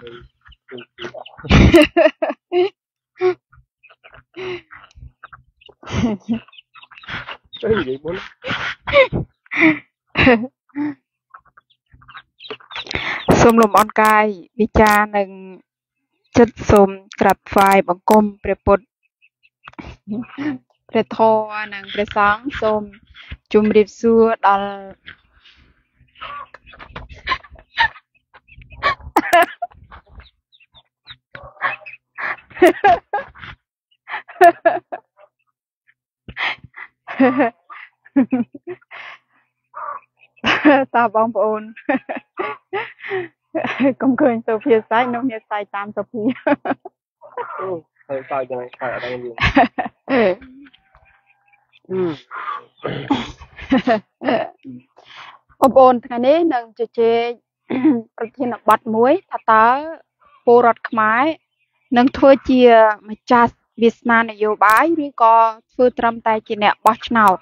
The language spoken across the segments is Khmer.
ទៅនិយាយមុនសូមលំអរកាយវិចារនិងចិត្តសូមក្រាបថ្វាយបង្គំព្រះពុទ្ធព្រះធម៌និងព្រះសង្ឃសូមជម្រាបសួរដល់ តើបងប្អូនកុំឃើញសូភាសាយនោះមានសាយតាមសូភាហើយសាយយ៉ាងណាសាយអត់ដឹងយើងបងប្អូនថ្ងៃនេះនឹងជជែកប្រធានបទមួយថាតើពលរដ្ឋខ្មែរ នឹងធ្វើជាម្ចាស់វាសនានយោបាយឬក៏ធ្វើត្រឹមតែជាអ្នកបោះឆ្នោត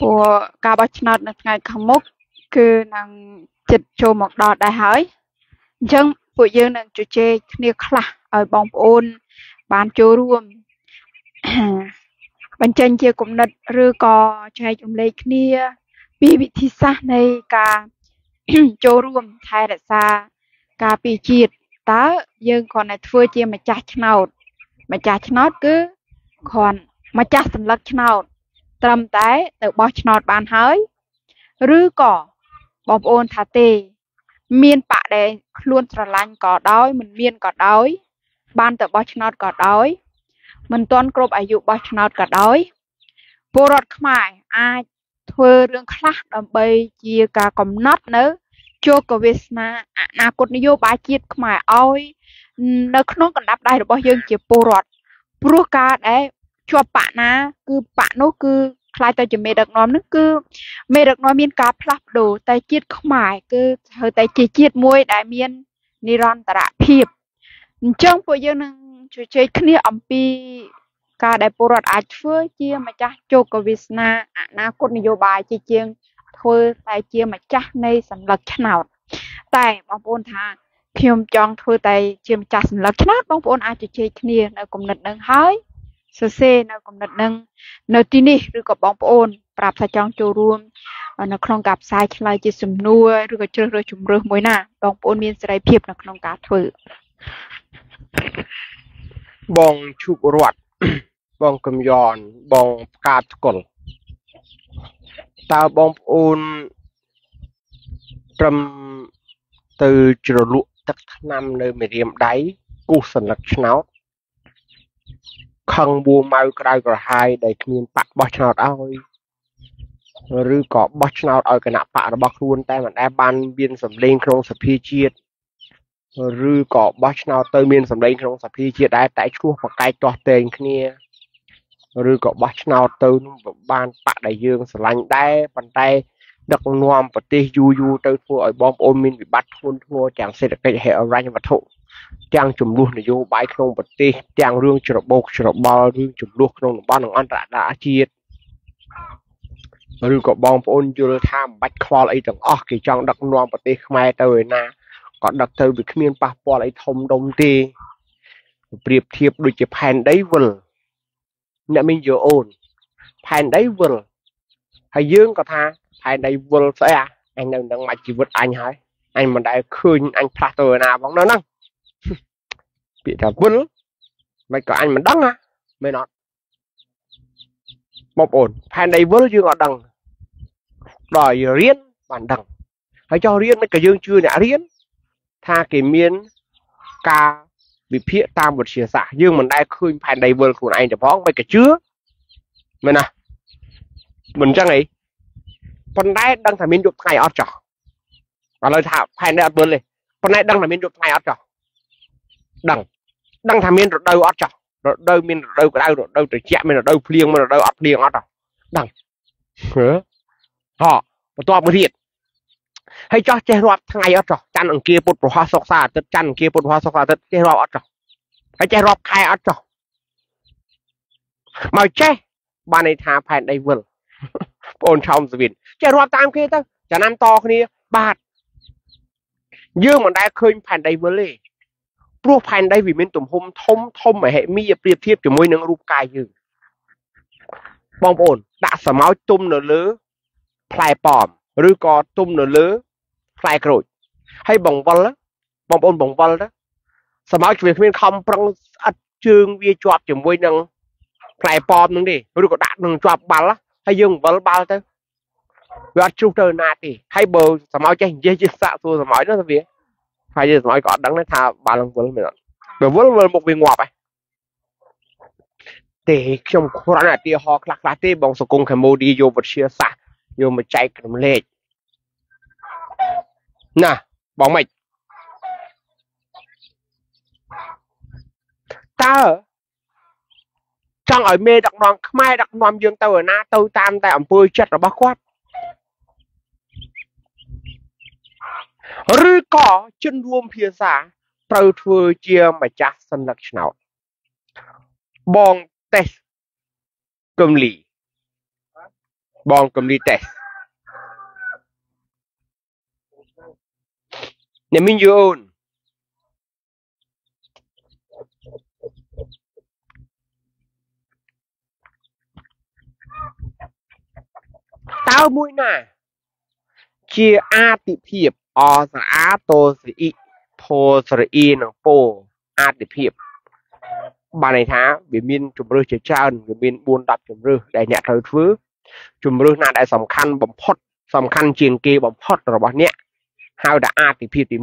ព្រោះការបោះឆ្នោតនៅថ្ងៃខាងមុខគឺនឹងចិត្តចូលមកដល់ដែរហើយអញ្ចឹងពួកយើងនឹងជជែកគ្នាខ្លះឲ្យបងប្អូនបានចូលរួមបញ្ចេញជាគំនិតឬក៏ចែករំលែកគ្នា ពីវិធីសាស្ត្រនៃការចូលរួមថែរក្សាការពីជាតិ តើយើងគ្រាន់តែធ្វើជាម្ចាស់ឆ្នោតម្ចាស់ឆ្នោតគឺគ្រាន់ម្ចាស់សញ្ញាឆ្នោតត្រឹមតែទៅបោះឆ្នោតបានហើយឬក៏បងប្អូនថាទេ មានបកដែលខ្លួនស្រឡាញ់ក៏ដោយមិនមានក៏ដោយ បានទៅបោះឆ្នោតក៏ដោយ មិនទាន់គ្រប់អាយុបោះឆ្នោតក៏ដោយពលរដ្ឋខ្មែរអាចធ្វើរឿងខ្លះដើម្បីជាការកំណត់នៅ ជោគវាសនាអនាគតនយោបាយជាតិខ្មែរឲ្យនៅក្នុងកណ្ដាប់ដៃរបស់យើងជាពលរដ្ឋព្រោះការដែលជាប់បកណា គឺបកនោះគឺខ្លាចទៅជាមេដឹកនាំនឹងគឺមេដឹកនាំមានការផ្លាស់ប្ដូរតែជាតិខ្មែរគឺត្រូវតែជាជាតិមួយដែលមាននិរន្តរភាពអញ្ចឹងពួកយើងនឹងជជែកគ្នាអំពីការដែលពលរដ្ឋអាចធ្វើជាម្ចាស់ជោគវាសនាអនាគតនយោបាយជាជាង ធ្វើតែជាម្ចាស់នៃសម្លឹកឆ្នោតតែបងប្អូនថាខ្ញុំចង់ធ្វើតែជាម្ចាស់សម្លឹកឆ្នោតបងប្អូនអាចជជែកគ្នានៅគំនិតនឹងហើយសរសេរនៅគំនិតនឹងនៅទីនេះឬក៏បងប្អូន ប្រាប់ថាចង់ចូលរួមនៅក្នុងការផ្សាយឆ្លើយជាសំណួរឬក៏ជ្រើសរើសជំរើសមួយណាបងប្អូនមានសេរីភាពនៅក្នុងការធ្វើបងឈូករត់បងកំយ៉នបងផ្កាតស្គល់ តើបងប្អូនត្រឹមទៅជ្រលក់ទឹកថ្នាំនៅមេរៀមដៃគូសសន្លឹកឆ្នោតខឹងបួម៉ៅក្តៅក្រហាយដែលគ្មានបាក់បោះឆ្នោតឲ្យឬក៏បោះឆ្នោតឲ្យគណៈបករបស់ខ្លួនតែមិនដែលបានមានសម្លេងក្នុងសភាជាតិឬក៏បោះឆ្នោតទៅមានសម្លេងក្នុងសភាជាតិដែរតែឆ្លោះប្រកែកទាស់ទែងគ្នា ឬក៏បោះឆ្នោតទៅនឹងបានបកដែលយើងស្រឡាញ់ដែរប៉ុន្តែដឹកនាំប្រទេសយូរយូរទៅធ្វើឲ្យបងប្អូនមានវិបត្តិធ្ងន់ធ្ងរទាំងសេដ្ឋកិច្ចហិរញ្ញវត្ថុទាំងចំនួននយោបាយក្នុងប្រទេសទាំងរឿងច្របូកច្របល់រឿងចំនួនក្នុងតំបន់និងអន្តរជាតិឬក៏បងប្អូនយល់ថាមិនបាច់ខ្វល់អីទាំងអស់គេចង់ដឹកនាំប្រទេសខ្មែរទៅឯណាក៏ដឹកទៅវាគ្មានប៉ះពាល់អីធំដុំទេប្រៀបធៀបដូចជាផែនដីវិល អ្នកមីងយោអូនផែនដីវិលហើយយើងក៏ថាផែនដីវិលស្អីអញនៅនឹងមកជីវិតអញហើយអញមិនដែលឃើញអញផ្លាស់ទៅណាផងនៅហ្នឹងពាក្យថាវិលមិនក៏អញមិនដឹងណាមែនអត់បងប្អូនផែនដីវិលយើងអត់ដឹងដល់រៀនបានដឹងហើយចោះរៀនមិនក៏យើងជឿអ្នករៀនថាគេមានការ វិភាគតាមវិទ្យាសាស្ត្រយើងមិនដែលឃើញផែនដីវិលខ្លួនឯងទេផងមិនក៏ជឿមែនណាមិនអញ្ចឹងអីប៉ុន្តែដឹងថាមានយប់ថ្ងៃអត់ចោះឥឡូវថាផែនដីអត់វិលទេប៉ុន្តែដឹងថាមានយប់ថ្ងៃអត់ចោះដឹងដឹងថាមានរដូវអត់ចោះរដូវមានរដូវក្តៅរដូវត្រជាក់មានរដូវភ្លៀងមានរដូវអត់ភ្លៀងអត់ដឹងហ៎ហ៎បន្ទាប់មកទៀត ហើយចោះចេះរាប់ថ្ងៃអត់ចោះច័ន្ទអង្គារពុទ្ធប្រហោះសុកសាអាទិត្យច័ន្ទអង្គារពុទ្ធប្រហោះសុកសាអាទិត្យចេះរាប់អត់ចោះហើយចេះរាប់ខែអត់ចោះមកចេះបានន័យថាផែនដីវិលបងឆោមសវិនចេះរាប់តាមគេទៅចំណាំតគ្នាបាទយើងមិនដែលឃើញផែនដីវិលទេព្រោះផែនដីវាមានទំហំធំធំមហិមាប្រៀបធៀបជាមួយនឹងរូបកាយយើងបងប្អូនដាក់ស្រមោចទុំនៅលើផ្លែប៉ោម ឬក៏ទុំនៅលើផ្លែក្រូចហើយបង្វិលបងប្អូនបង្វិលទៅស្រមោចវាគ្មានខំប្រឹងស្អិតជើងវាជាប់ជាមួយនឹងផ្លែប៉ោមនឹងទេឬក៏ដាក់នឹងជាប់បាល់ហើយយើងបង្វិលបាល់ទៅវាអត់ជ្រុះទៅណាទេហើយបើស្រមោចចេះនិយាយជាសាក់សួរស្រមោចនោះទៅវាហើយយើងស្រមោចក៏អត់ដឹងដែរថាបាល់នឹងវិលមែនអត់បើវិលវិលមុខវាងាប់ហើយទេខ្ញុំគ្រាន់តែឧទាហរណ៍ខ្លះខ្លះទេបងសង្គមកម្ពុជាយកវិទ្យាសាស្ត្រ យកមកចែករំលែកណាបងមិនតើចង់ឲ្យមេដឹកនាំខ្មែរដឹកនាំយើងទៅឯណាទៅតាមតែអំពើចិត្តរបស់គាត់ឬក៏ជនរួមភាសាត្រូវធ្វើជាម្ចាស់សញ្ញាឆ្នោតបងតេសកឹមលី បងកឹមលីតេសអ្នកមីងយូនតើមួយណាជាអាទិភាពអស្រអាតោសអ៊ីផូស្រអ៊ីនិងពោអាទិភាពបានន័យថាវាមានជំរើសជាច្រើនវាមាន4 10ជំរើសដែលអ្នកត្រូវធ្វើ ជំរើសណាដែលសំខាន់បំផុត សំខាន់ជាងគេបំផុតរបស់អ្នកហៅថាអាទិភាពទី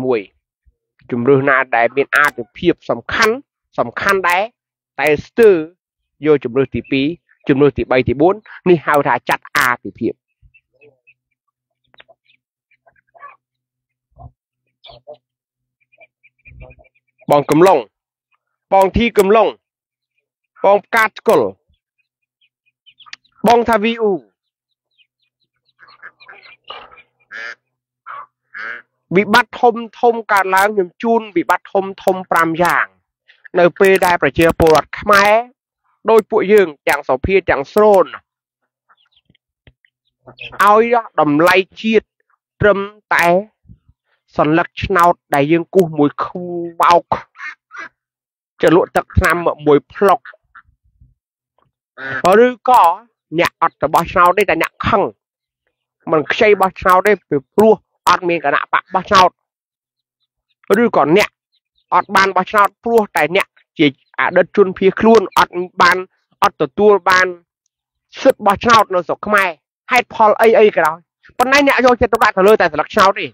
1ជំរើសណាដែលមានអាទិភាពសំខាន់សំខាន់ដែរតែស្ទើរយកជំរើសទី2ជំរើសទី3ទី4នេះហៅថាចាត់អាទិភាពបងកំឡុងបងធីកំឡុងបងផ្កាស្គល់ បងថាវីអ៊ូវិបត្តិធំធំកើតឡើងខ្ញុំជូនវិបត្តិធំធំ5យ៉ាង នៅពេលដែលប្រជាពលរដ្ឋខ្មែរដោយពួកយើងទាំងសុភាទាំងស្រូនឲ្យតម្លៃជាតិត្រឹមតែសន្លឹកឆ្នោតដែលយើងគូសមួយខ្វោកចលក់ទឹកថ្នាំមួយផ្លុកឬក៏ អ្នកអត់របស់ឆ្នោតទេតែអ្នកខឹងមិនខ្ចីបោះឆ្នោតទេពីព្រោះអត់មានគណៈបកបោះឆ្នោតឬក៏អ្នកអត់បានបោះឆ្នោតព្រោះតែអ្នកជាអតីតជនភៀសខ្លួនអត់បានអត់ទទួលបានសិទ្ធិបោះឆ្នោតនៅស្រុកខ្មែរហេតុផលអីអីក៏ដោយប៉ុន្តែអ្នកយកចិត្តទុកដាក់ទៅលើតែស្លឹកឆ្នោតទេ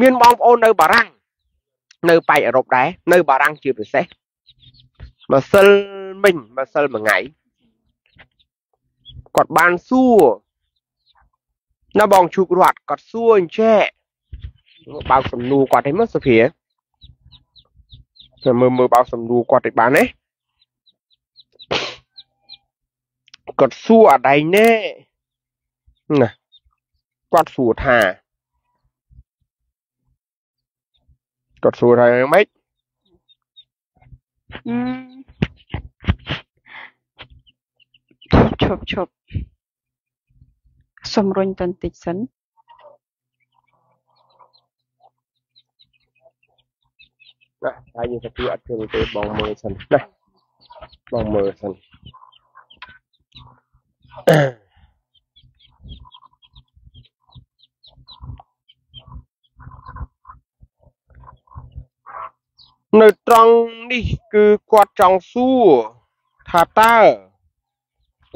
មានបងប្អូននៅបារាំងនៅប៉ែកអឺរ៉ុបដែរនៅបារាំងជាពិសេសម្សិលមិញម្សិលមួយថ្ងៃ គាត់បានសួរណាបងជូករត់គាត់សួរអញ្ចេះបើកសំណួរគាត់ឯមើលសុភាចាំមើលមើលបើកសំណួរគាត់ឯបានទេគាត់សួរអដៃណែណាគាត់សួរថាគាត់សួរថាម៉េច ឈប់ឈប់សំរុញតន្តិចសិនណាហើយយើងទៅអត់ជឿទេបងមើលសិនណាបងមើលសិននៅត្រង់នេះគឺគាត់ចង់សួរថាតើ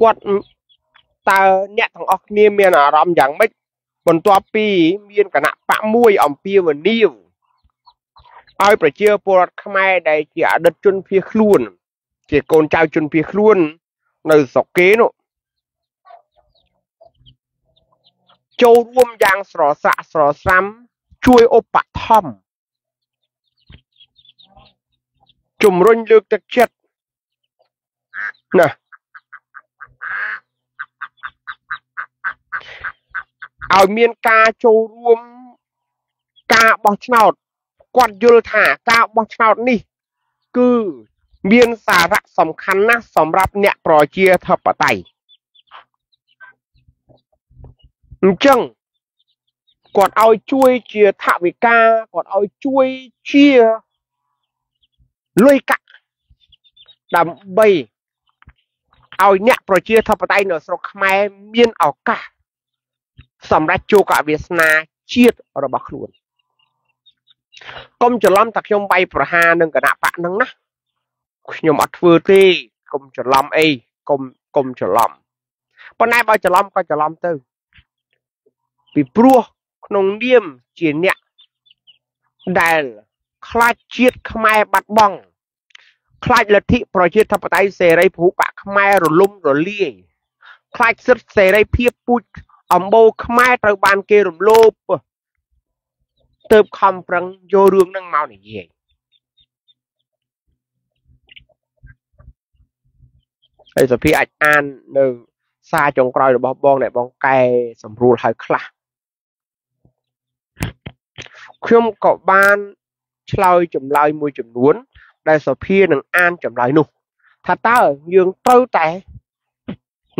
គាត់តើអ្នកទាំងអស់គ្នាមានអារម្មណ៍យ៉ាងម៉េចបន្ទាប់ពីមានគណៈបកមួយអំពាវនាវឲ្យប្រជាពលរដ្ឋខ្មែរដែលជាអតីតជនភៀសខ្លួន ជាកូនចៅជនភៀសខ្លួន នៅស្រុកគេនោះចូលរួមយ៉ាងស្រសាក់ស្រស្រាំជួយឧបត្ថម្ភជំរុញលើកទឹកចិត្តណា ឲ្យមានការចូលរួមការបោះឆ្នោតគាត់យល់ថាការបោះឆ្នោតនេះ គឺមានសារៈសំខាន់ណាស់សម្រាប់អ្នកប្រជាធិបតេយ្យអញ្ចឹងគាត់ឲ្យជួយជាថវិកាគាត់ឲ្យជួយជាលុយកាក់ដើម្បីឲ្យអ្នកប្រជាធិបតេយ្យនៅស្រុកខ្មែរមានឱកាស សម្រាប់ជោគវាសនាជាតិរបស់ខ្លួនកុំច្រឡំតែខ្ញុំវាយប្រហារនឹងគណៈបកនឹងណាខ្ញុំអត់ធ្វើទេកុំច្រឡំអីកុំកុំច្រឡំប៉ុន្តែបើច្រឡំក៏ច្រឡំទៅ ពីព្រោះក្នុងនាមជាអ្នកដែលខ្លាចជាតិខ្មែរបាត់បង់ខ្លាចលទ្ធិប្រជាធិបតេយ្យសេរីពហុបកខ្មែររលំរលាយខ្លាចសិទ្ធិសេរីភាពពូជ អំបូរខ្មែរត្រូវបានគេរំលោភទៅខំប្រឹងយករឿងហ្នឹងមកនិយាយហើយសភាអាចអាននៅសារចុងក្រោយរបស់បងដែលបងកែសម្រួលឲ្យខ្លះខ្ញុំក៏បានឆ្លើយចម្លើយមួយចំនួន ដែលសភានឹងអានចម្លើយនោះថាតើយើងត្រូវតែ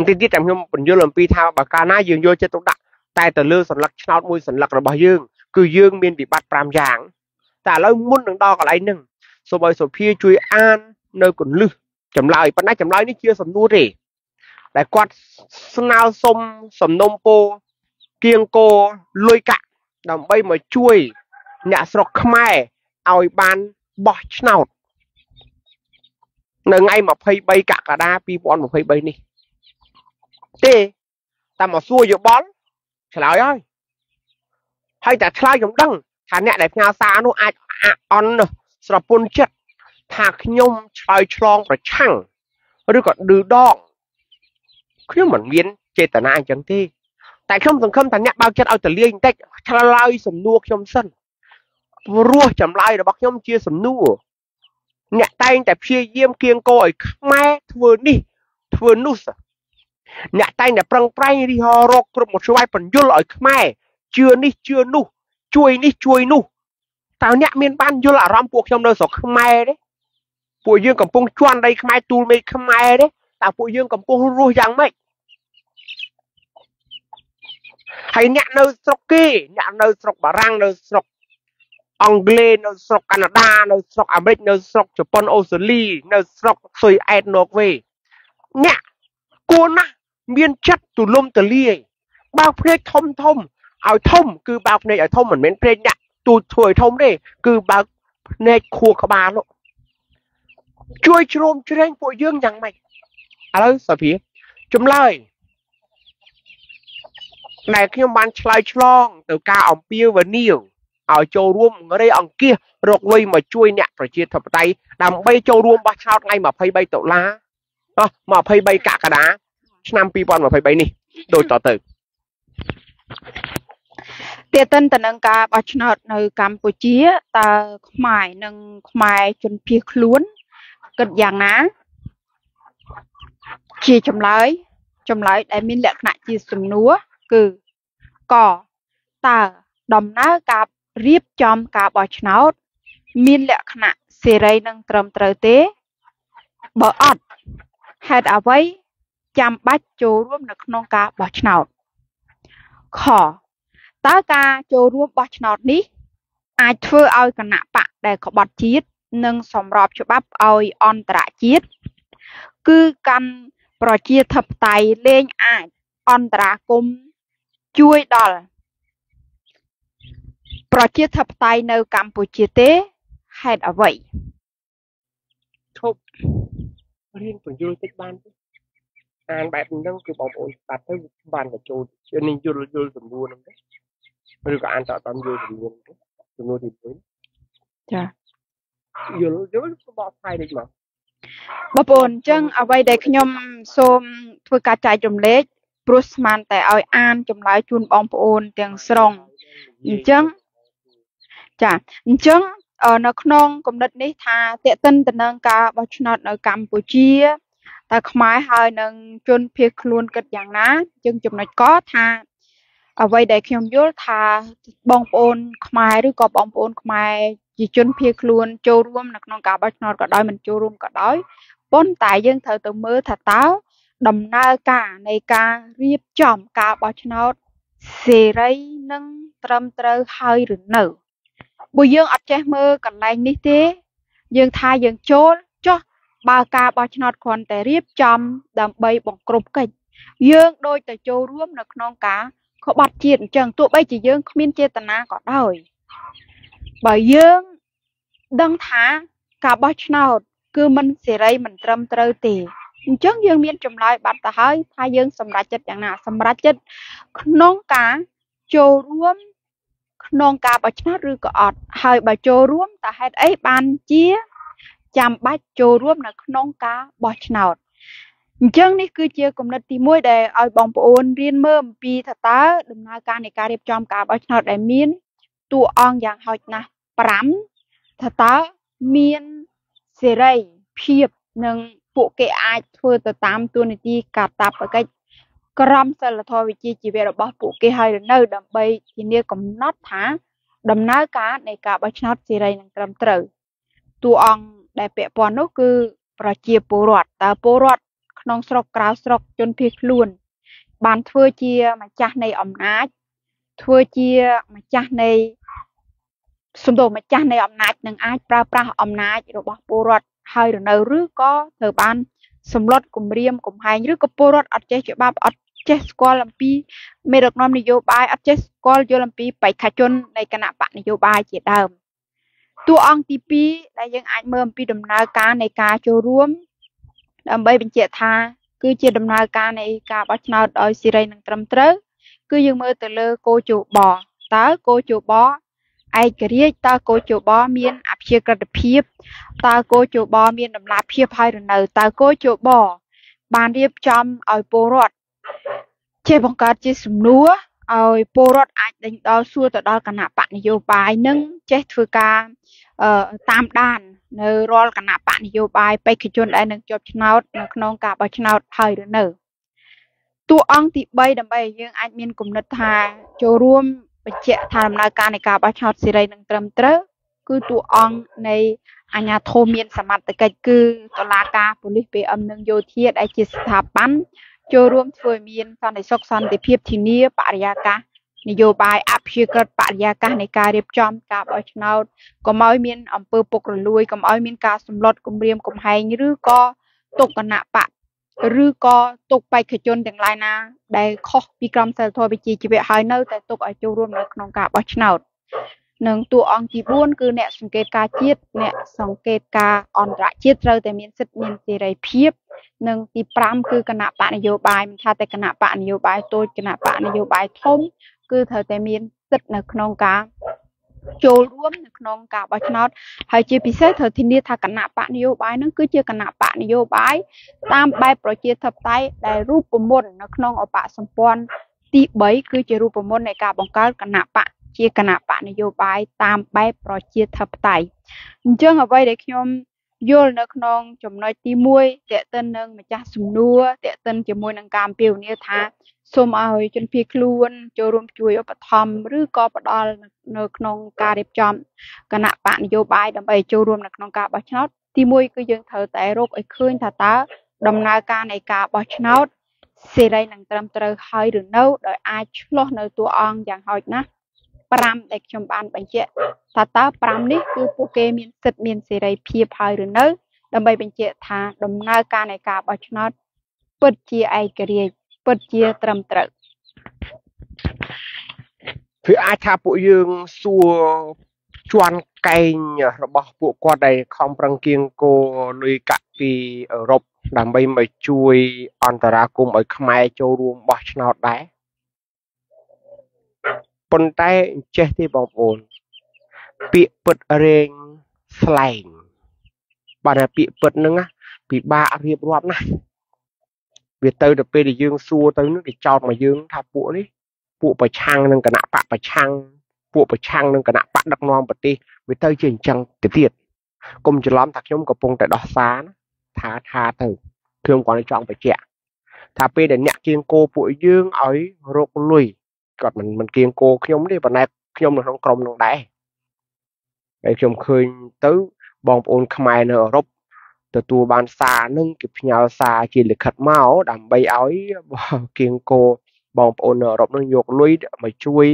បន្តិចទៀតតែខ្ញុំបញ្យល់អំពីថាបើកាលណាយើងយកចិត្តទុកដាក់តែទៅលើសัญลักษณ์ឆ្នោតមួយសัญลักษณ์របស់យើងគឺយើងមានវិបត្តិ5យ៉ាងតែឥឡូវមុននឹងដល់កន្លែងហ្នឹងសូមឲ្យសុភាជួយអាននៅកលឹះចម្លើយប៉ុន្តែចម្លើយនេះជាសំណួរទេដែលគាត់ស្នើសុំសំណុំពោគៀងគោលុយកាក់ដើម្បីមកជួយអ្នកស្រុកខ្មែរឲ្យបានបោះឆ្នោតនៅថ្ងៃ23កក្កដា2023នេះ ទេតែមកសួរយោបល់ឆ្លើយហើយហើយតែឆ្លើយខ្ញុំដឹងថាអ្នកដែលផ្ញើសារនោះអាចអន់ស្រពន់ចិត្តថាខ្ញុំឆ្លើយឆ្លងប្រឆាំងឬក៏ឌឺដងខ្ញុំមិនមានចេតនាអញ្ចឹងទេតែខ្ញុំសង្ឃឹមថាអ្នកបើកចិត្តឲ្យតលាយបន្តិចឆ្លើយសំណួរខ្ញុំសិនព្រោះចម្លើយរបស់ខ្ញុំជាសំណួរអ្នកតែងតែព្យាយាមគៀងគោឲ្យខ្មែរធ្វើនេះធ្វើនោះសោះ អ្នកតែងតែប្រឹងប្រែងរិះរកគ្រប់មធ្យោបាយបញ្យលឲ្យខ្មែរជឿនេះជឿនោះជួយនេះជួយនោះតើអ្នកមានបានយល់អារម្មណ៍ពួកខ្ញុំនៅស្រុកខ្មែរទេពួកយើងកំពុងជន់ដីខ្មែរទូលមេឃខ្មែរទេតើពួកយើងកំពុងរស់យ៉ាងម៉េចហើយអ្នកនៅស្រុកគេអ្នកនៅស្រុកបារាំងនៅស្រុកអង់គ្លេសនៅស្រុកកាណាដានៅស្រុកអាមេរិកនៅស្រុកជប៉ុនអូស្ត្រាលីនៅស្រុកស៊ុយអែតណូវេអ្នកគួរណាស់ មានចិត្តទូលំទូលាយបើកភ្នែកធំធំឲ្យធំ គឺបើកភ្នែកឲ្យធំមិនមែនភ្នែកអ្នកទូធ្វើឲ្យធំទេគឺបើកភ្នែកខួរក្បាលនោះជួយជ្រោមជ្រែងពួកយើងយ៉ាងម៉េចឥឡូវសាភាចម្លើយដែលខ្ញុំបានឆ្លើយឆ្លង ទៅការអំពាវនាវឲ្យចូលរួមរេអង្គាសរកលុយមកជួយអ្នកប្រជាធិបតេយ្យដើម្បីចូលរួមបោះឆ្នោតថ្ងៃ23ដុល្លារអស់23កក្កដា ឆ្នាំ2023នេះដូចតទៅទាទិនទៅនឹងការបោះឆ្នោតនៅកម្ពុជាតើខ្មែរនិងខ្មែរជនភៀសខ្លួនគិតយ៉ាងណា ជាចម្លើយចម្លើយដែលមានលក្ខណៈជាសំណួរគឺកតើដំណើរការរៀបចំការបោះឆ្នោត មានលក្ខណៈសេរីនិងត្រឹមត្រូវទេ បើអត់ហេតុអ្វី ចាំបាច់ចូលរួមនៅក្នុងការបោះឆ្នោតខតើការចូលរួមបោះឆ្នោតនេះ អាចធ្វើឲ្យគណៈបកដែលក្បត់ជាតិនិងសម្របច្បាប់ឲ្យអន្តរជាតិគឺកាន់ប្រជាធិបតេយ្យលែងអាចអន្តរាគមជួយដល់ប្រជាធិបតេយ្យនៅកម្ពុជាទេហេតុអ្វីឈប់រៀនបញ្យល់តិចបានទេ អានបែបហ្នឹងគឺបងប្អូនស្ដាប់ទៅបានបញ្ចូលជឿនេះយល់យល់សំណួរហ្នឹងទេឬក៏អានតតាមយល់សំណួរទេសំណួរទី1ចាយល់យល់បកស្រាយតិចមកបងប្អូនអញ្ចឹងអ្វីដែលខ្ញុំសូមធ្វើការចែករំលែកព្រោះស្មានតែឲ្យអានចម្លើយជូនបងប្អូនទាំងស្រុងអញ្ចឹងចាអញ្ចឹងនៅក្នុងគំនិតនេះថាតេតិនទៅនឹងការបោះឆ្នោតនៅកម្ពុជា តើខ្មែរហើយនឹងជនភៀសខ្លួនគិតយ៉ាងណាយើងចំណុចកថាអ្វីដែលខ្ញុំយល់ថាបងប្អូនខ្មែរឬក៏បងប្អូនខ្មែរជាជនភៀសខ្លួនចូលរួមនៅក្នុងការបោះឆ្នោតក៏ដោយមិនចូលរួមក៏ដោយប៉ុន្តែយើងត្រូវទៅមើលថាតើដំណើរការនៃការរៀបចំការបោះឆ្នោតសេរីនិងត្រឹមត្រូវហើយឬនៅបើយើងអត់ចេះមើលកន្លែងនេះទេ យើងថាយើងចូលចុះ បើការបោះឆ្នោតគ្រាន់តែរៀបចំដើម្បីបង្ក្រប់កិច្ចយើងដូចទៅចូលរួមនៅក្នុងការក្បត់ជាតិអញ្ចឹងទោះបីជាយើងគ្មានចេតនាក៏ដោយបើយើងដឹងថាការបោះឆ្នោតគឺមិនសេរីមិនត្រឹមត្រូវទេអញ្ចឹងយើងមានចម្លើយបាត់ទៅហើយថាយើងសម្រេចចិត្តយ៉ាងណាសម្រេចចិត្តក្នុងការចូលរួមក្នុងការបោះឆ្នោតឬក៏អត់ហើយបើចូលរួមតើហេតុអីបានជា ចាំបាច់ចូលរួមនៅក្នុងការបោះឆ្នោតអញ្ចឹងនេះគឺជាគំនិតទី1ដែលឲ្យបងប្អូនរៀនមើលអំពីថាតើដំណើរការនៃការរៀបចំការបោះឆ្នោតដែលមានតួអង្គយ៉ាងហោចណាស់5ថាតើមានសេរីភាពនិងពួកគេអាចធ្វើទៅតាមទួនាទីកាតព្វកិច្ចក្រមសីលធម៌វិជ្ជាជីវៈរបស់ពួកគេហើយនៅ ដើម្បីធានាកំណត់ថា ដំណើរការនៃការបោះឆ្នោតសេរីនិងត្រឹមត្រូវតួអង្គ ដែលពាក់ព័ន្ធនោះគឺប្រជាពលរដ្ឋតើពលរដ្ឋក្នុងស្រុកក្រៅស្រុកជនភៀសខ្លួន បានធ្វើជាម្ចាស់នៃអំណាចធ្វើជាម្ចាស់នៃសំដៅម្ចាស់នៃអំណាចនឹងអាចប្រើប្រាស់អំណាចរបស់ពលរដ្ឋហើយរនៅឬក៏ត្រូវបានសម្លុតគម្រាមកំហែងឬក៏ពលរដ្ឋអត់ចេះច្បាប់អត់ចេះស្គាល់អំពីមេដឹកនាំនយោបាយអត់ចេះស្គាល់យល់អំពីបេក្ខជននៃគណៈបកនយោបាយជាដើម តួអង្គទី2ដែលយើងអាចមើលអំពីដំណើរការនៃការចូលរួម ដើម្បីបញ្ជាក់ថា គឺជាដំណើរការនៃការបោះឆ្នោតដោយសេរីនិងត្រឹមត្រូវគឺយើងមើលទៅលើគោជបតើគោជបឯករាជ្យតើគោជបមានអព្យាក្រឹតភាពតើគោជបមានដំណាភាពហើយឬនៅតើគោជបបានរៀបចំឲ្យពលរដ្ឋចេះបង្កើតជាសំណួរ ឲ្យពលរដ្ឋអាចដេញដោលសួរទៅដល់គណៈបកនយោបាយនិងចេះធ្វើការតាមដាន នៅរាល់គណៈបកនយោបាយបេក្ខជនដែលនឹងជាប់ឆ្នោតនៅក្នុងការបោះឆ្នោតហើយឬនៅតួអង្គទី3ដើម្បីឲ្យយើងអាចមានគំនិតថាចូលរួមបញ្ជាក់ថាដំណើរការនៃការបោះឆ្នោតសេរីនិងត្រឹមត្រូវគឺតួអង្គនៃអាជ្ញាធរមានសមត្ថកិច្ចគឺតុលាការប៉ូលីស PM និងយោធាដែលជាស្ថាប័ន ចូលរួមធ្វើឲ្យមានសន្តិសុខសន្តិភាពធានាបរិយាកាសនយោបាយអភិជាក្រិតបរិយាកាសនៃការរៀបចំការបោះឆ្នោតកុំឲ្យមានអំពើពុករលួយកុំឲ្យមានការសម្លុតគំរាមកំហែងឬក៏ទុកគណៈបកឬក៏ទុកបេក្ខជនទាំងឡាយណា ដែលខុសពីក្រមសីលធម៌វិជ្ជាជីវៈហើយនៅតែទុកឲ្យចូលរួមនៅក្នុងការបោះឆ្នោត និងតួអង្គទី4គឺអ្នកសង្កេតការជាតិអ្នកសង្កេតការអន្តរជាតិត្រូវតែមានសិទ្ធិមានសេរីភាពនិងទី5គឺគណៈបកនយោបាយមិនថាតែគណៈបកនយោបាយតូចគណៈបកនយោបាយធំគឺត្រូវតែមានសិទ្ធិនៅក្នុងការចូលរួមនៅក្នុងការបោះឆ្នោតហើយជាពិសេសត្រូវធានាថាគណៈបកនយោបាយនឹងគឺជាគណៈបកនយោបាយតាមបែបប្រជាធិបតេយ្យដែលរូបមន្តនៅក្នុងអបសម្ព័ន្ធទី3គឺជារូបមន្តនៃការបង្កើតគណៈបក ជាគណៈបកនយោបាយតាមបែបប្រជាធិបតេយ្យអញ្ចឹងអ្វីដែលខ្ញុំយល់នៅក្នុងចំណុចទី1តេតិននឹងម្ចាស់សំណួរតេតិនជាមួយនឹងការអំពាវនាវថាសូមឲ្យជនភៀសខ្លួនចូលរួមជួយឧបត្ថម្ភឬក៏ផ្ដល់នៅក្នុងការរៀបចំគណៈបកនយោបាយដើម្បីចូលរួមនៅក្នុងការបោះឆ្នោតទី1គឺយើងត្រូវតែរកឲ្យឃើញថាតើដំណើរការនៃការបោះឆ្នោតសេរីនិងត្រឹមត្រូវហើយឬនៅដោយអាចឆ្លោះនៅតួអង្គយ៉ាងហោចណាស់ 5ដែលខ្ញុំបានបញ្ជាក់ថាតើ5នេះគឺពួកគេមានសិទ្ធិមានសេរីភាពហើយឬនៅដើម្បីបញ្ជាក់ថាដំណើរការនៃការបោះឆ្នោតពិតជាឯករាជ្យពិតជាត្រឹមត្រូវវាអាចថាពួកយើងសួរជន់កែងរបស់ពួកគាត់ដែលខំប្រឹងគៀងគោលុយកាក់ពីអឺរ៉ុបដើម្បីមកជួយអន្តរាគមឲ្យខ្មែរចូលរួមបោះឆ្នោតដែរ ប៉ុន្តែចេះទេបងប្អូនពាក្យពិតរែងស្លែងបាទពាក្យពិតហ្នឹងពិបាករៀបរាប់ណាស់វាទៅទៅពេលដែលយើងសួរទៅនឹងគេចោទមកយើងថាពួកនេះពួកប្រឆាំងនឹងគណៈបកប្រឆាំងពួកប្រឆាំងនឹងគណៈបកដឹកនាំប្រទេសវាទៅជាអញ្ចឹងទៅទៀតកុំច្រឡំថាខ្ញុំកំពុងតែដោះសារថាថាទៅខ្ញុំគាត់ចង់បញ្ជាក់ថាពេលដែលអ្នកគៀងគោពួកយើងឲ្យរកលុយ គាត់មិនមិនគៀងគោខ្ញុំទេប៉ុន្តែខ្ញុំនៅក្នុងក្រុមនឹងដែរហើយខ្ញុំឃើញទៅបងប្អូនខ្មែរនៅអឺរ៉ុបទទួលបានសារនឹងគេផ្ញើសារជាលិខិតមកដើម្បីឲ្យគៀងគោបងប្អូននៅអឺរ៉ុបនឹងយកលុយមកជួយ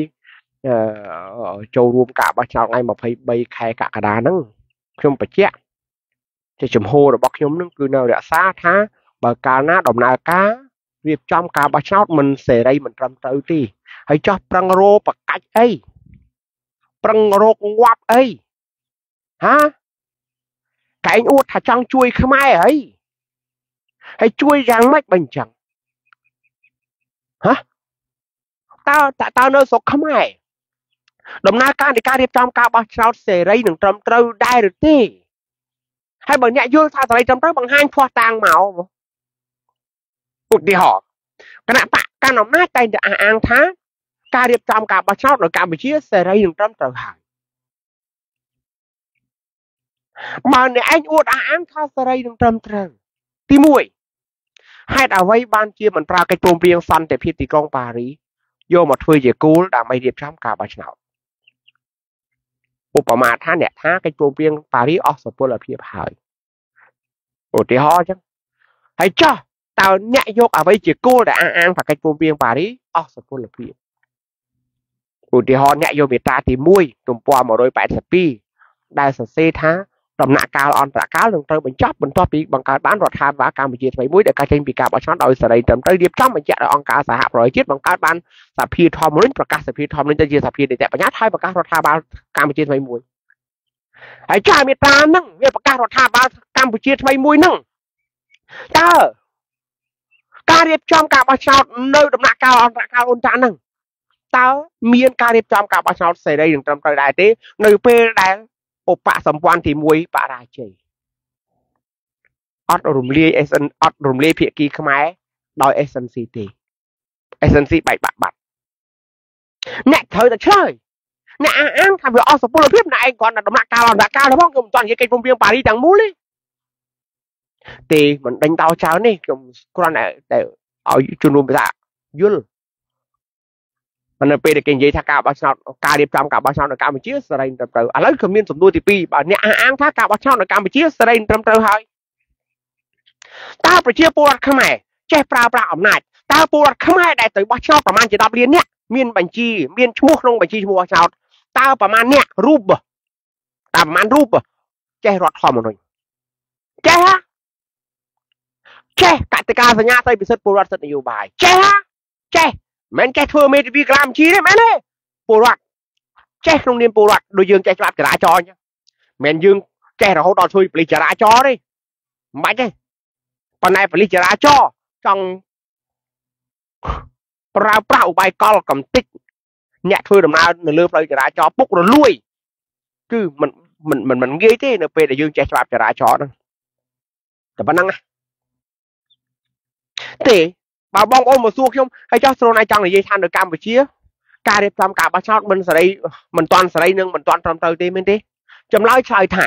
អឺចូលរួមការបោះឆ្នោតថ្ងៃ23ខែកក្កដាហ្នឹងខ្ញុំបញ្ជាក់ជាចំហរបស់ខ្ញុំនឹងគឺនៅរក្សាថាបើកាលណាដំណើរការរៀបចំការបោះឆ្នោតមិនសេរីមិនត្រឹមត្រូវទេ ហើយចោះប្រឹងរោបកាច់អីប្រឹងរោគងាប់អីហាកែងអួតថាចង់ជួយខ្មែរអីហើយជួយយ៉ាងម៉េចបើអញ្ចឹងហ៎តើតើនៅស្រុកខ្មែរដំណើរការនៃការរៀបចំការបោះឆ្នោតសេរីនិងត្រឹមត្រូវដែរឬទេហើយបើអ្នកយល់ថាសេរីត្រឹមត្រូវបង្ហាញភ័ស្តុតាងមកឧទាហរណ៍គណៈបកកណ្ដាលអំណាចតែងតែអះអាងថា ការរៀបចំការបោះឆ្នោតនៅកម្ពុជាសេរីនិងត្រឹមត្រូវហើយបើអ្នកឯងអួតអះអាងថាសេរីនិងត្រឹមត្រូវទី1ហេតុអ្វីបានជាមិនប្រើកិច្ចព្រមព្រៀងសន្តិភាពទីក្រុងប៉ារីយកមកធ្វើជាគោលដើម្បីរៀបចំការបោះឆ្នោតឧបមាថាអ្នកថាកិច្ចព្រមព្រៀងប៉ារីអស់សុពលភាពហើយឧទាហរណ៍អញ្ចឹងហើយចោះតើអ្នកយកអ្វីជាគោលដែលអះអាងថាកិច្ចព្រមព្រៀងប៉ារីអស់សុពលភាព ឧទាហរណ៍អ្នកយកមេត្រាទី1ទំព័រ182ដែលសរសេរថាដំណាក់កាលអន្តរកាលនឹងត្រូវបញ្ចប់បន្ទាប់ពីបង្កើតបានរដ្ឋាភិបាលកម្ពុជាថ្មីមួយដែលកើតចេញពីការបោះឆ្នោតដោយសេរីត្រឹមត្រូវរៀបចំបញ្ជាក់ដោយអង្គការសហប្រជាជាតិបង្កើតបានសភាធម្មនុញ្ញប្រកាសសភាធម្មនុញ្ញទៅជាសភានីតិបញ្ញត្តិហើយប្រកាសរដ្ឋាភិបាលកម្ពុជាថ្មីមួយហើយចាមេត្រាហ្នឹងវាប្រកាសរដ្ឋាភិបាលកម្ពុជាថ្មីមួយហ្នឹងតើការរៀបចំការបោះឆ្នោតនៅដំណាក់កាលអន្តរកាលអ៊ុនតាហ្នឹង តើមានការរៀបចំការបោះឆ្នោតសេរីនឹងត្រឹមត្រូវដែរទេ នៅពេលដែលឧបសម្ព័ន្ធទី1បរាជ័យអត់រំលាយ SN អត់រំលាយភាគីខ្មែរដោយ SNC ទេ SNC បែកបាក់បាត់អ្នកត្រូវតែឆ្លើយអ្នកអះអាងថាវាអស់សុពលភាពអ្នកឯងគ្រាន់តែដំណាក់កាលអន្តរកាលរបស់ខ្ញុំមិនទាន់និយាយកិច្ចព្រមព្រៀងប៉ារីទាំងមូលទេទេមិនដេញតោចោលនេះខ្ញុំគ្រាន់តែតែឲ្យជំនុំភាសាយល់ នៅពេលដែលគេនិយាយថាការបោះឆ្នោតការរៀបចំការបោះឆ្នោតនៅកម្ពុជាសេរីត្រឹមត្រូវឥឡូវក៏មានសំណួរទី2បើអ្នកអះអាងថាការបោះឆ្នោតនៅកម្ពុជាសេរីត្រឹមត្រូវហើយតើប្រជាពលរដ្ឋខ្មែរចេះប្រើប្រាស់អំណាចតើពលរដ្ឋខ្មែរដែលទៅបោះឆ្នោតប្រមាណជា10លាននាក់មានបញ្ជីមានឈ្មោះក្នុងបញ្ជីឈ្មោះបោះឆ្នោតតើប្រមាណអ្នករូបតើប្រមាណរូបចេះរត់ធម្មនុញ្ញចេះចេះកតិកាសញ្ញាស្ដីពីសិទ្ធិពលរដ្ឋសិទ្ធិនយោបាយចេះចេះ មិនចេះធ្វើមេធាវីក្រាមជីទេមែនទេពលរដ្ឋចេះក្នុងនាមពលរដ្ឋដូចយើងចេះច្បាប់ចរាចរណ៍អញ្ចឹងមិនយើងចេះរហូតដល់ជួយប៉ូលីសចរាចរណ៍ទេមិនបាច់ទេប៉ុន្តែប៉ូលីសចរាចរណ៍ចង់ប្រើប្រាស់ឧបាយកលកំតិចអ្នកធ្វើដំណើរនៅលើផ្លូវចរាចរណ៍ពុករលួយគឺមិនមិនមិនមិនងាយទេនៅពេលដែលយើងចេះច្បាប់ចរាចរណ៍ហ្នឹងតែប៉ុណ្ណឹងទេ បើបងប្អូនមកសួរខ្ញុំហើយចោះស្រណៃចង់និយាយថានៅកម្ពុជាការរៀបចំការបោះឆ្នោតមិនសេរីមិនទាន់សេរីនិងមិនទាន់ត្រឹមត្រូវទេមែនទេចម្លើយឆ្លើយថា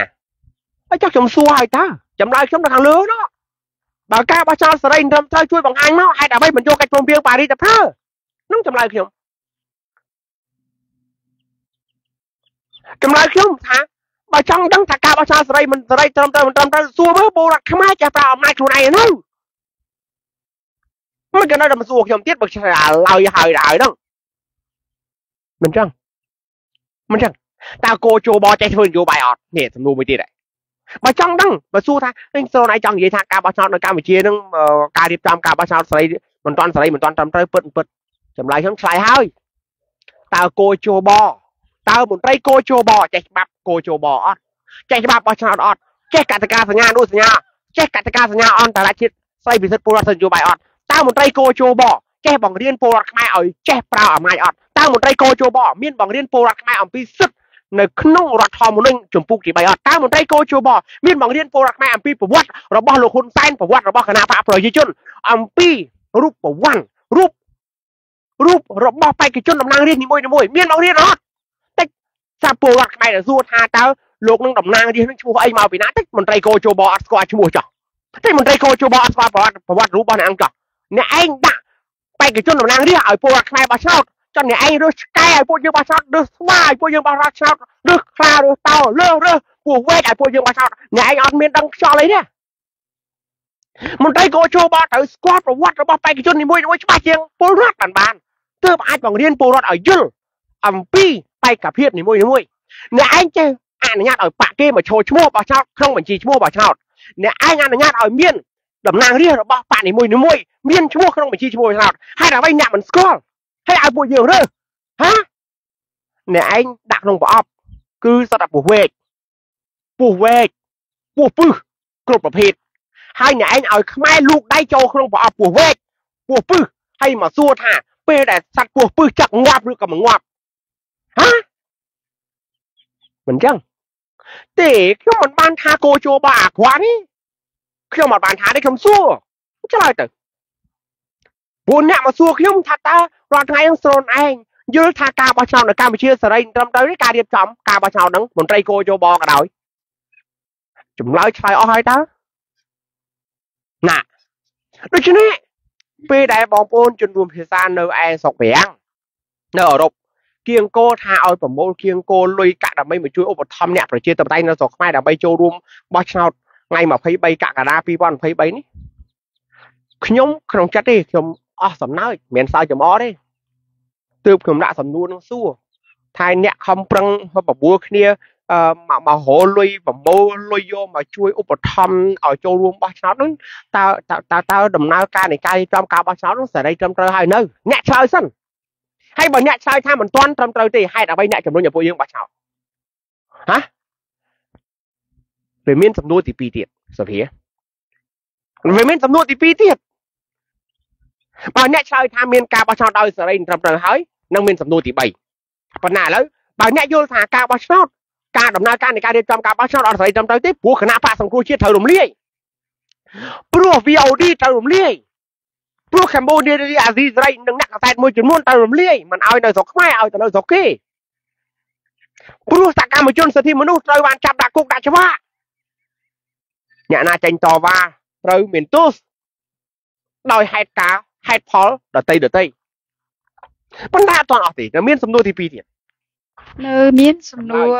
ហើយចោះខ្ញុំសួរហើយតើចម្លើយខ្ញុំនៅខាងលើនោះបើការបោះឆ្នោតសេរីត្រឹមត្រូវជួយបង្ហាញមកហេតុអ្វីមិនយកកិច្ចព្រមព្រៀងប៉ារីសទៅប្រើនោះចម្លើយខ្ញុំចម្លើយខ្ញុំថាបើចង់ដឹងថាការបោះឆ្នោតសេរីមិនសេរីត្រឹមត្រូវមិនត្រឹមត្រូវសួរមើលពលរដ្ឋខ្មែរចេះប្រើអំណាចខ្លួនឯងនៅ មិនក៏នៅតែមកសួរខ្ញុំទៀតបើឆ្លាឡើយហើយហើយហ្នឹងមិនចឹងមិនចឹងតើគោជោបចេះធ្វើនយោបាយអត់នេះសំណួរមួយទៀតដែរបើចង់ដឹងបើសួរថាវិញសូនឯងចង់និយាយថាការបោះឆ្នោតនៅកម្ពុជានឹងការរៀបចំការបោះឆ្នោតសេរីមិនទាន់សេរីមិនទាន់ត្រឹមត្រូវពិតពិតចម្លើយខ្ញុំឆ្លើយហើយតើគោជោបតើមន្ត្រីគោជោបចេះច្បាប់គោជោបអត់ចេះច្បាប់បោះឆ្នោតអត់ចេះកតិកាសញ្ញាអនុសញ្ញាចេះកតិកាសញ្ញាអន្តរជាតិស្ដីពីសិទ្ធិពលរដ្ឋសិទ្ធិនយោបាយអត់ តើមន្ត្រីគោជោបចេះបង្រៀនពលរដ្ឋខ្មែរឲ្យចេះប្រើអំណាចអត់តើមន្ត្រីគោជោបមានបង្រៀនពលរដ្ឋខ្មែរអំពីសិទ្ធិនៅក្នុងរដ្ឋធម្មនុញ្ញចំពុកទី3អត់តើមន្ត្រីគោជោបមានបង្រៀនពលរដ្ឋខ្មែរអំពីប្រវត្តិរបស់លោកហ៊ុនសែនប្រវត្តិរបស់គណៈបកប្រជាជន អំពីរូបប្រវត្តិរូបរូបរបស់បេក្ខជនតំណាងរាស្ត្រនីមួយៗមានបង្រៀនអត់តិចសាពលរដ្ឋខ្មែរសួរថាតើលោកនឹងតំណាងរាស្ត្រនឹងឈ្មោះអីមកពីណាតិចមន្ត្រីគោជោបអត់ស្គាល់ឈ្មោះចុះតែមន្ត្រីគោជោបអត់ស្គាល់ប្រវត្តិប្រវត្តិរូបរបស់អ្នកអង្គចុះ អ្នកឯងដាក់បេក្ខជនតំណាងរាស្ត្រឲ្យពលរដ្ឋខ្មែរបោះឆ្នោតចាំអ្នកឯងរើសឆ្កែឲ្យពួកយើងបោះឆ្នោតរើសស្វាឲ្យពួកយើងបោះឆ្នោតរើសខ្លារើសតោលើសរើសពួកវែកឲ្យពួកយើងបោះឆ្នោតអ្នកឯងអត់មានដឹងខ្យល់អីទេមន្ត្រីគោចូលបោះត្រូវស្គាល់ប្រវត្តិរបស់បេក្ខជននីមួយៗច្បាស់ជាងពលរដ្ឋបានបានទើបអាចបង្រៀនពលរដ្ឋឲ្យយល់អំពីបេក្ខភាពនីមួយៗអ្នកឯងចេះអនុញ្ញាតឲ្យបាក់គេមកចូលឈ្មោះបោះឆ្នោតក្នុងបញ្ជីឈ្មោះបោះឆ្នោតអ្នកឯងអនុញ្ញាតឲ្យមាន តំណាងរាស្ត្ររបស់បកនីមួយៗមានឈ្មោះក្នុងបញ្ជីឈ្មោះបោះឆ្នោតហើយអ្វីអ្នកមិនស្គាល់ហើយឲ្យពួកយើងរើសហាអ្នកឯងដាក់ក្នុងប្រអប់គឺសត្វតែពោះវែកពោះវែកពោះពឹសគ្រប់ប្រភេទហើយអ្នកឯងឲ្យខ្មែរលូកដៃចូលក្នុងប្រអប់ពោះវែកពោះពឹសហើយមកសួរថាពេលដែលសត្វពោះពឹសចាក់ងាប់ឬក៏មិនងាប់ហាមិនចឹងទេខ្ញុំមិនបានថាគោជោបអាក្រក់ទេ ខ្ញុំមិនបានថាទេខ្ញុំសួរឆ្លើយទៅពួកអ្នកមកសួរខ្ញុំថាតើរាល់ថ្ងៃនឹងស្រនឯងយល់ថាការបោះឆ្នោតនៅកម្ពុជាសេរីត្រឹមត្រូវទេការរៀបចំការបោះឆ្នោតហ្នឹងមន្ត្រីគោជោបក៏ដោយចម្លើយឆ្លើយអស់ហើយតើណាដូច្នេះពេលដែលបងប្អូនជនរួមភាសានៅឯស្រុកប្រាំងនៅអឺរ៉ុបគៀងគោថាឲ្យប្រមូលគៀងគោលុយកាក់ដើម្បីមកជួយឧបត្ថម្ភអ្នកប្រជាធិបតេយ្យនៅស្រុកខ្មែរដើម្បីចូលរួមបោះឆ្នោត ថ្ងៃ23កក្កដា2023នេះខ្ញុំក្នុងចិត្តទេខ្ញុំអស់សំណើចមិនមែនសើចចំអទេទើបខ្ញុំដាក់សំណួរនឹងសួរថាអ្នកខំប្រឹងបបួលគ្នាមកមករលុយប្រមូលលុយយកមកជួយឧបត្ថម្ភឲ្យចូលរួមបោះឆ្នោតនោះតើតើតើដំណើរការនៃការរៀបចំការបោះឆ្នោតនោះសេរីត្រឹមត្រូវហើយនៅអ្នកឆ្លើយសិនហើយបើអ្នកឆ្លើយថាមិនទាន់ត្រឹមត្រូវទេហេតុអ្វីអ្នកជំរុញឲ្យពួកយើងបោះឆ្នោតហ៎ វាមានសំណួរទី2ទៀតសុភាវាមានសំណួរទី2ទៀតបើអ្នកឆ្លើយថាមានការបោះឆ្នោតដោយសេរីត្រឹមត្រូវហើយនឹងមានសំណួរទី3ប៉ុន្តែឥឡូវបើអ្នកយល់ថាការបោះឆ្នោតការដំណើរការនៃការរៀបចំការបោះឆ្នោតអត់សេរីត្រឹមត្រូវទេព្រោះគណៈបកសង្គ្រោះជាតិត្រូវរំលាយព្រោះ VOD ត្រូវរំលាយព្រោះកម្ពុជារីអាស៊ីសេរីនិងអ្នកកសែតមួយចំនួនត្រូវរំលាយមិនឲ្យនៅស្រុកខ្មែរឲ្យទៅនៅស្រុកគេព្រោះសកម្មជនសិទ្ធិមនុស្សត្រូវបានចាប់ដាក់គុកដាក់ច្បាប់ អ្នកណាចេញតវ៉ាត្រូវមានទោសដោយហេតុការហេតុផលដតីដតីប៉ុន្តែអត់ទាន់អស់ទេនៅមានសំណួរទី2ទៀតនៅមានសំណួរ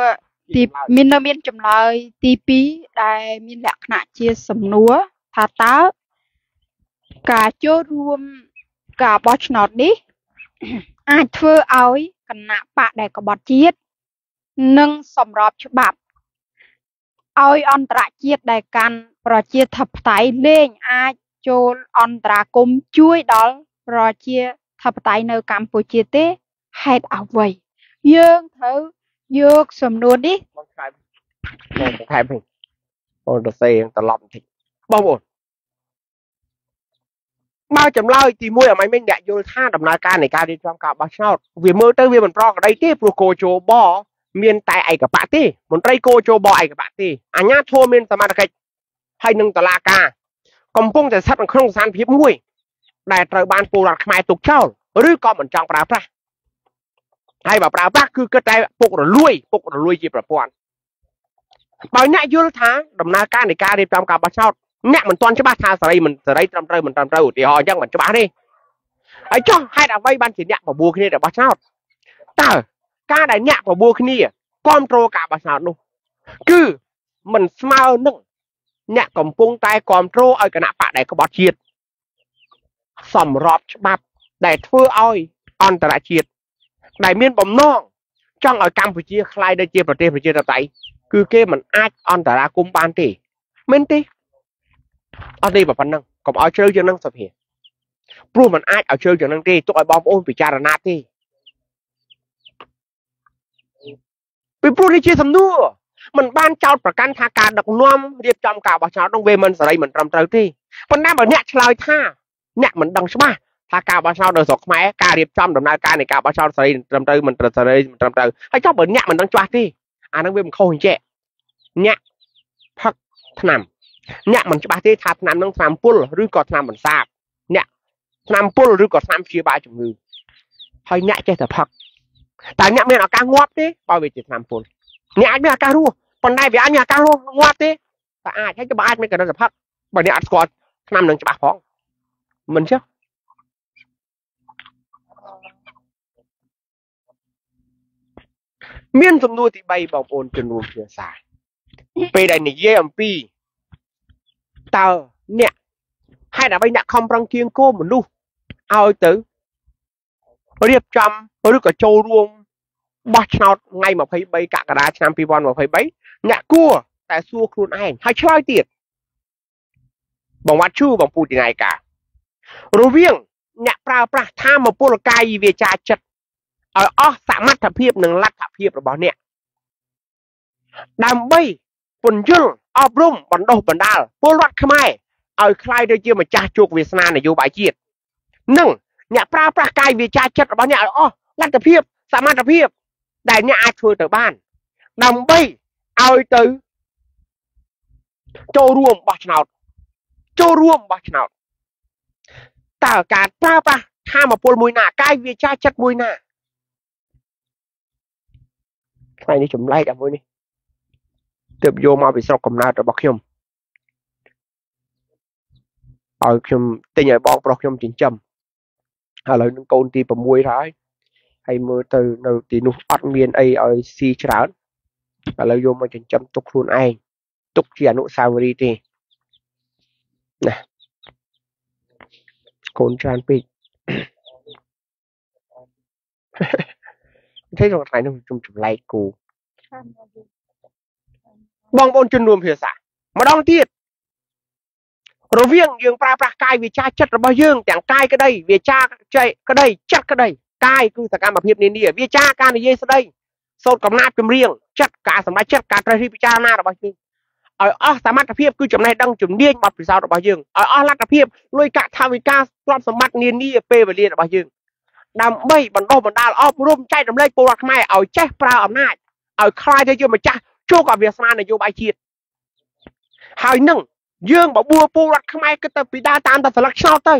ទីមាននៅមានចម្លើយទី2ដែលមានលក្ខណៈជាសំណួរថាតើការចូលរួមការបោះឆ្នោតនេះ អាចធ្វើឲ្យគណៈបកដែលក្បត់ជាតិនិងសម្របច្បាប់ ឲ្យអន្តរជាតិដែលកាន់ប្រជាធិបតេយ្យលេងអាចចូលអន្តរាគមជួយដល់ប្រជាធិបតេយ្យនៅកម្ពុជាទេហេតុអ្វីយើងត្រូវយកសំណួរនេះបងឆ្លើយបងថែមវិញបងទៅសេត្រឡប់បន្តិចបងប្អូនបើចម្លើយទី1អមមិញអ្នកយល់ថាដំណើរការនៃការរៀបចំការបោះឆ្នោតវាមើលទៅវាមិនប្រក្រតីទេព្រោះគោជោប មានតែឯកបៈទេមន្ត្រីគោជោបឯកបៈទេអាញាធัวមានសមត្ថកិច្ចហើយនឹងតឡាការកំពុងតែស្ថិតនៅក្នុងស្ថានភាពមួយដែលត្រូវបានពលរដ្ឋខ្មែរទុកចោលឬក៏មិនចង់ប្រើប្រាស់ហើយបើប្រើប្រាស់គឺគិតតែពុករលួយពុករលួយជាប្រព័ន្ធបើអ្នកយល់ថាដំណើរការនៃការរៀបចំការបោះឆ្នោតអ្នកមិនទាន់ច្បាស់ថាសេរីមិនសេរីត្រឹមត្រូវមិនត្រឹមត្រូវឧទាហរណ៍អញ្ចឹងមិនច្បាស់ទេហើយចុះហេតុអ្វីបានជាអ្នកបបួលគ្នាទៅបោះឆ្នោតតើ ការដែលអ្នកបបួលគ្នាគ្រប់គ្រងការបោះឆ្នោតនោះគឺមិនស្មើនឹងអ្នកកំពុងតែគ្រប់គ្រងឲ្យគណៈបកដែលក្បត់ជាតិសម្របច្បាប់ដែលធ្វើឲ្យអន្តរជាតិដែលមានបំណងចង់ឲ្យកម្ពុជាคล้ายទៅជាប្រទេសប្រជាធិបតេយ្យគឺគេមិនអាចអន្តរាគមបានទេមែនទេអត់ទេប៉ុណ្ណឹងកុំឲ្យជ្រៅជាងនឹងសុភាព្រោះมันអាចឲ្យជ្រៅជាងនឹងទេទុកឲ្យបងប្អូនពិចារណាទេ ពីព្រោះនេះជាសំណួរมันបានចោតប្រកាន់ថាការដឹកនាំរៀបចំការបោះឆ្នោតនោះវាមិនសេរីមិនត្រឹមត្រូវទេប៉ុន្តែបើអ្នកឆ្លើយថាអ្នកមិនដឹងច្បាស់ថាការបោះឆ្នោតនៅស្រុកខ្មែរការរៀបចំដំណើរការនៃការបោះឆ្នោតសេរីត្រឹមត្រូវមិនត្រឹមសេរីមិនត្រឹមត្រូវហើយចុះបើអ្នកមិនដឹងច្បាស់ទេអានឹងវាមិនខុសអញ្ចឹងអ្នកផឹកឆ្នាំអ្នកមិនច្បាស់ទេថាឆ្នាំនឹងឆ្នាំពុលឬក៏ឆ្នាំបន្សាបអ្នកឆ្នាំពុលឬក៏ឆ្នាំព្យាបាលជំងឺហើយអ្នកចេះតែផឹក តែអ្នកមានឱកាសងាប់ទេបើវាជាឆ្នាំពុលអ្នកអាចមានឱកាសរស់ប៉ុន្តែវាអាចមានឱកាសរស់ងាប់ទេតែអាចហើយក៏បើអាចមានកណ្ដឹងតែផឹកបើអ្នកអត់ស្គាល់ឆ្នាំនឹងច្បាស់ផងមិនចឹងមានសំណួរទី3បងប្អូនជំនួសភាសាពេលដែលនិយាយអំពីតើអ្នកហេតុអ្វីអ្នកខំប្រឹងគៀងគោមនុស្សឲ្យទៅ រៀបចំឬក៏ចូលរួម បោះឆ្នោតថ្ងៃ23កក្កដាឆ្នាំ2023អ្នកគួរតែសួរខ្លួនឯងហើយឆ្លើយទៀតបងវត្តជូបងពូទីថ្ងៃការវាងអ្នកប្រើប្រាស់ធម៌ពលកាយវាចាចិត្តឲ្យអស់សមត្ថភាពនិងលទ្ធភាពរបស់អ្នកដើម្បីពន្យល់អប់រំបណ្ដុះបណ្ដាលពលរដ្ឋខ្មែរឲ្យคล้ายទៅជាម្ចាស់ជោគវាសនានយោបាយជាតិនិង អ្នកប្រើប្រាស់កាយវាចាចិត្តរបស់អ្នកឲ្យអស់លទ្ធភាពសមត្ថភាព ដែលអ្នកអាចធ្វើទៅបាន ដើម្បីឲ្យទៅចូលរួមបោះឆ្នោតចូលរួមបោះឆ្នោតតើការប្រើប្រាស់ធម៌ពលមួយណាកាយវាចាចិត្តមួយណាថ្ងៃនេះចម្លែកអាមួយនេះទើបយកមកពីស្រុកកំណើតរបស់ខ្ញុំឲ្យខ្ញុំទិញឲ្យបងប្រុសខ្ញុំចិញ្ចឹម ឥឡូវនឹងកូនទី6ហើយហើយមើលទៅនៅទីនោះអត់មានអីឲ្យស៊ីច្រើនឥឡូវយកមកចិញ្ចឹមទុកខ្លួនឯងទុកជាអនុស្សាវរីយ៍ទេណាកូនច្រើនពេក thế rồi ថ្ងៃនោះខ្ញុំចម្លែកគូបងប្អូនជនរួមភាសាម្ដងទៀត រវាងយើងប្រើប្រាស់កាយវាចាចិត្តរបស់យើងទាំងកាយក្តីវាចាចៃក្តីចិត្តក្តីកាយគឺសកម្មភាពនានាវាចាការនិយាយស្ដីសូត្រកំណាត់ចម្រៀងចិត្តការសម្រេចចិត្តការត្រេះរិះពិចារណារបស់យើងឲ្យអស់សមត្ថភាពគឺចំណេះដឹងជំនាញបទពិសោធន៍របស់យើងឲ្យអស់លទ្ធភាពលុយកាក់ថាវិការទ្រព្យសម្បត្តិនានាពេលវេលារបស់យើងដើម្បីបណ្ដុះបណ្ដាលអប់រំចែករំលែកពលរដ្ឋខ្មែរឲ្យចេះប្រើអំណាចឲ្យខ្លាយទៅជាម្ចាស់ជោគអវាសនានយោបាយជាតិហើយនឹង យើងបបួលពលរដ្ឋខ្មែរគិតទៅពីដើរតាមតែស្លឹកឆ្នោតទៅ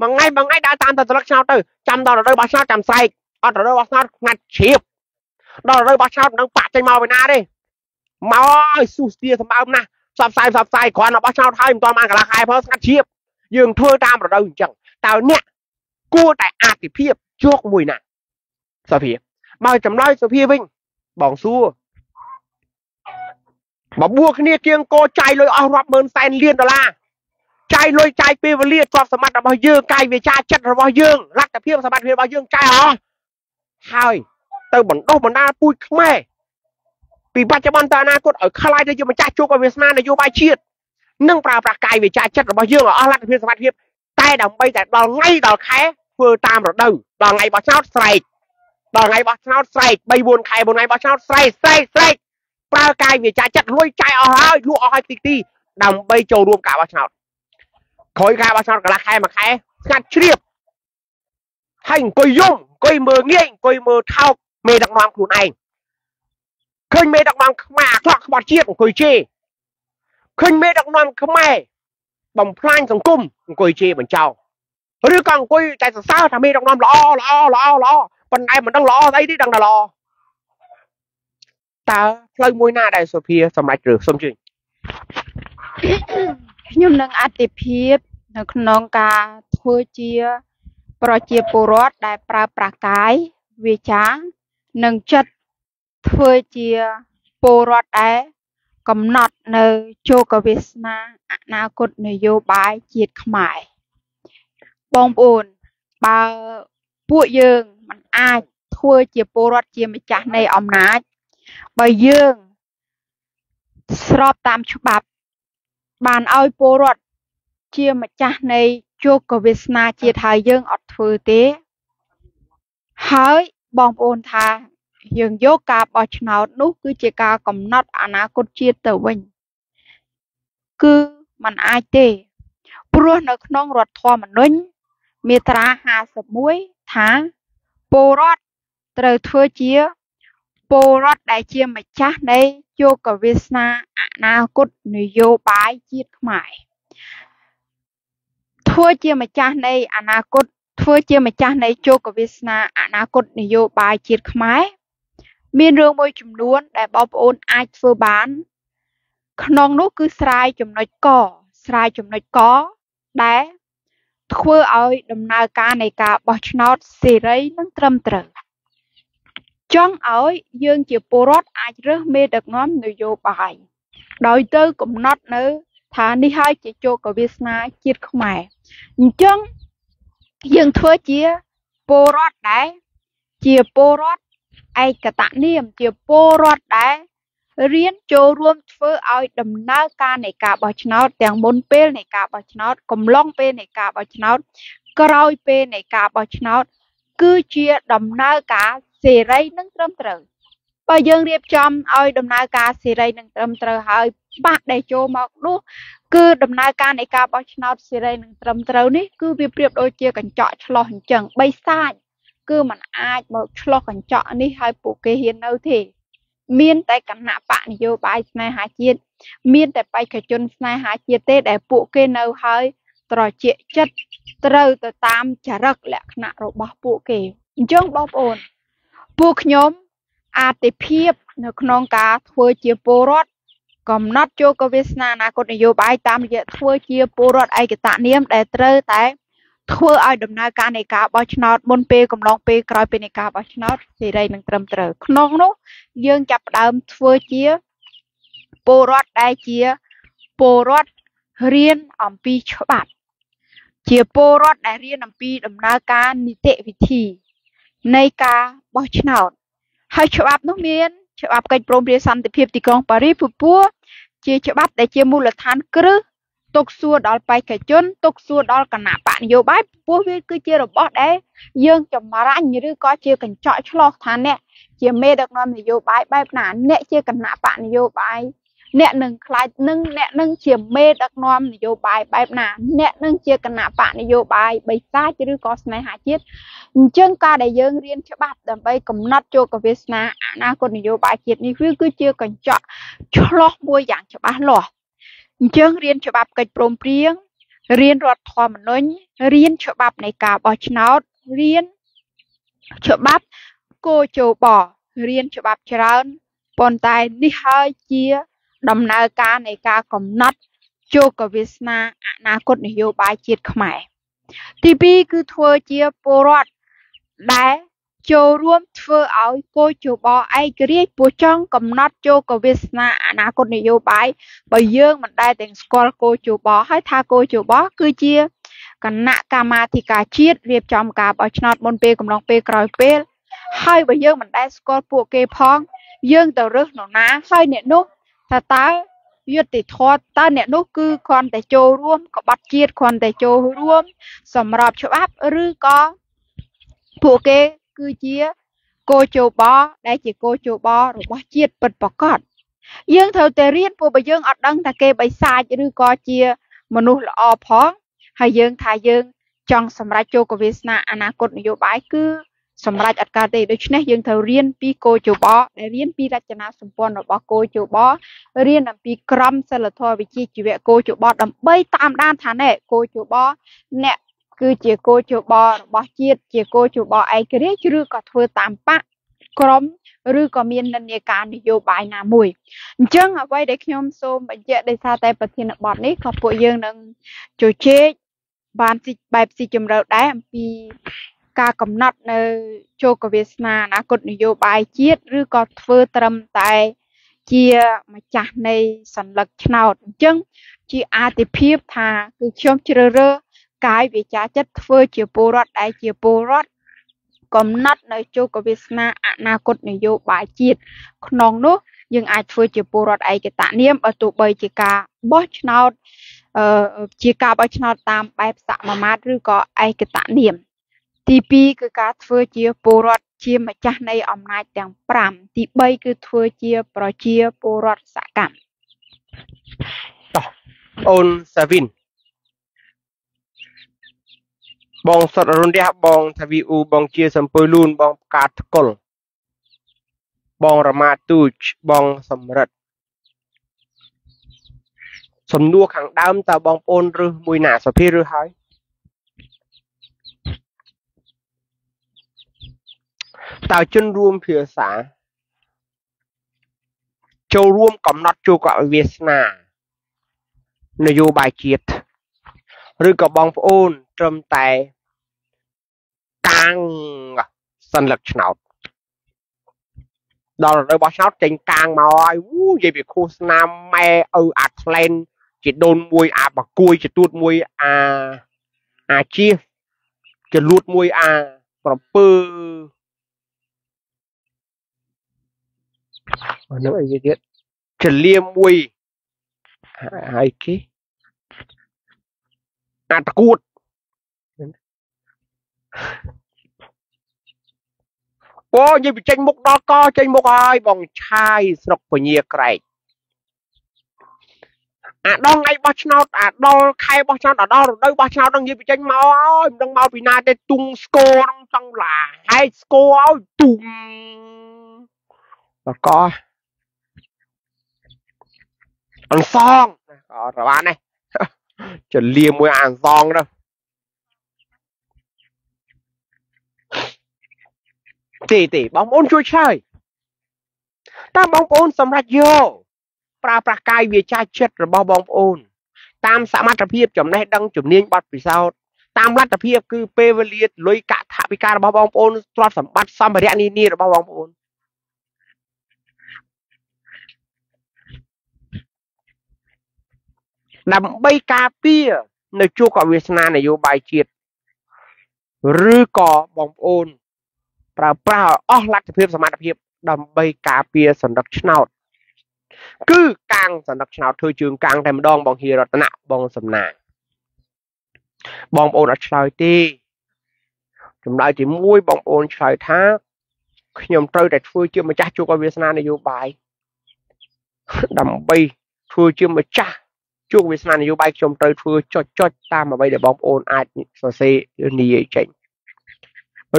មួយថ្ងៃមួយថ្ងៃដើរតាមតែស្លឹកឆ្នោតទៅចាំដល់រដូវបោះឆ្នោតចាំស្រែកអត់រដូវបោះឆ្នោតងាត់ជ្រាបដល់រដូវបោះឆ្នោតនឹងបាក់ចេញមកពីណាទេមកឲ្យស៊ូស្ទាសម្បើមណាស់ផ្សព្វផ្សាយផ្សព្វផ្សាយគ្រាន់តែបោះឆ្នោតហើយមិនទាន់បានកន្លះខែផងស្ងាត់ជ្រាបយើងធ្វើតាមរដូវអញ្ចឹងតើអ្នកគួរតែអតិភិបជោគមួយណាសុភាបើចម្លើយសុភាវិញបងសួរ បបួគ្នាគៀងកោចាយលុយអស់រាប់ម៉ឺនសែនលានដុល្លារចាយលុយចាយពេលវេលាទ្រព្យសម្បត្តិរបស់យើងកាយវាចាចិត្តរបស់យើងលទ្ធភាពសម្បត្តិភាពរបស់យើងចាយអស់ហើយទៅបណ្ដុះបណ្ដាលពូជខ្មែរពីបច្ចុប្បន្នទៅអនាគតឲ្យខ្លាយទៅជាម្ចាស់ជោគឲ្យវាសនានយោបាយជាតិនិងប្រើប្រាស់កាយវាចាចិត្តរបស់យើងឲ្យអស់លទ្ធភាពសមត្ថភាពតែដើម្បីតែដល់ថ្ងៃដល់ខែធ្វើតាមរដូវដល់ថ្ងៃបោះឆ្នោតស្រែកដល់ថ្ងៃបោះឆ្នោតស្រែក3 4ខែ4ថ្ងៃបោះឆ្នោតស្រែកស្រែកស្រែក ប្រើកាយវាចាចិត្តលួយចាយអស់ហើយលក់អស់ហើយទីទីដើម្បីចូលរួមការបោះឆ្នោតក្រោយការបោះឆ្នោតកន្លះខែមួយខែស្ងាត់ជ្រាបហើយអង្គុយយំអង្គុយមើលងាយអង្គុយមើលថោកមេដឹកនាំខ្លួនឯងឃើញមេដឹកនាំខ្មែរអាក្រក់ក្បត់ជាតិអង្គុយជេរឃើញមេដឹកនាំខ្មែរបំផ្លាញសង្គមអង្គុយជេរបញ្ចោឬក៏អង្គុយតែសរសើរថាមេដឹកនាំល្អល្អល្អល្អប៉ុន្តែមិនដឹងល្អស្អីទេដឹងតែល្អ តើផ្លូវមួយណាដែលសុភាសម្រេចឬសូមជឿខ្ញុំនឹងអតិភិបនៅក្នុងការធ្វើជា ប្រជាពលរដ្ឋដែលប្រើប្រាស់កាយវាចានិងចិត្តធ្វើជាពលរដ្ឋដែលកំណត់នៅជោគវាសនាអនាគតនយោបាយជាតិខ្មែរបងប្អូនបើពួកយើងមិនអាចធ្វើជាពលរដ្ឋជាម្ចាស់នៃអំណាច បើយើង ស្របតាមច្បាប់ បានឲ្យពលរដ្ឋជាម្ចាស់នៃជោគវាសនាជាតិហើយយើងអត់ធ្វើទេ ហើយបងប្អូនថា យើងយកការបោះឆ្នោតនោះគឺជាការកំណត់អនាគតជាតិទៅវិញ គឺมันអាចទេ ព្រោះនៅក្នុងរដ្ឋធម្មនុញ្ញមាត្រា51ថាពលរដ្ឋត្រូវធ្វើជា ពលរដ្ឋដែលជាម្ចាស់នៃជោគវាសនាអនាគតនយោបាយជាតិខ្មែរធ្វើជាម្ចាស់នៃអនាគតធ្វើជាម្ចាស់នៃជោគវាសនាអនាគតនយោបាយជាតិខ្មែរមានរឿងមួយចំនួនដែលបងប្អូនអាចធ្វើបាន ក្នុងនោះគឺស្រាយចំណុចកស្រាយចំណុចកដែលធ្វើឲ្យដំណើរការនៃការបោះឆ្នោតសេរីនិងត្រឹមត្រូវ ចង់ឲ្យយើងជាពលរដ្ឋអាចរើសមេដឹកនាំនយោបាយដោយទៅកំណត់នៅថានេះហើយជាជោគវាសនាជាតិខ្មែរអញ្ចឹងយើងធ្វើជាពលរដ្ឋដែរជាពលរដ្ឋឯកតនាមជាពលរដ្ឋដែលរៀនចូលរួមធ្វើឲ្យដំណើរការនៃការបោះឆ្នោតទាំងមុនពេលនៃការបោះឆ្នោតកំឡុងពេលនៃការបោះឆ្នោតក្រោយពេលនៃការបោះឆ្នោត គឺជាដំណើរការ សេរីនិងត្រឹមត្រូវបើយើងរៀបចំឲ្យដំណើរការសេរីនិងត្រឹមត្រូវហើយបាក់ដែលចូលមកនោះគឺដំណើរការនៃការបោះឆ្នោតសេរីនិងត្រឹមត្រូវនេះគឺវាប្រៀបដូចជាកញ្ចក់ឆ្លោះអញ្ចឹងបីសាច់គឺมันអាចមកឆ្លោះកញ្ចក់នេះឲ្យពួកគេហ៊ាននៅទេមានតែគណៈបកនយោបាយស្នេហាជាតិមានតែបេក្ខជនស្នេហាជាតិទេដែលពួកគេនៅហើយត្រជាចិត្តត្រូវទៅតាមចរិតលក្ខណៈរបស់ពួកគេអញ្ចឹងបងប្អូន ពួកខ្ញុំអាទិភាពនៅក្នុងការធ្វើជាពលរដ្ឋកំណត់ចូលកវាសនាអនាគតនយោបាយតាមរយៈធ្វើជាពលរដ្ឋឯកតនាមដែលត្រូវតែធ្វើឲ្យដំណើរការនៃការបោះឆ្នោតមុនពេលកំឡុងពេលក្រោយពេលនៃការបោះឆ្នោតសេរីនិងត្រឹមត្រូវក្នុងនោះយើងចាប់ផ្ដើមធ្វើជាពលរដ្ឋដែលជាពលរដ្ឋរៀនអំពីច្បាប់ ជាពលរដ្ឋដែលរៀនអំពីដំណើរការនីតិវិធី នៃការបោះឆ្នោតហើយច្បាប់នោះមាន ច្បាប់កិច្ចព្រមព្រៀងសន្តិភាពទីក្រុងប៉ារីសពពួរជាច្បាប់ដែលជាមូលដ្ឋានគ្រឹះទុកសួរដល់បេក្ខជនទុកសួរដល់គណៈបកនយោបាយពោះវាគឺជារបស់ដែលយើងចម្រាញ់ឬក៏ជាកញ្ចក់ឆ្លោះថាអ្នកជាមេដឹកនាំនយោបាយបែបណាអ្នកជាគណៈបកនយោបាយ អ្នកនឹងខ្លាចនឹងអ្នកនឹងជាមេដឹកនាំនយោបាយបែបណា អ្នកនឹងជាគណៈបកនយោបាយបិសាចឬក៏ស្នេហាជាតិអញ្ចឹងការដែលយើងរៀនច្បាប់ដើម្បីកំណត់ចូលកវាសនាអនាគតនយោបាយជាតិនេះវាគឺជាកញ្ចក់ឆ្លោះមួយយ៉ាងច្បាស់លាស់អញ្ចឹងរៀនច្បាប់កិច្ចព្រមព្រៀងរៀនរដ្ឋធម្មនុញ្ញរៀនច្បាប់នៃការបោះឆ្នោតរៀនច្បាប់គោជបរៀនច្បាប់ច្រើនប៉ុន្តែនេះហើយជា ដំណើរការនៃការកំណត់ជោគវាសនាអនាគតនយោបាយជាតិខ្មែរទី2គឺធ្វើជាពលរដ្ឋដែលចូលរួមធ្វើឲ្យគោជបឯករាជ្យពោះចង់កំណត់ជោគវាសនាអនាគតនយោបាយបើយើងមិនដែលទាំងស្គាល់គោជបហើយថាគោជបគឺជាគណៈកម្មាធិការជាតិរៀបចំការបោះឆ្នោតមុនពេលកំឡុងពេលក្រោយពេលហើយបើយើងមិនដែលស្គាល់ពួកគេផង យើងទៅរើសនរណាហើយអ្នកនោះ ថាតើយុត្តិធម៌តើអ្នកនោះគឺគ្រាន់តែចូលរួមក្បត់ជាតិគ្រាន់តែចូលរួម សម្របច្បាប់ឬក៏ពួកគេគឺជាគោជបដែលជាគោជបរបស់ជាតិពិតប្រាកដយើងត្រូវតែរៀនពួកបើយើងអត់ដឹងថាគេបិសាចឬក៏ជា មនុស្សល្អផងហើយយើងថាយើងចង់សម្រេចចូលកវាសនាអនាគតនយោបាយគឺ សម្រាប់អត់កើតទេដូច្នេះយើងត្រូវរៀនពីគោជបដែលរៀនពីរចនាសម្ព័ន្ធរបស់គោជបរៀនអំពីក្រមសិលធម៌វិជ្ជាជីវៈគោជបដើម្បីតាមដានថាណែគោជបអ្នកគឺជាគោជបរបស់ជាតិជាគោជបឯករាជ្យឬក៏ធ្វើតាមបកក្រមឬក៏មាននិន្នាការនយោបាយណាមួយអញ្ចឹងអ្វីដែលខ្ញុំសូមបញ្ជាក់ដោយសារតែប្រធានបទនេះក៏ពួកយើងនឹងជជែកបានស៊ីបែបស៊ីជម្រៅដែរអំពី ការកំណត់នៅជោគវាសនាអនាគតនយោបាយជាតិឬក៏ធ្វើត្រឹមតែជាម្ចាស់នៃសัญลักษณ์ឆ្នោតអញ្ចឹងជាអាទិភាពថាគឺខ្ញុំជ្រើសរើសកាយវាចាចិត្តធ្វើជាពលរដ្ឋដែលជាពលរដ្ឋកំណត់នៅជោគវាសនាអនាគតនយោបាយជាតិក្នុងនោះយើងអាចធ្វើជាពលរដ្ឋឯកតនាមបើទោះបីជាការបោះឆ្នោតអឺជាការបោះឆ្នោតតាមបែបសមាមាត្រឬក៏ឯកតនាម ទី2គឺការធ្វើជាពលរដ្ឋជាម្ចាស់នៃអំណាចទាំង5ទី3គឺធ្វើជាប្រជាពលរដ្ឋសកម្មតោះអូនសាវិនបងសុតអរុនរះបងថាវីអ៊ូបងជាសំពើលូនបងផ្កាថ្កុលបងរមាទូចបងសំរិទ្ធសំណួរខាងដើមតើបងប្អូនរើសមួយណាសុភាឬហើយ តើជនរួមភាសាចូលរួមកំណត់ជួកវាសនានយោបាយជាតិឬក៏បងប្អូនត្រឹមតែកាងសัญลักษณ์ឆ្នោតដល់រដូវបោះឆ្នោតចេញកាងមកហើយវូនិយាយពីឃោសនាម៉ែឪអាថ្លែនជាដូនមួយអាបកួយជាទួតមួយអាអាជាជាលួតមួយអាប្រពើ អានោះអីទៀតចលាមួយហើយគេអាតកួតអូនិយាយបញ្ចេញមុខដល់កចេញមុខហើយបងឆាយស្រុកពញាក្រែកអាដល់ថ្ងៃបោះឆ្នោតអាដល់ខែបោះឆ្នោតអាដល់រដូវបោះឆ្នោតនឹងនិយាយបញ្ចេញមកហើយមិនដឹងមកពីណាទេទុងស្គរនឹងចង់ឡាហែកស្គរឲ្យទុំបក អន្សងអត់បានទេចលាមួយអាអន្សងទៅទេទេបងប្អូនជួយឆ្លើយតាមបងប្អូនសម្រាប់យកប្រើប្រាស់កាយវាចាចិត្តរបស់បងប្អូន តាមសមត្ថភាពចំណេះដឹងជំនាញបទពិសោធន៍តាមលទ្ធភាពគឺពេលវេលាលុយកាក់ថវិការបស់បងប្អូនទ្រព្យសម្បត្តិសម្ភារៈនានារបស់បងប្អូន ដើម្បីការពារនៅជួរកវាសនានយោបាយជាតិឬក៏បងប្អូន ប្រើប្រាស់អស់លទ្ធភាពសមត្ថភាព ដើម្បីការពារសន្តិឆ្នោតគឺកាងសន្តិឆ្នោតធ្វើជើងកាងតែម្ដងបងហៀរតនៈបងសំណាងបងប្អូនអត់ឆ្លើយទេចម្លើយទី1បងប្អូនឆ្លើយថាខ្ញុំត្រូវតែធ្វើជាម្ចាស់ជួបវាសនានយោបាយដើម្បីធ្វើជាម្ចាស់ ជួបវាសនានយោបាយខ្ញុំត្រូវធ្វើចុចចុចតាមអ្វីដែលបងប្អូនអាចសរសេរនិយាយចេញ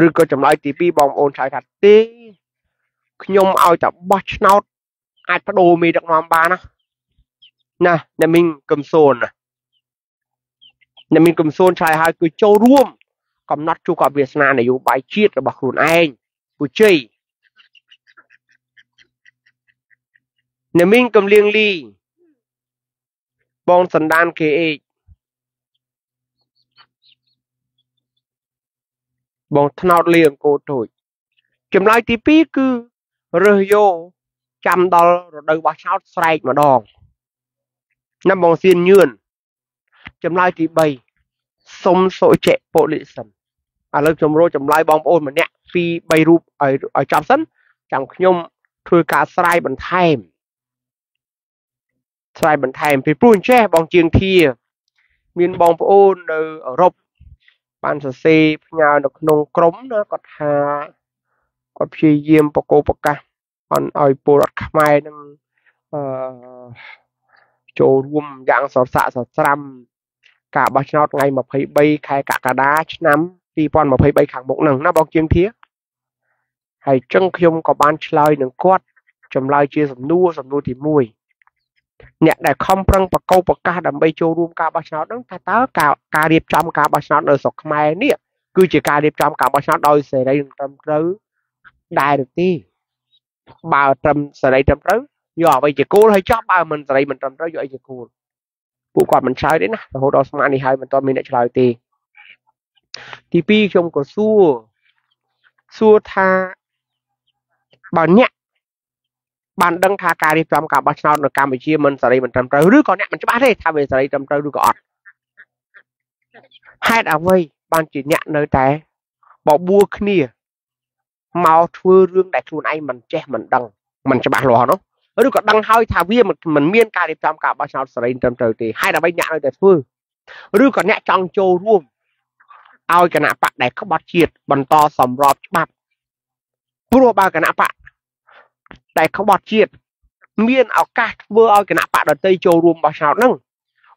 ឬក៏ចម្លើយទី2បងប្អូនឆ្លើយថាទេខ្ញុំឲ្យតែបោះឆ្នោតអាចបដូរមេដឹកនាំបានណាណាអ្នកមីងកំសូនណាអ្នកមីងកំសូនឆ្លើយហើយគឺចូលរួមកំណត់ជួបកវាសនានយោបាយជាតិរបស់ខ្លួនឯងពូជ័យអ្នកមីងកំលៀងលី បងសណ្ដាន KH បងថ្នោតលីអង្គរទូច ចម្លើយទី2គឺរើសយកចាំដល់រដូវបោះឆ្នោតស្រែកម្ដងណាបងសៀនញឿនចម្លើយទី3សុំសុចិប៉ូលីសិនឥឡូវខ្ញុំរកចម្លើយបងប្អូនម្នាក់ពី3រូបឲ្យឲ្យចាប់សិនចាំខ្ញុំធ្វើការស្រាយបន្ថែម ស្រាយបន្ថែមពីព្រោះអញ្ចេះបងជាងធា មានបងប្អូននៅអឺរ៉ុបបានសរសេរផ្ញើនៅក្នុងក្រុមណាគាត់ថាគាត់ព្យាយាមបកគោប្រកាសអន់ឲ្យពលរដ្ឋខ្មែរនឹងអឺចូលរួមយ៉ាងសរស័កសស្រាំការបោះឆ្នោតថ្ងៃ23ខែកក្កដាឆ្នាំ2023ខាងមុខហ្នឹងណាបងជាងធាហើយចឹងខ្ញុំក៏បានឆ្លើយនឹងគាត់ចម្លើយជាសំណួរសំណួរទី1 អ្នកដែលខំប្រឹងបកោប្រកាសដើម្បីចូលរួមការបោះឆ្នោតហ្នឹងថាតើការការរៀបចំការបោះឆ្នោតនៅស្រុកខ្មែរនេះគឺជាការរៀបចំការបោះឆ្នោតដោយសេរីនិងត្រឹមត្រូវដែរឬទេបើត្រឹមសេរីត្រឹមត្រូវយកអ្វីជាគោលហើយចោះបើមិនសេរីមិនត្រឹមត្រូវយកអីជាគោលពួកគាត់មិនឆ្លើយទេណារហូតដល់ស្មាននេះហើយមិនទាន់មានអ្នកឆ្លើយទេទី2ខ្ញុំក៏សួរសួរថាបើអ្នក បានដឹងថាការរៀបចំការបោះឆ្នោតនៅកម្ពុជាមិនសេរីមិនត្រឹមត្រូវឬក៏អ្នកមិនច្បាស់ទេថាវាសេរីត្រឹមត្រូវឬក៏អត់ហេតុអ្វីបានជាអ្នកនៅតែបបួលគ្នាមកធ្វើរឿងដែលខ្លួនឯងមិនចេះមិនដឹងមិនច្បាស់លាស់នោះឬក៏ដឹងហើយថាវាមិនមានការរៀបចំការបោះឆ្នោតសេរីត្រឹមត្រូវទេហើយដើម្បីអ្នកនៅតែធ្វើឬក៏អ្នកចង់ចូលរួមឲ្យគណៈបកដែលក្បត់ជាតិបន្តសម្របច្បាប់ព្រោះបើគណៈបក ដែលក្បត់ជាតិមានឱកាសធ្វើឲ្យគណៈបកដតីចូលរួមបោះឆ្នោតហ្នឹង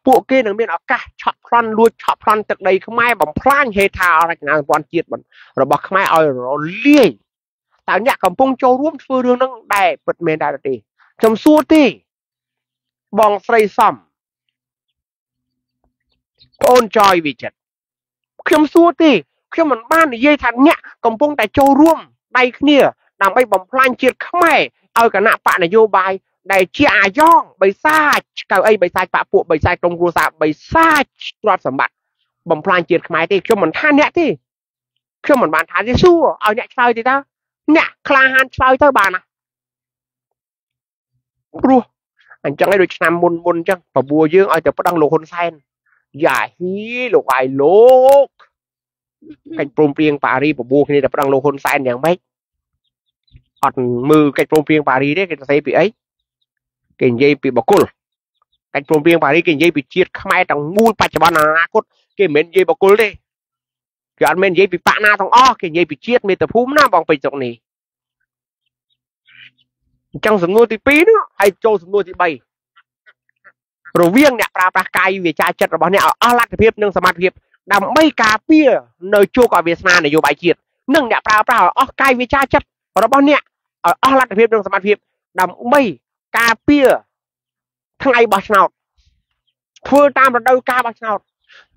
ពួកគេនឹងមានឱកាសឆក់ប្លន់លួចឆក់ប្លន់ទឹកដីខ្មែរបំផ្លាញហេដ្ឋារចនាសម្ព័ន្ធជាតិរបស់ខ្មែរឲ្យរលាយតើអ្នកកំពុងចូលរួមធ្វើរឿងហ្នឹងដែរពិតមែនដែរទេខ្ញុំសួរទេបងស្រីសំប្អូនចយវិចិត្រខ្ញុំសួរទេខ្ញុំមិនបាននិយាយថាអ្នកកំពុងតែចូលរួមដៃគ្នាដើម្បីបំផ្លាញជាតិខ្មែរ ឲ្យគណៈបកនយោបាយដែលជាអាយ៉ងបិសាចកៅអីបិសាចបកពួកបិសាចក្រុមគ្រួសារបិសាចទ្រព្យសម្បត្តិបំផ្លាញជាតិខ្មែរទេខ្ញុំមិនថាអ្នកទេខ្ញុំមិនបានថាទេសួរឲ្យអ្នកឆ្លើយទេតើអ្នកក្លាហានឆ្លើយទៅបានណាព្រោះអញ្ចឹងឯងដូចឆ្នាំមុនមុនអញ្ចឹងបបួយើងឲ្យតែប្តឹងលោកហ៊ុនសែនយ៉ាហ៊ីលោកអាយលោកកិច្ចព្រមព្រៀងប៉ារីបបួគ្នាតែប្តឹងលោកហ៊ុនសែនយ៉ាងម៉េច អត់មើលកិច្ចព្រមព្រៀងប៉ារីសទេគេសរសេរពីអីគេនិយាយពីបកគលកិច្ចព្រមព្រៀងប៉ារីសគេនិយាយពីជាតិខ្មែរទាំងមូលបច្ចុប្បន្នអនាគតគេមិនមែននិយាយបកគលទេគេអត់មែននិយាយពីបកណាទាំងអស់គេនិយាយពីជាតិមេត្តាភូមិណាបងពេជ្រសុកនេះអញ្ចឹងសំណួរទី2នោះហើយចូលសំណួរទី3រវាងអ្នកប្រើប្រាស់កាយវាចាចិត្តរបស់អ្នកឲ្យអស់លទ្ធភាពនិងសមត្ថភាពដើម្បីការពារនៅជោគអវាសនានយោបាយជាតិនិងអ្នកប្រើប្រាស់ឲ្យអស់កាយវាចាចិត្តរបស់អ្នក ឲ្យអស់លទ្ធភាពនិងសមត្ថភាពដើម្បីការពារថ្ងៃបោះឆ្នោតធ្វើតាមរដូវកាលបោះឆ្នោត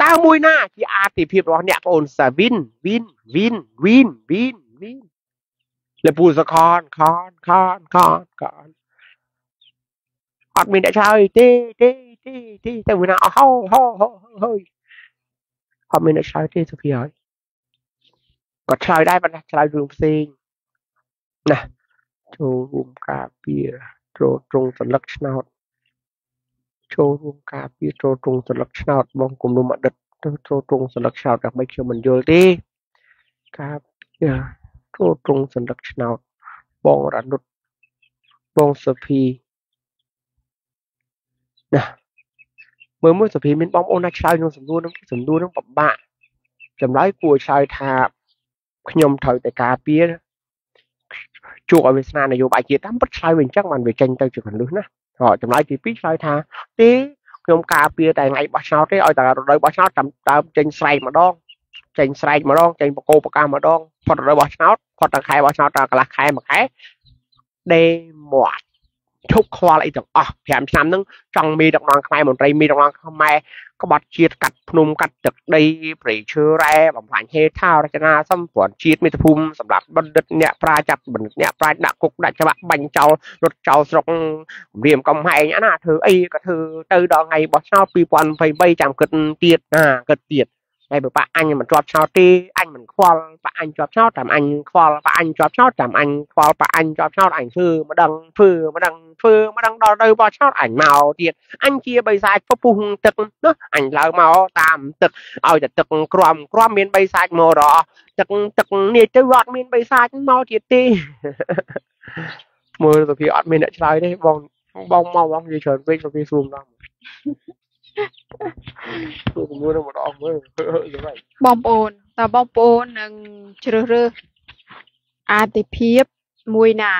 តើមួយណាជាអាទិភាពរបស់អ្នកបងអូនសាវិនវិនវិនវិនវិនវិនលពូសខនខនខនខនខនអត់មានអ្នកឆ្លើយទេទេទេទេទៅណាអស់ហោហោហោហើយអត់មានអ្នកឆ្លើយទេសុភីហើយគាត់ឆ្លើយដែរប៉ុន្តែឆ្លើយរឿងផ្សេងណា ចូលរួមការពារចូលត្រង់សន្លឹកឆ្នោតចូលរួមការពារចូលត្រង់សន្លឹកឆ្នោតបងគុំនុំអតីតទៅចូលត្រង់សន្លឹកឆ្នោតដើម្បីខ្ញុំមិនយល់ទេការពារចូលត្រង់សន្លឹកឆ្នោតបងរនុតបងសុភីណាមើលមើលសុភីមានបងប្អូនណាឆ្លើយក្នុងសំណួរនឹងសំណួរនឹងពិបាកចម្លើយគួរឆ្លើយថាខ្ញុំត្រូវតែការពារ ជួបឲ្យវាស្នានយោបាយជាតិតាមពិតឆ្លើយវិញចឹងបានវាចេញទៅជាកន្លឹះណាហើយចម្លើយទី2ឆ្លើយថាទេខ្ញុំការពារតែថ្ងៃបោះឆ្នោតទេឲ្យតែរដូវបោះឆ្នោតតាមតាមចេញស្រែកម្ដងចេញស្រែកម្ដងចេញបកោបកាម្ដងផុតរដូវបោះឆ្នោតផុតតែខែបោះឆ្នោតតែកន្លះខែមួយខែដេមាត់ ឈប់ខ្វល់អីទាំងអស់5ឆ្នាំហ្នឹងចង់មានដឹកនាំខ្មែរមន្ត្រីមានដឹកនាំខ្មែរក្បត់ជាតិកាត់ភ្នំកាត់ទឹកដីព្រៃឈើរ៉ែបំផ្លាញហេដ្ឋារចនាសម្ព័ន្ធជាតិមាតុភូមិសម្រាប់បណ្ឌិតអ្នកប្រាចាប់បណ្ឌិតអ្នកប្រាដាក់គុកដាក់ច្បាប់បាញ់ចោលរត់ចោលស្រុកគម្រាមកំហែងអាណាធ្វើអីក៏ធ្វើទៅដល់ថ្ងៃបោះឆ្នោត2023ចាំគិតទៀតណាគិតទៀត ហើយបើប៉ាអញមិនជាប់ឆ្នោតទេអញមិនខ្វល់ប៉ាអញជាប់ឆ្នោតតាមអញខ្វល់ប៉ាអញជាប់ឆ្នោតតាមអញខ្វល់ប៉ាអញជាប់ឆ្នោតអញធ្វើម្ដងធ្វើម្ដងធ្វើម្ដងដល់ទៅបោះឆ្នោតអញមកទៀតអញជាបិសាចពពុះទឹកណាអញឡើងមកតាមទឹកឲ្យតែទឹកក្រំក្រំមានបិសាចមករអទឹកទឹកនេះទៅអត់មានបិសាចមកទៀតទេមើលទៅវាអត់មានអ្នកឆ្លើយទេបងបងមកបងនិយាយច្រើនពេកទៅវាសួរម្ដង ទូជាមួយនឹងម្ដងមើលបងប្អូនតើបងប្អូននឹងជ្រើសរើសអាទិភាពមួយណា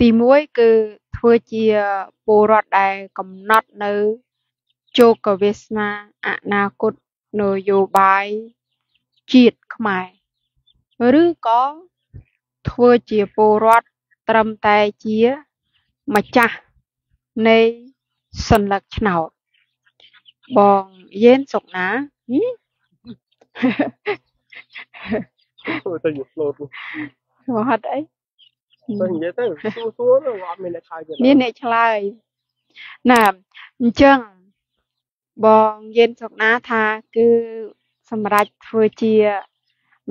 ទី1គឺធ្វើជាពលរដ្ឋដែលកំណត់នៅជោគវាសនាអនាគតនយោបាយជាតិខ្មែរឬក៏ធ្វើជាពលរដ្ឋត្រឹមតែជាម្ចាស់នៃសញ្ញាឆ្នោត បងយេនសុកណាទៅយកផ្លូតមកហត់អីទៅនិយាយទៅសួរសួរអត់មានអ្នកឆ្លើយទេមានអ្នកឆ្លើយណាអញ្ចឹងបងយេនសុកណាថាគឺសម្រាប់ធ្វើជា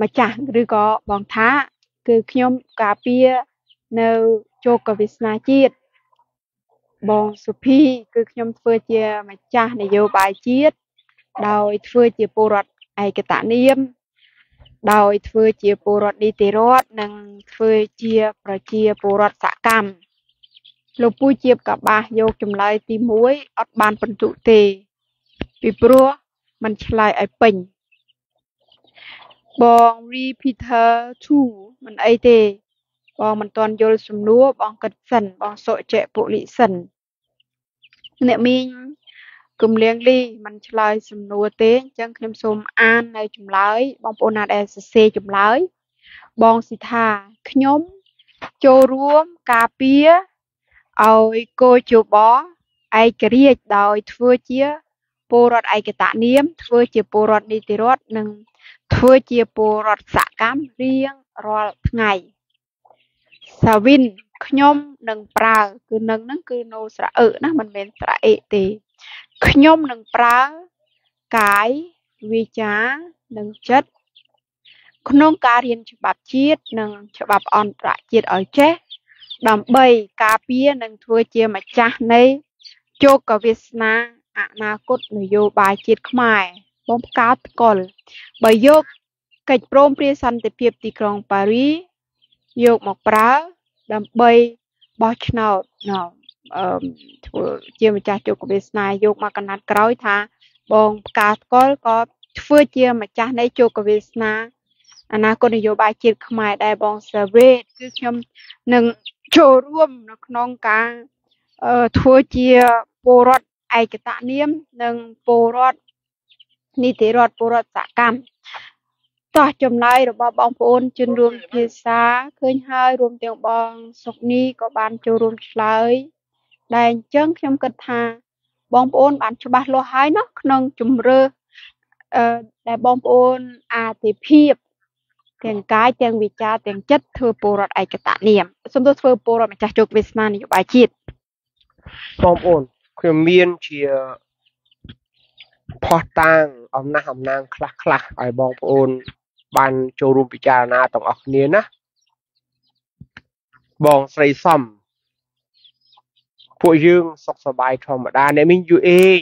ម្ចាស់ឬក៏បងថា គឺខ្ញុំការពារនៅជោគវាសនាជាតិ បងសុភីគឺខ្ញុំធ្វើជាម្ចាស់នយោបាយជាតិដោយធ្វើជាពលរដ្ឋឯកតនាម ដោយធ្វើជាពលរដ្ឋនីតិរដ្ឋនិងធ្វើជាប្រជាពលរដ្ឋសកម្មលោកពូជាបកបាសយកចម្លើយទី1អត់បានបន្ទុទេ ពីព្រោះมันឆ្លើយឲ្យពេញបង repeater 2មិនអីទេបងមិនទាន់យល់សំណួរបងគិតសិនបងសុជៈពលិសិន អ្នកមីងគំលៀងលីមិនឆ្លើយសំណួរទេអញ្ចឹងខ្ញុំសូមអាននៅចម្លើយបងប្អូនណាដែលសរសេរចម្លើយបងស៊ីថាខ្ញុំចូលរួមការពារឲ្យកោជបឯករាជ្យដោយធ្វើជាពលរដ្ឋឯកតនាម ធ្វើជាពលរដ្ឋនីតិរដ្ឋនិងធ្វើជាពលរដ្ឋសកម្មរៀងរាល់ថ្ងៃសាវិន ខ្ញុំនឹងប្រើគឺនឹងហ្នឹងគឺនៅស្រៈអឺណាមិនមែនស្រៈអេទេខ្ញុំនឹងប្រើកាយវាចានិងចិត្តក្នុងការរៀនច្បាប់ជាតិនិងច្បាប់អន្តរជាតិឲ្យចេះដើម្បីការពារនិងធ្វើជាម្ចាស់នៃជោគវាសនាអនាគតនយោបាយជាតិខ្មែរបងផ្កាតកលបើយកកិច្ចព្រមព្រៀងសន្តិភាពទីក្រុងប៉ារីយកមកប្រើ ដើម្បីបោះឆ្នោតណ៎អឺធ្វើជាម្ចាស់ជោគវាសនាយកមកកណាត់ក្រោយថាបងផ្កាស្គាល់ក៏ធ្វើជាម្ចាស់នៃជោគវាសនាអនាគតនយោបាយជាតិខ្មែរដែរបងសាវេតគឺខ្ញុំនឹងចូលរួមនៅក្នុងការអឺធ្វើជាពលរដ្ឋឯកតនាម និងពលរដ្ឋនីតិរដ្ឋពលរដ្ឋសកម្ម តោះចម្លើយរបស់បងប្អូនជនរួមភាសាឃើញហើយរួមទាំងបងសុកនីក៏បានចូលរួមឆ្លើយដែលអញ្ចឹងខ្ញុំគិតថា បងប្អូនបានច្បាស់លាស់ហើយណាក្នុងជំរឿអឺដែលបងប្អូនអាទិភាពទាំងកាយទាំងវិចារទាំងចិត្តធ្វើពលរដ្ឋឯកតនាមសូមទោសធ្វើពលរដ្ឋម្ចាស់ជោគវាសនានយោបាយជាតិបងប្អូនខ្ញុំមានជាផោះតាងអំណះអំណាងខ្លះខ្លះឲ្យបងប្អូន បានចូលរួមពិចារណាទាំងអស់គ្នាណាបងស្រីសំពួកយើងសុខសប្បាយធម្មតាអ្នកមីងយូរអេង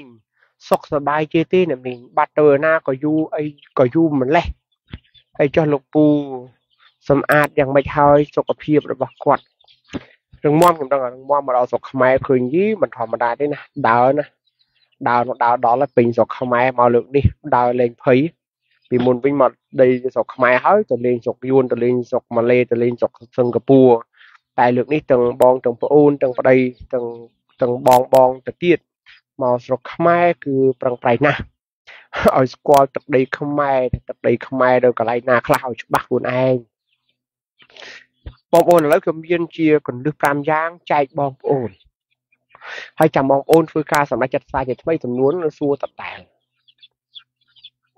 សុខសប្បាយជាទេអ្នកមីងបាត់ទៅណាក៏យូរអីក៏យូរម្លេះហើយចុះលោកពូសម្អាតយ៉ាងម៉េចហើយសុខភាពរបស់គាត់រឹងមាំខ្ញុំដឹងរឹងមាំមកដល់ស្រុកខ្មែរឃើញយីមិនធម្មតាទេណាដើរណាដើរដើរដល់ពេញស្រុកខ្មែរមកលើកនេះដើរលេងភ័យ ពីមុនវិញមកដីស្រុកខ្មែរហើយទៅលេងស្រុកយួនទៅលេងស្រុកម៉ាឡេទៅលេងស្រុកសិង្ហបុរីតែលើកនេះទាំងបងទាំងប្អូនទាំងប្តីទាំងទាំងបងបងទៅទៀតមកស្រុកខ្មែរគឺប្រឹងប្រែងណាស់ឲ្យស្គាល់ទឹកដីខ្មែរទឹកដីខ្មែរនៅកន្លែងណាខ្លះឲ្យច្បាស់ខ្លួនឯងបងប្អូនឥឡូវខ្ញុំមានជាកន្លឹះ5យ៉ាងចែកបងប្អូនហើយចាំបងប្អូនធ្វើការសម្រេចចិត្តស្រាយជាថ្មីចំនួនសួរតតែ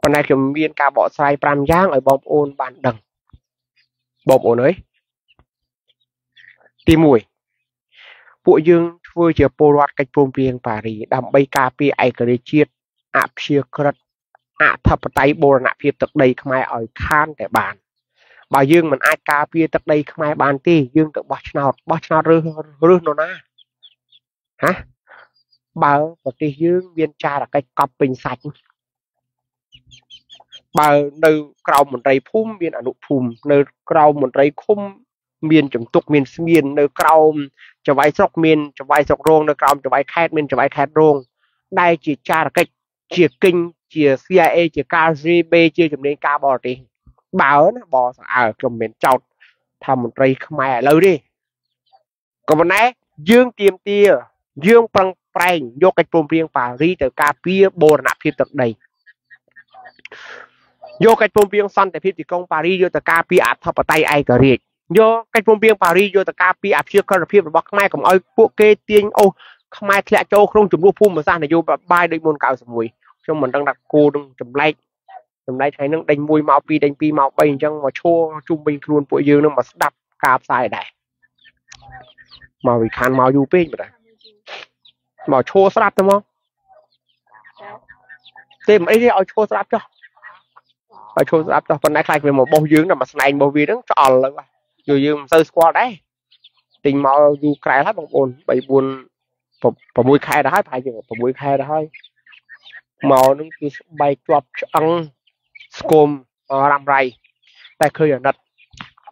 ប៉ុន្តែខ្ញុំមានការបកស្រាយ5យ៉ាងឲ្យបងប្អូនបានដឹងបងប្អូនអើយទី1ពួកយើងធ្វើជាពលរដ្ឋកិច្ចព្រមព្រៀងប៉ារីដើម្បីការពារឯករាជ្យជាតិអព្យាក្រឹតអធិបតេយ្យបូរណភាពទឹកដីខ្មែរឲ្យខានតែបានបើយើងមិនអាចការពារទឹកដីខ្មែរបានទេយើងទៅបោះឆ្នោតបោះឆ្នោតរើសរើសនរណាហ៎បើប្រទេសយើងមានចារកិច្ចកប់ពេញសាច់ បើនៅក្រៅមន្ត្រីភូមិមានអនុភូមិនៅក្រៅមន្ត្រីឃុំមានជំទុកមានស្មៀននៅក្រោមចវាយស្រុកមានចវាយស្រុករងនៅក្រោមចវាយខេត្តមានចវាយខេត្តរងដែលជាចារកិច្ចជាគិញជា CIA ជា KGB ជាជំនាញការបរទេសបើណាបស្អើខ្ញុំមិនចោតថាមន្ត្រីខ្មែរឥឡូវទេក៏ប៉ុន្តែយើងទៀមទាយើងប្រឹងប្រែងយកកិច្ចព្រមព្រៀងប៉ារីទៅការពារបូរណភាពទឹកដី យកកិច្ចព្រមព្រៀងសន្តិភាពទីក្រុងប៉ារីយកទៅការពារអធិបតេយ្យឯករាជ្យយកកិច្ចព្រមព្រៀងប៉ារីយកទៅការពារអភិក្រិតភាពរបស់ខ្មែរកុំឲ្យពួកគេទាញអូសខ្មែរធ្លាក់ចូលក្នុងចំនួនភូមិសាស្ត្រនយោបាយដូចមុន91ខ្ញុំមិនដឹងថាគោនឹងចម្លែកចម្លែកថ្ងៃហ្នឹងដេញ1មក2ដេញ2មក3អញ្ចឹងមកឈួរជុំវិញខ្លួនពួកយើងនឹងមកស្ដាប់ការផ្សាយដែរមកវិខានមកយូរពេកបាទមកឈួរស្ដាប់ទៅមកទេមិនអីទេឲ្យឈួរស្ដាប់ចុះ ឲ្យឈួរស្ដាប់ចុះប៉ុន្តែខ្លាចវាមកបោះយើងតែមកស្នែងបោះវាហ្នឹងឆ្អល់ហើយយើងយើងមិនសូវស្គាល់ដែរទិញមកយូរក្រែលហើយបងប្អូន3 4 6ខែដែរហើយប្រហែលជា6ខែដែរហើយមកនឹងគឺស្បែកជាប់ឆ្អឹងស្គមរ៉ាំរៃតែឃើញអាណិត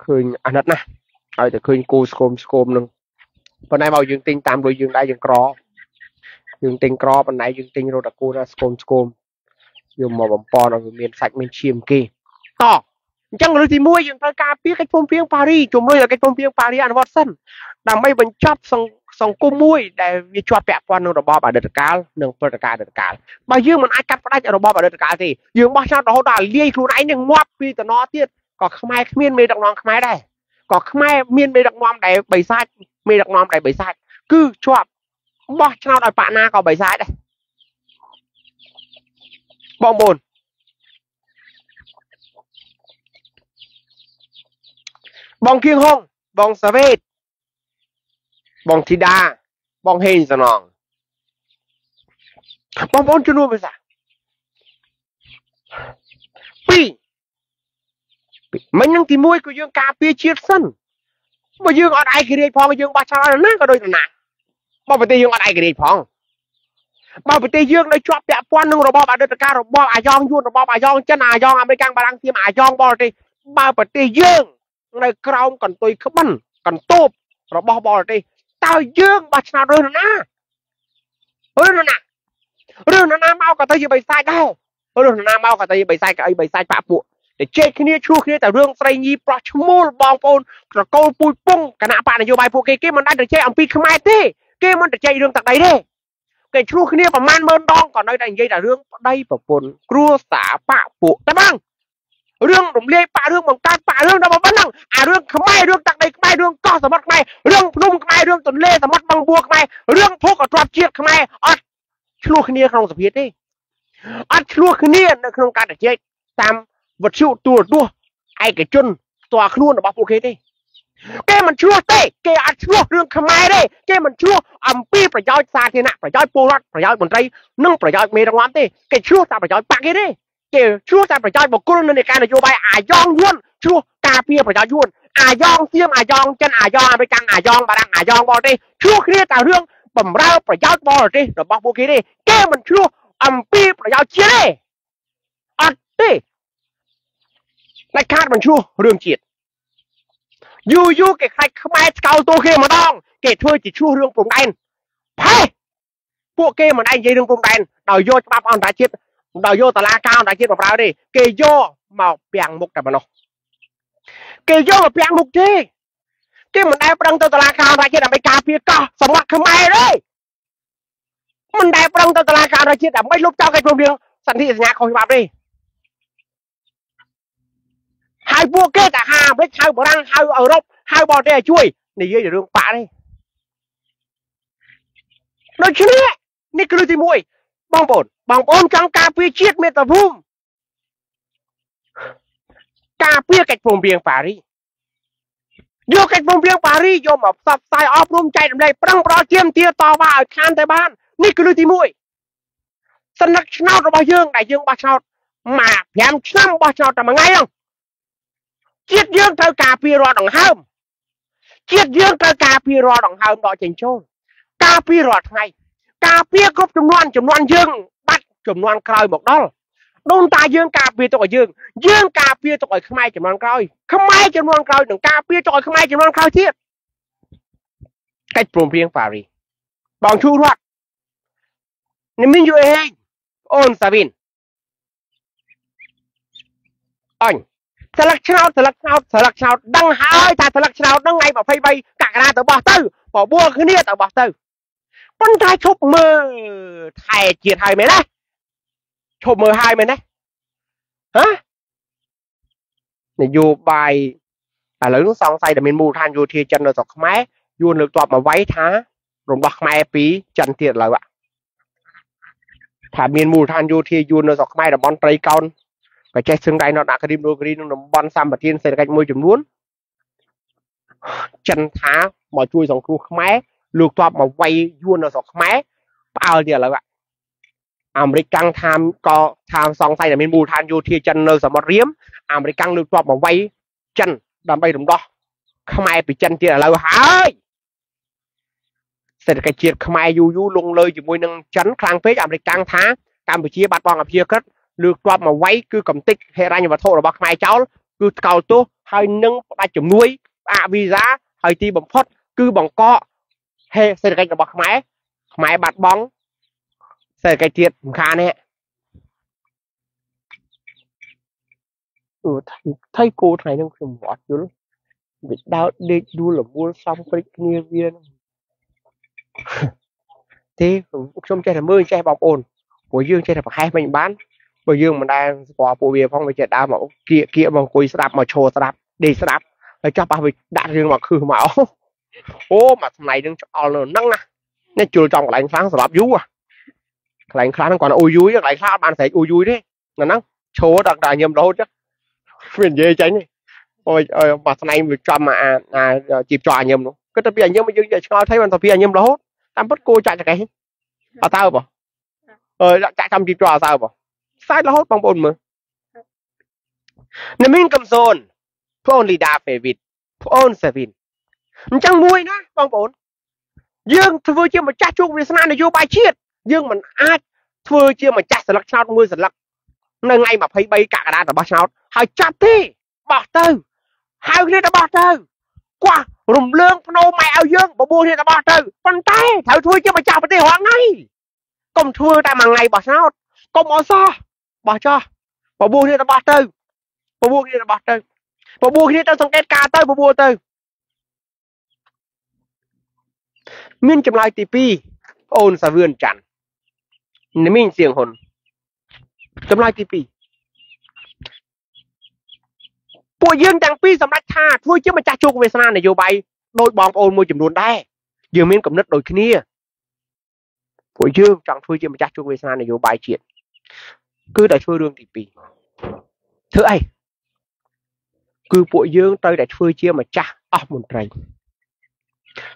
ឃើញអាណិតណាស់ហើយតែឃើញគូស្គមស្គមនឹងប៉ុន្តែមកយើងទិញតាមលុយយើងដែរយើងក្រយើងទិញក្រប៉ុន្តែយើងទិញរត់អាគូណាស្គមស្គម យកមកបំពន់ឲ្យវាមានសាច់មានឈាមគេតអញ្ចឹងលើកទី1យើងត្រូវការពារកិច្ចព្រមព្រៀងប៉ារីជំរុញឲ្យកិច្ចព្រមព្រៀងប៉ារីអនុវត្តសិនដើម្បីបញ្ចប់សង្សង្គមមួយដែលវាជាប់ពាក់ព័ន្ធនឹងរបបអតីតកាលនិងព្រឹត្តិការណ៍អតីតកាលបើយើងមិនអាចកាត់ផ្ដាច់របបអតីតកាលទេយើងបោះឆ្នោតរហូតដល់លាយខ្លួនឯងនឹងងាប់ពីតំណទៀតក៏ខ្មែរគ្មានមេដឹកនាំខ្មែរដែរក៏ខ្មែរមានមេដឹកនាំដែលបិសាចមេដឹកនាំដែលបិសាចគឺជាប់បោះឆ្នោតឲ្យបាក់ណាក៏បិសាចដែរ បងប្អូនបងគៀងហុងបងសាវេតបងធីតាបងហេងសំណងបងប្អូនជំនួសភាសាពីរមិញនឹងទី1គឺយើងការពារជាតិសិនបើយើងអត់ឯករាជ្យផងយើងបោះឆ្នោតណាក៏ដូចណាបើប្រទេសយើងអត់ឯករាជ្យផង បើប្រទេសយើងនៅជាប់ពាក់ព័ន្ធនឹងរបបអតីតកាលរបបអាយ៉ងយួនរបបអាយ៉ងចិនអាយ៉ងអាមេរិកបារាំងធៀមអាយ៉ងបរទេសបើប្រទេសយើងនៅក្រោមកន្ទុយក្បិនកន្ទប់របស់បរទេសតើយើងបោះឆ្នោតរឿងណារឿងណារឿងណាមកក៏ទៅជាបិសាចដែររឿងណាមកក៏ទៅជាបិសាចក៏អីបិសាចបាក់ពួកតែជែកគ្នាឈ្លោះគ្នាតែរឿងស្រីញីប្រុសឈ្មោលបងប្អូនត្រកូលពូជពងគណៈបកនយោបាយពួកគេគេមិនដែលទៅជែកអំពីខ្មែរទេគេមិនទៅជែករឿងទឹកដីទេ គេឆ្លោះគ្នាប្រមាណម៉ឺនដងក៏នៅតែនិយាយតែរឿងប្តីប្រពន្ធគ្រួសារបកពួកតែបងរឿងរំលាយបាក់រឿងបង្កើតបាក់រឿងដល់ប៉ុណ្ណឹងអារឿងខ្មែររឿងទឹកដីខ្មែររឿងកោះសមុទ្រខ្មែររឿងភ្នំខ្មែររឿងទន្លេសមុទ្របឹងបួខ្មែររឿងភូកអត្រាជាតិខ្មែរអត់ឆ្លោះគ្នាក្នុងសភាទេអត់ឆ្លោះគ្នានៅក្នុងការជជែកតាមវិទ្យុទូរទស្សន៍ឯកជនផ្ទាល់ខ្លួនរបស់ពួកគេទេ គេមិនឆ្លោះទេគេអត់ឆ្លោះរឿងខ្មែរទេគេមិនឆ្លោះអំពីប្រយោជន៍សាធារណៈប្រយោជន៍ពលរដ្ឋប្រយោជន៍មន្ត្រីនិងប្រយោជន៍មេរងំទេគេឆ្លោះតែប្រយោជន៍បាក់គេទេគេឆ្លោះតែប្រយោជន៍បុគ្គលនៅនៃការនយោបាយអាយ៉ងយួនឆ្លោះការពារប្រយោជន៍យួនអាយ៉ងសៀមអាយ៉ងចិនអាយ៉ងអាមេរិកអាយ៉ងបារាំងអាយ៉ងបរទេសឆ្លោះគ្នាតែរឿងបំរើប្រយោជន៍បរទេសរបស់ពួកគេទេគេមិនឆ្លោះអំពីប្រយោជន៍ជាតិទេអត់ទេតែខាតមិនឆ្លោះរឿងជាតិ យូរយូរគេខ្លាច់ខ្មែរស្កោតូគេម្ដងគេធ្វើជាឆ្លោះរឿងព្រំដែនផេះពួកគេមិនឯងនិយាយរឿងព្រំដែនដោយយកច្បាប់អន្តរជាតិដោយយកតឡាការអន្តរជាតិមកប្រើទេគេយកមកពាំងមុខតែប៉ុណ្ណោះគេយកមកពាំងមុខទេគេមិនដែលប្រឹងទៅតឡាការអន្តរជាតិដើម្បីការពារកោះសមុទ្រខ្មែរទេមិនដែលប្រឹងទៅតឡាការអន្តរជាតិដើម្បីលុបចោលកិច្ចព្រមព្រៀងសន្ធិសញ្ញាខុសច្បាប់ទេ ហើយពួកគេក៏ហៅអាមេរិកហៅបារាំងហៅអឺរ៉ុបហៅបរទេសឲ្យជួយនិយាយរឿងបាក់នេះដូច្នេះនេះគឺទី1បងប្អូនបងប្អូនចង់ការពារជាតិមេត្តាភូមិការពារកិច្ចព្រមព្រៀងប៉ារីយកកិច្ចព្រមព្រៀងប៉ារីយកមកផ្សព្វផ្សាយអប់រំចែករំលែកប្រឹងប្រជាមទាតវ៉ាឲ្យខានទៅបាននេះគឺទី1សន្លឹកឆ្នោតរបស់យើងដែលយើងបោះឆ្នោតមក5ឆ្នាំបោះឆ្នោតតែមួយថ្ងៃហ្នឹង ជាតិយើងត្រូវការពាររាល់ដង្ហើមជាតិយើងត្រូវការពាររាល់ដង្ហើមដកចេញចូលការពាររាល់ថ្ងៃការពារគ្រប់ចំនួនចំនួនយើងបាត់ចំនួនក្រោយមកដល់ដូនតាយើងការពារទុកឲ្យយើងយើងការពារទុកឲ្យខ្មែរចំនួនក្រោយខ្មែរចំនួនក្រោយនឹងការពារទុកឲ្យខ្មែរចំនួនក្រោយទៀតកិច្ចព្រមព្រៀងប៉ារីបងឈូរត់និមិញយូអេអូនសាវិនអញ ស្លឹកឆ្នោតស្លឹកឆ្នោតស្លឹកឆ្នោតដឹងហើយថាស្លឹកឆ្នោតហ្នឹងថ្ងៃ23កក្កដាទៅបោះទៅបបួលគ្នាទៅបោះទៅប៉ុន្តែឈប់មើលថែជាតិហើយមែនទេឈប់មើលហើយមែនទេហ៎នយោបាយឥឡូវនោះសង្ស័យតែមានមូលដ្ឋានយោធាចិននៅស្រុកខ្មែរយួនលើកតបមកវាយថារំដោះខ្មែរពីចិនទៀតឥឡូវថាមានមូលដ្ឋានយោធាយួននៅស្រុកខ្មែរតំបន់ត្រីកោណ ក៏ចេះសឹងដៃនៅដាក់គ្រីមដូគ្រីក្នុងតំបន់សម្បត្តិសេដ្ឋកិច្ចមួយចំនួនចិនថាមកជួយសង្គ្រោះខ្មែរលោកតបមកវាយយួននៅស្រុកខ្មែរផ្អើលទៀតឥឡូវអាមេរិកកាំងថាមក៏ថាសង្ស័យតែមានមូលដ្ឋានយោធាចិននៅសមុទ្ររៀមអាមេរិកកាំងលើកតបមកវាយចិនដើម្បីរំដោះខ្មែរពីចិនទៀតឥឡូវហើយសេដ្ឋកិច្ចជាតិខ្មែរយូរយូរលងលើជាមួយនឹងចិនខ្លាំងពេកអាមេរិកកាំងថាកម្ពុជាបាត់បង់អភិក្រិត លើកទាត់មកវាយគឺកំតិចហេរញ្ញវត្ថុរបស់ខ្មែរចោលគឺថ្កោលទោសហើយនឹងផ្ដាច់ជំនួយផ្អាកវីសាហើយទីបំផុត គឺបង្កកហេសេដ្ឋកិច្ចរបស់ខ្មែរខ្មែរបាត់បង់សេដ្ឋកិច្ចទៀតសំខាន់នេះអឺថៃគោថ្ងៃហ្នឹងខ្ញុំអត់យល់វាដោតដេកដួលរមូលសំព្រិចគ្នាវាទេខ្ញុំចេះតែមើលចេះបងប្អូនព្រោះយើងចេះតែប្រហែសមិនបាន បើយើងមិនដែលស្គាល់ពួកវាផងវាចេះដើរមកគៀកគៀកមកអង្គុយស្ដាប់មកឈរស្ដាប់ដេកស្ដាប់ហើយចាប់ប៉ះវាដាក់រឿងមកខឹសមកអូមកស្នៃនឹងឆ្អល់នៅហ្នឹងណានេះជុលចំកន្លែងខ្លាំងសម្រាប់យូរកន្លែងខ្លះហ្នឹងគាត់អូយូយកន្លែងខ្លះអត់បានស្រែកអូយូយទេនៅហ្នឹងឈរដល់ដល់ញឹមរហូតចឹងវានិយាយចាញ់អូយអើមកស្នៃវាចំមកអាអាជីបចោអាញឹមនោះគិតទៅពីអាញឹមយើងឆ្ងល់ថៃបានទៅពីអាញឹមរហូតតាមពិតគោចាក់ចកេះអត់តើបងអឺចាក់ចាំជីបចោអត់តើបង ខ្សែរហូតបងប្អូនមើលណាមីនកំសូនប្អូនលីដាហ្វេវីតប្អូនសេវីនអញ្ចឹងមួយណាបងប្អូនយើងធ្វើជាម្ចាស់ជោគវាសនានយោបាយជាតិយើងមិនអាចធ្វើជាម្ចាស់ស្លឹកឆ្នោតមួយស្លឹកនៅថ្ងៃ23កក្កដារបស់ឆ្នោតហើយចាប់ទេបោះទៅហៅគ្នាទៅបោះទៅគាត់រំលើងភ្នោម៉ែឲ្យយើងបបួលនេះរបស់ទៅប៉ុន្តែត្រូវធ្វើជាម្ចាស់ប្រទេសរាល់ថ្ងៃកុំធ្វើតែមួយថ្ងៃបោះឆ្នោតកុំអសោះ បោះចោះបបួលនេះរបស់ទៅបបួលនេះរបស់ទៅបបួលគ្នាទៅសង្កេតការទៅបបួលទៅមានចម្លើយទី2ប្អូនសាវឿនច័ន្ទមីងសៀងហ៊ុនចម្លើយទី2ពួកយើងទាំងពីរសម្រេចថាធ្វើជាម្ចាស់ជោគវាសនានយោបាយដោយបងប្អូនមួយចំនួនដែរយើងមានកំណត់ដូចគ្នាពួកយើងចង់ធ្វើជាម្ចាស់ជោគវាសនានយោបាយជាតិ គឺតែធ្វើរឿងទី2ធ្វើអីគឺពួកយើងត្រូវតែធ្វើជាម្ចាស់អស់មន្ត្រី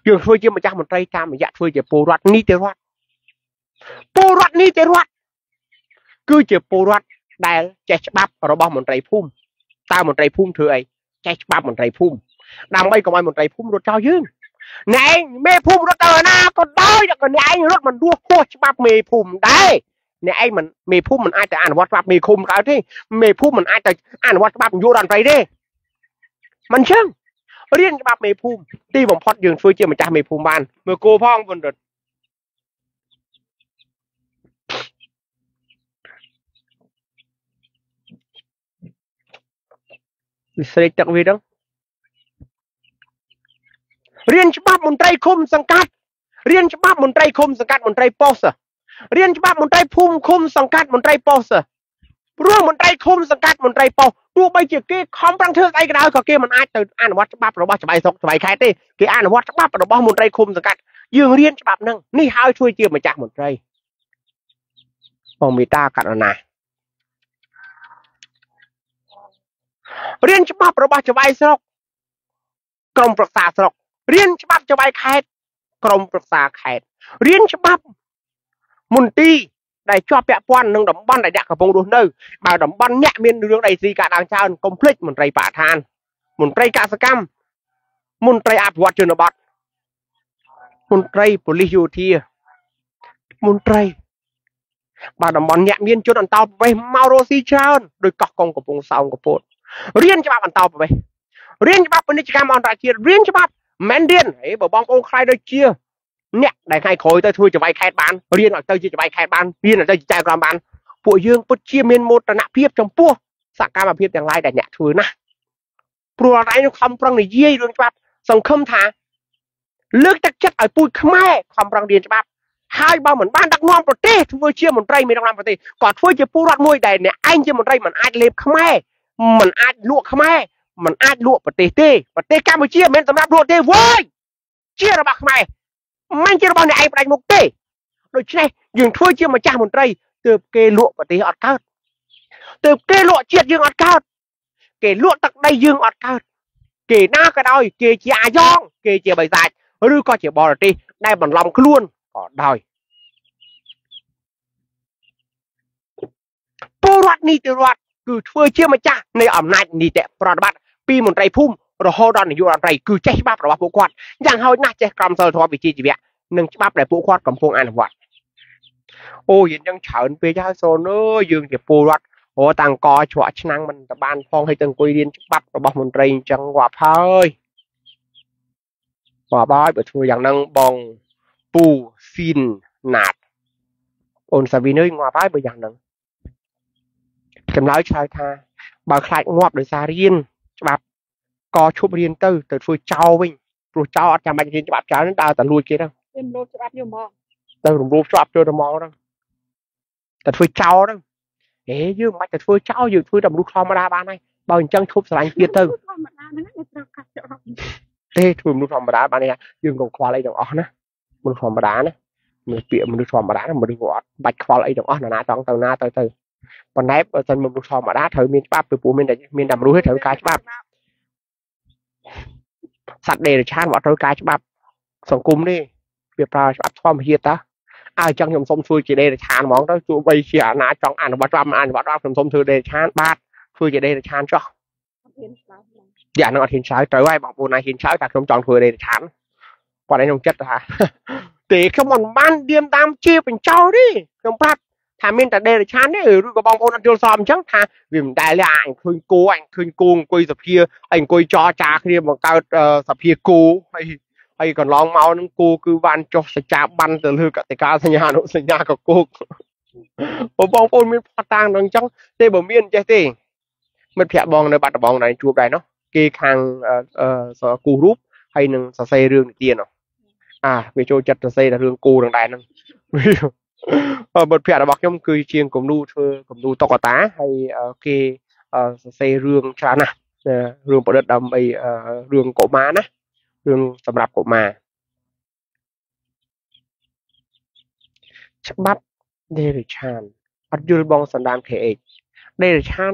យើងធ្វើជាម្ចាស់មន្ត្រីតាមរយៈធ្វើជាពលរដ្ឋនីតិរដ្ឋពលរដ្ឋនីតិរដ្ឋគឺជាពលរដ្ឋដែលចេះច្បាប់របស់មន្ត្រីភូមិតើមន្ត្រីភូមិធ្វើអីចេះច្បាប់មន្ត្រីភូមិដើម្បីកុំឲ្យមន្ត្រីភូមិរត់ចោលយើងណែឯងមេភូមិរត់ទៅណាក៏ដោយក៏អ្នកឯងរត់មិនដួសហួសច្បាប់មេភូមិដែរ អ្នកឯងមិនមេភូមិមិនអាចទៅអនុវត្តច្បាប់មេឃុំកើតទេមេភូមិមិនអាចទៅអនុវត្តច្បាប់នយោបាយរដ្ឋមន្ត្រីទេមិនចឹងរៀនច្បាប់មេភូមិទីបំផុតយើងធ្វើជាម្ចាស់មេភូមិបានមើលគោផងពន្ធិតវាស្រេកទឹកវាហ្នឹងរៀនច្បាប់មន្ត្រីឃុំសង្កាត់រៀនច្បាប់មន្ត្រីឃុំសង្កាត់មន្ត្រីប៉ុស្តិ៍ រៀនច្បាប់មន្ត្រីភូមិឃុំសង្កាត់មន្ត្រីប៉ុស្តិ៍ព្រោះមន្ត្រីឃុំសង្កាត់មន្ត្រីប៉ុស្តិ៍ទោះបីជាគេខំប្រឹងធ្វើស្អីក៏ដោយក៏គេមិនអាចទៅអនុវត្តច្បាប់របស់ច្បៃសុកច្បៃខេត្តទេគេអនុវត្តច្បាប់របស់មន្ត្រីឃុំសង្កាត់យើងរៀនច្បាប់ហ្នឹងនេះហើយជួយជាម្ចាស់មន្ត្រីបងមេតាកណ្ណារៀនច្បាប់របស់ច្បៃស្រុកក្រមប្រឹក្សាស្រុករៀនច្បាប់ច្បៃខេត្តក្រមប្រឹក្សាខេត្តរៀនច្បាប់ មន្ទីរដែលជាប់ពាក់ព័ន្ធនឹងតំបន់ដែលអ្នកកំពុងរស់នៅបើតំបន់អ្នកមានរឿងដីស៊ីកាដើងច្រើនកុំភ្លេចមន្ត្រីបរិស្ថាន មន្ត្រីកសកម្មមន្ត្រីអភិវឌ្ឍជនបទមន្ត្រីប៉ូលីសយោធាមន្ត្រីបើតំបន់អ្នកមានជនអន្តោប្រវេសន៍មករស់ស៊ីច្រើនដោយកោះកុងកំពង់សោមកពតរៀនច្បាប់អន្តោប្រវេសន៍រៀនច្បាប់ពាណិជ្ជកម្មអន្តរជាតិរៀនច្បាប់មិនរៀនហេបើបងប្អូនខ្លាយដូចជា អ្នកដែលថ្ងៃក្រោយទៅធ្វើច្បាយខេតបានរៀនឲ្យទៅជាច្បាយខេតបានរៀនឲ្យទៅជាចៅក្រមបានពួកយើងពិតជាមានមោទនភាពចំពោះសកម្មភាពទាំងឡាយដែលអ្នកធ្វើណាស់ព្រោះអត់ឯងខំប្រឹងនិយាយរឿងច្បាប់សង្ឃឹមថាលើកទឹកចិត្តឲ្យពូជខ្មែរខំប្រឹងរៀនច្បាប់ហើយបើមិនបានដឹកនាំប្រទេសធ្វើជាមន្ត្រីមានដឹកនាំប្រទេសក៏ធ្វើជាពលរដ្ឋមួយដែលអ្នកឯងជាមន្ត្រីមិនអាចលេបខ្មែរមិនអាចលក់ខ្មែរមិនអាចលក់ប្រទេសទេប្រទេសកម្ពុជាមិនមែនសម្រាប់លក់ទេវ៉ាយជារបស់ខ្មែរ មិនជារបស់អ្នកឯងផ្ដាច់មុខទេដូច្នេះយើងធ្វើជាម្ចាស់មន្ត្រីទើបគេលក់ប្រទេសអត់កើតទើបគេលក់ជាតិយើងអត់កើតគេលក់ទឹកដីយើងអត់កើតគេណាក៏ដោយគេជាអាយ៉ងគេជាបិសាចឬក៏ជាបរទេសដែលបន្លំខ្លួនក៏ដោយពលរដ្ឋនីតិរដ្ឋគឺធ្វើជាម្ចាស់នៃអំណាចនីតិប្រតិបត្តិពីមន្ត្រីភូមិ រហូតដល់នាយករដ្ឋមន្ត្រីគឺចេះច្បាប់របស់ពួកគាត់យ៉ាងហោចណាស់ចេះក្រមសីលធម៌វិជ្ជាជីវៈនិងច្បាប់ដែលពួកគាត់កំពុងអនុវត្តអូយើងយ៉ាងច្រើនពេកហើយសូនអើយយើងជាពលរដ្ឋអូតាំងកជ្រក់ឆ្នាំងមិនតបានផងឲ្យទៅអង្គុយរៀនច្បាប់របស់មន្ត្រីអញ្ចឹងងាប់ហើយងាប់ហើយបើធ្វើយ៉ាងហ្នឹងបងពូស៊ីនណាតអូនសាវីនអើយងាប់ហើយបើយ៉ាងហ្នឹងចម្លើយឆ្លើយថាបើខ្លាចងាប់ដោយសាររៀនច្បាប់ ក៏ឈប់រៀនទៅទៅធ្វើចោលវិញព្រោះចោលអត់ចាំបាច់រៀនច្បាប់ច្រើនដើរតែលួចគេទៅរៀនរំលោភច្បាប់យកមកទៅរំលោភច្បាប់ចូលទៅមកហ្នឹងតែធ្វើចោលហ្នឹងហេយើងមិនបាច់ទៅធ្វើចោលយើងធ្វើតែមនុស្សធម្មតាបានហើយបើអញ្ចឹងឈប់ស្រឡាញ់ទៀតទៅធម្មតាហ្នឹងគេត្រូវកាត់ចោលទេធ្វើមនុស្សធម្មតាបាននេះយើងកុំខ្វល់អីទាំងអស់ណាមនុស្សធម្មតាណាមើលពាក្យមនុស្សធម្មតាមនុស្សគាត់បាច់ខ្វល់អីទាំងអស់ណាណាចង់ទៅណាទៅទៅប៉ុន្តែបើសិនមនុស្សធម្មតាត្រូវមានច្បាប់ពីព្រោះមានតែមានតែមនុស្សទេត្រូវការច្បាប់ សត្វដេរឆានអត់ត្រូវការច្បាប់សង្គមទេវាប្រើច្បាប់ធម្មជាតិតាអើចឹងខ្ញុំសុំធ្វើជាដេរឆានហ្មងទៅទោះបីជាអាណាចង់អនុវត្តច្បាប់មិនអនុវត្តច្បាប់ខ្ញុំសុំធ្វើដេរឆានបាទធ្វើជាដេរឆានចុះយ៉ាងហ្នឹងអត់ហ៊ានឆ្លើយត្រូវហើយបងប្អូនណាហ៊ានឆ្លើយតែខ្ញុំចង់ធ្វើដេរឆានគាត់ឯងខ្ញុំចិត្តថាទេខ្ញុំមិនបានឌៀមតាមជាបញ្ចោទេខ្ញុំប្រាប់ ថាមានតែដេរឆានទេឬក៏បងប្អូនអត់យល់ស្របអញ្ចឹងថាវាមិនដែលទេអញឃើញគោអញឃើញគោអង្គុយសភាអញអង្គុយចរចាគ្នាបង្កើតសភាគោហើយហើយកន្លងមកនឹងគោគឺបានចុះសច្ចាប័នទៅលើកតិកាសញ្ញាអនុសញ្ញាកគោកបងប្អូនមានផតាំងដល់អញ្ចឹងទេបើមានចេះទេមិត្តភ័ក្ដិបងនៅបាត់ដំបងដែរជួបដែរនោះគេខាងគូរូបហើយនឹងសរសេររឿងនិទាននោះអាវាចូលចិត្តសរសេរតែរឿងគូនឹងដែរហ្នឹង បុត្រភ័ក្ដិរបស់ខ្ញុំគឺជាងគំនូធ្វើគំនូតុក្កតាហើយគេសរសេររឿងច្រើនណាស់រឿងប្រឌិតដើម្បីរឿងកុមារណារឿងសម្រាប់កុមារច្បាប់ដេរិឆានអត់យល់បងសណ្ដាន KH ដេរិឆាន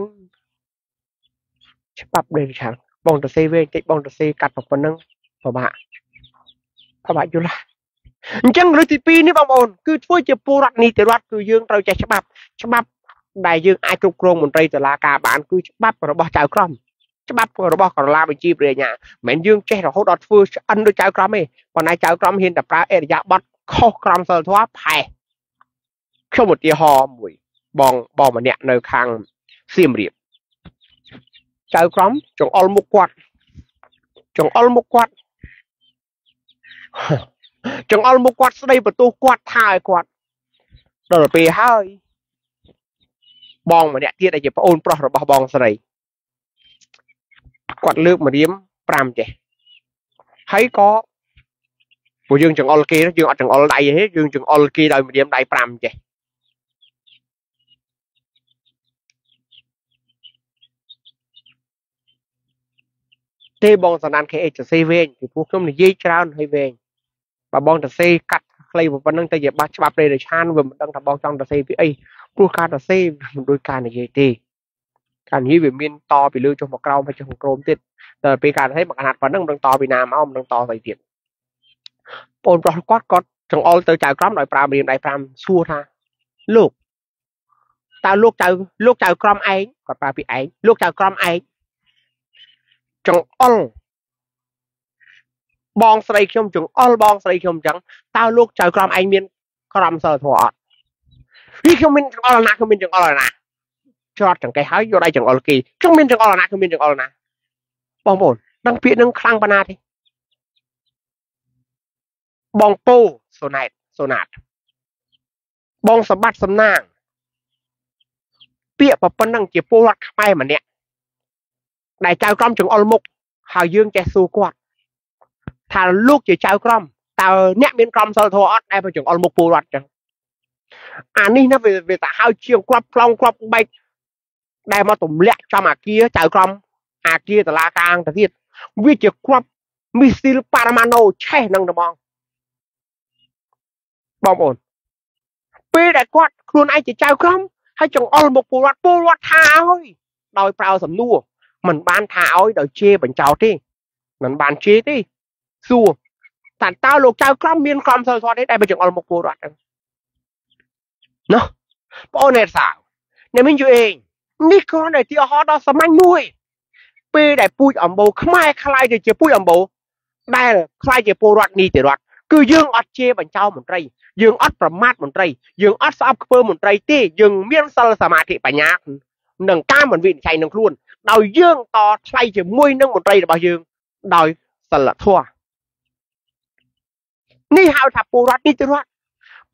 ច្បាប់ដេរិឆានបងទៅសេវែងតិចបងទៅសេកាត់ប៉ុណ្ណឹងពិបាកពិបាកយល់ អញ្ចឹងលើកទី2នេះបងប្អូនគឺធ្វើជាពលរដ្ឋនីតិរដ្ឋគឺយើងត្រូវចេះច្បាប់ច្បាប់ដែលយើងអាចគ្រប់គ្រងមន្ត្រីតុលាការបានគឺច្បាប់របស់ចៅក្រមច្បាប់របស់ក្រឡាបញ្ជីព្រះញ្ញាមិនមែនយើងចេះរហូតដល់ធ្វើឆ្អិនដូចចៅក្រមទេប៉ុន្តែចៅក្រមហ៊ានតែប្រើអរិយាប័ត្រខុសក្រមសិលធម៌ផែខ្ញុំឧទាហរណ៍មួយបងបងម្នាក់នៅខាងសៀមរាបចៅក្រមចង្អុលមុខគាត់ចង្អុលមុខគាត់ ចង្អុលមុខគាត់ស្ដីបន្ទោសគាត់ថាឲ្យគាត់ដល់ពេលហើយបងម្នាក់ទៀតដែលជាប្អូនប្រុសរបស់បងស្រីគាត់លើកម្រាម5ចេះហើយក៏ពួកយើងចង្អុលគេយើងអត់ចង្អុលដៃទេយើងចង្អុលគេដោយម្រាមដៃ5ចេះទេបងសណ្ដាន KH សរសេរវែងពីព្រោះខ្ញុំនិយាយច្រើនហើយវែង បើបងសរសេរកាត់ខ្លីប៉ុណ្្នឹងទៅជាបាច់ច្បាប់ព្រៃរឆានវាមិនដឹងថាបងចង់សរសេរពីអីព្រោះការសរសេរមិនដូចការនិយាយទេការនិយាយវាមានតពីលើចុះមកក្រោមហើយចុះមកក្រោមទៀតតែពេលការសរសេរមកកណាត់ប៉ុណ្្នឹងមិនដឹងតពីណាមកមិនដឹងតស្អីទៀតបងប្រុសគាត់គាត់ចង្អុលទៅចៅក្រមដោយប្រើរៀនដៃ5សួរថាលោកតើលោកចៅលោកចៅក្រមឯងគាត់ប្រើពីឯងលោកចៅក្រមឯងចង្អុល បងស្រីខ្ញុំចង្អុលបងស្រីខ្ញុំអញ្ចឹងតើលោកចៅក្រមឯងមានក្រមសិលធម៌អត់នេះខ្ញុំមានចង្អុលណាខ្ញុំមានចង្អុលណាច្រត់ចង្កេះហើយយកដៃចង្អុលគេខ្ញុំមានចង្អុលណាខ្ញុំមានចង្អុលណាបងប្អូនដឹងពាក្យនឹងខ្លាំងប៉ុណ្ណាទេបងពោសូណែតសូណាតបងសម្បត្តិសំណាងពាក្យប៉ុណ្ណឹងជាពលរដ្ឋខ្មែរម្នាក់ដែលចៅក្រមចង្អុលមុខហើយយើងចេះសួរគាត់ ថាលោកជាចៅក្រមតើអ្នកមានក្រមសិលធម៌អត់ដែលប្រចង្អុលមុខពលរដ្ឋចឹងអានេះណាវាវាតាហើយជាងគ្រាប់ខ្លងគ្រាប់បែកដែលមកទម្លាក់ចំអាគារចៅក្រមអាគារតឡាកាងទៅទៀតវាជាគ្រាប់មីស៊ីលប៉ារ៉ាម៉ាណូឆេះនឹងត្បងបងប្អូនពេលដែលគាត់ខ្លួនឯងជាចៅក្រមហើយចង្អុលមុខពលរដ្ឋពលរដ្ឋថាហើយដោយប្រើសំនួរមិនបានថាឲ្យដោយជេរបញ្ចោតទេមិនបានជេរទេ សួរតើតើលោកចៅក្រមមានក្រមសិលធម៌ទេដែលបញ្ចង្អុលមុខពលរដ្ឋហ្នឹងណោះបងអូនអ្នកសាវអ្នកមីងយូអេងនេះគ្រាន់តែទីហោដ៏សាមញ្ញមួយ ពេលដែលពូជអំបូរខ្មែរខ្លាយទៅជាពូជអំបូរដែលខ្លាយជាពលរដ្ឋនីតិរដ្ឋគឺយើងអត់ជេរបញ្ចោមន្ត្រីយើងអត់ប្រមាថមន្ត្រីយើងអត់ស្អប់ខ្ពើមន្ត្រីទេយើងមានសិលសមាធិបញ្ញានិងការមិនវិនិច្ឆ័យនឹងខ្លួនដោយយើងតថ្លៃជាមួយនឹងមន្ត្រីរបស់យើងដោយសិលធម៌ នេះហៅថាពលរដ្ឋនីតិរដ្ឋ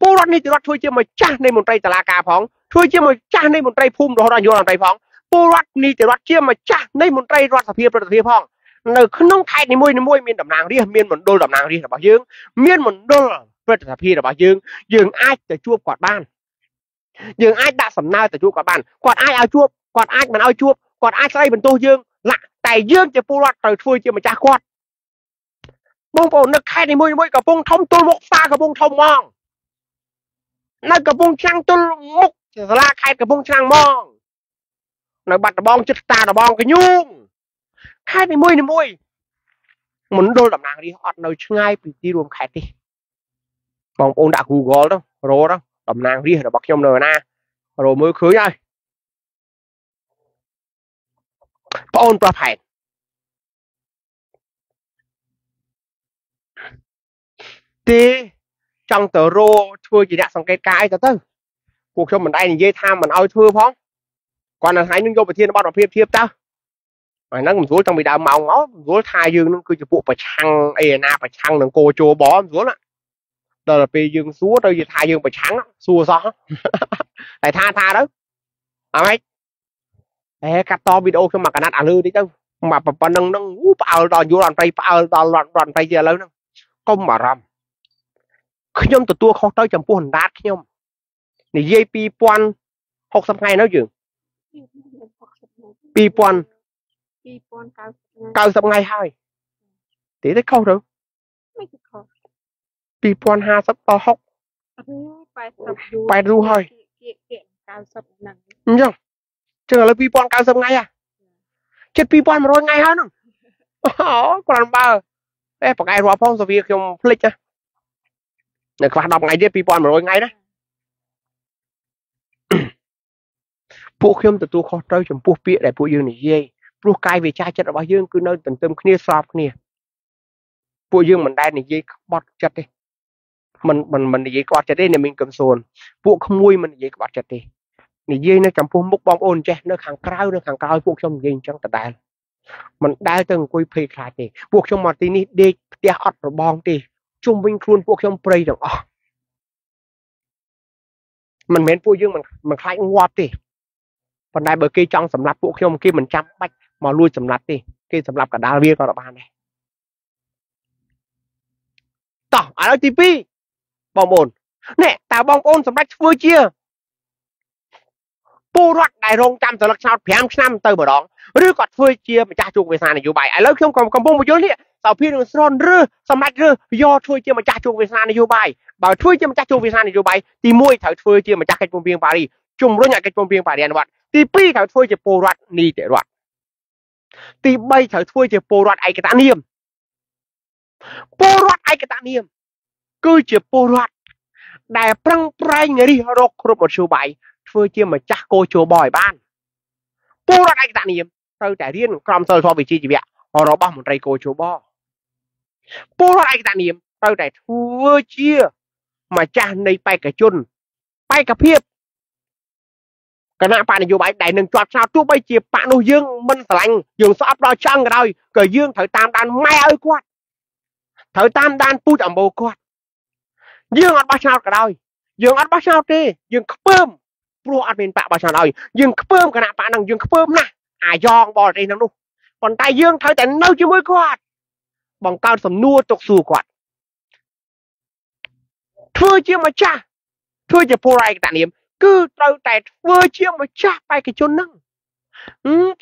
ពលរដ្ឋនីតិរដ្ឋធ្វើជាម្ចាស់នៃមន្ត្រីតុលាការផងធ្វើជាម្ចាស់នៃមន្ត្រីភូមិរហូតដល់យុវមន្ត្រីផងពលរដ្ឋនីតិរដ្ឋជាម្ចាស់នៃមន្ត្រីរដ្ឋសភាប្រតិភិផងនៅក្នុងខេត្តនីមួយៗមានតំណាងរាស្ត្រមានមណ្ឌលតំណាងរាស្ត្ររបស់យើង មានមណ្ឌលប្រតិភិរបស់យើង យើងអាចទៅជួបគាត់បានយើងអាចដាក់សំណើទៅជួបគាត់បានគាត់អាចឲ្យជួបគាត់អាចមិនឲ្យជួបគាត់អាចស្ដីបន្ទោសយើងឡាក់តែយើងជាពលរដ្ឋត្រូវធ្វើជាម្ចាស់គាត់ បងប្អូននៅខេត្តនីមួយៗកំពុងធំទល់មុខផ្សារកំពុងធំហ្មងនៅកំពុងឆ្នាំងទល់មុខសាលាខេត្តកំពុងឆ្នាំងហ្មងនៅបាត់ដំបងចិត្តតាដំបងកញូងខេត្តនីមួយនីមួយមណ្ឌលតំណាងរាស្ត្រអត់នៅឆ្ងាយពីទីរួមខេត្តទេបងប្អូនដាក់ Google ទៅរកទៅតំណាងរាស្ត្ររបស់ខ្ញុំនៅណារកមើលឃើញហើយប្អូនប្រុសផែន ទេចង់ទៅរោធ្វើជាអ្នកសង្កេតការអីទៅទៅពួកខ្ញុំមិនដែរនិយាយថាមិនឲ្យធ្វើផងគាត់នៅថ្ងៃនឹងយកប្រធានបទមកប្រៀបធៀបទៅហើយហ្នឹងមិនស្រួលតាំងពីដើមម៉ោងមកមិនស្រួលថាយើងនឹងគឺជាពួកប្រឆាំងអីណាប្រឆាំងនឹងគោជោបមិនស្រួលណាដល់ទៅពេលយើងសួរទៅនិយាយថាយើងប្រឆាំងសួរសោះតែថាថាទៅអត់ម៉េចអេកាត់តវីដេអូខ្ញុំមកកណាត់អាលឺតិចទៅមកប៉ុណ្ណឹងហ្នឹងអូផ្អើលដល់យល់អន្តរផ្អើលដល់រត់រត់អន្តរជាឥឡូវហ្នឹងកុំអារម្មណ៍ ខ្ញុំទទួលខុសទៅចំពោះអណ្ដាតខ្ញុំនិយាយ2060ថ្ងៃនៅយើង2000 90ថ្ងៃហើយទីទៅខុសទៅមិនខុស2050ដល់60 80យូរហើយគៀកគៀក90ហ្នឹងអញ្ចឹងចឹងឥឡូវ2090ថ្ងៃហ่ะជិត2100ថ្ងៃហើយហ្នឹងអូគ្រាន់បើអេបកែរាប់ផងសវាខ្ញុំភ្លេចណា នៅខ្វះ10ថ្ងៃទៀត2100ថ្ងៃណាពួកខ្ញុំទទួលខុសត្រូវចំពោះពាក្យដែលពួកយើងនិយាយព្រោះកាយវាចាចិត្តរបស់យើងគឺនៅទន្ទឹមគ្នាស្របគ្នាពួកយើងមិនដែលនិយាយក្បត់ចិត្តទេមិនមិនមិននិយាយក្បត់ចិត្តទេអ្នកមីងកំសួនពួកក្មួយមិននិយាយក្បត់ចិត្តទេនិយាយនៅចំពោះមុខបងប្អូនចេះនៅខាងក្រៅនៅខាងក្រៅពួកខ្ញុំនិយាយអញ្ចឹងដដែលមិនដែលទៅអង្គុយភ័យខ្លាចទេពួកខ្ញុំមកទីនេះដេកផ្ទះអត់របងទេ ជុំវិញខ្លួនពួកខ្ញុំព្រៃទាំងអស់មិនមែនពួកយើងមិនមិនខ្លាចងាប់ទេប៉ុន្តែបើគេចង់សម្លាប់ពួកខ្ញុំគេមិនចាំបាច់មកលួចសម្លាប់ទេគេសម្លាប់កដាលវាក៏បានដែរតោះឥឡូវទី2បងប្អូននេះតើបងប្អូនសម្រាប់ធ្វើជាពលរដ្ឋដែលរងចាំសិលឹកឆ្នោត5ឆ្នាំទៅម្ដងឬក៏ធ្វើជាម្ចាស់ជោគវាសនានយោបាយឥឡូវខ្ញុំកំពុងបញ្យល់នេះ សោភានឹងស្រនឬសម្ដេចឬយកធ្វើជាម្ចាស់ជោគវាសនានយោបាយបើធ្វើជាម្ចាស់ជោគវាសនានយោបាយទី1ត្រូវធ្វើជាម្ចាស់កិច្ចព្រមព្រៀងប៉ារីជំរុញឲ្យកិច្ចព្រមព្រៀងប៉ារីអនុវត្តទី2ត្រូវធ្វើជាពលរដ្ឋនីតិរដ្ឋទី3ត្រូវធ្វើជាពលរដ្ឋឯកតនាមពលរដ្ឋឯកតនាមគឺជាពលរដ្ឋដែលប្រឹងប្រែងរិះរកគ្រប់មធ្យោបាយធ្វើជាម្ចាស់គោជោបឲ្យបានពលរដ្ឋឯកតនាមត្រូវតែរៀនក្រមសីលធម៌វិជ្ជាជីវៈរបស់មន្ត្រីគោជោប ពលរដ្ឋឯកតនាមត្រូវតែធ្វើជាម្ចាស់នៃបេក្ខជនបេក្ខភាពគណៈបកនយោបាយដែលនឹងជាប់ឆ្នោតទោះបីជាបកនោះយើងមិនស្រឡាញ់យើងស្អប់ដល់ចង់ក៏ដោយក៏យើងត្រូវតាមដានម៉ែឲ្យគាត់ត្រូវតាមដានពូជអម្បូរគាត់យើងអត់បោះឆ្នោតក៏ដោយយើងអត់បោះឆ្នោតទេយើងខ្ពើមព្រោះអត់មានបកបោះឆ្នោតឲ្យយើងខ្ពើមគណៈបកហ្នឹងយើងខ្ពើមណាស់អាយ៉ងបរទេសហ្នឹងនោះប៉ុន្តែយើងត្រូវតែនៅជាមួយគាត់ បង្កើតសំណួរទុកសួរគាត់ធ្វើជាម្ចាស់ធ្វើជាពលរដ្ឋឯកតនាមគឺត្រូវតែធ្វើជាម្ចាស់បេក្ខជនហ្នឹង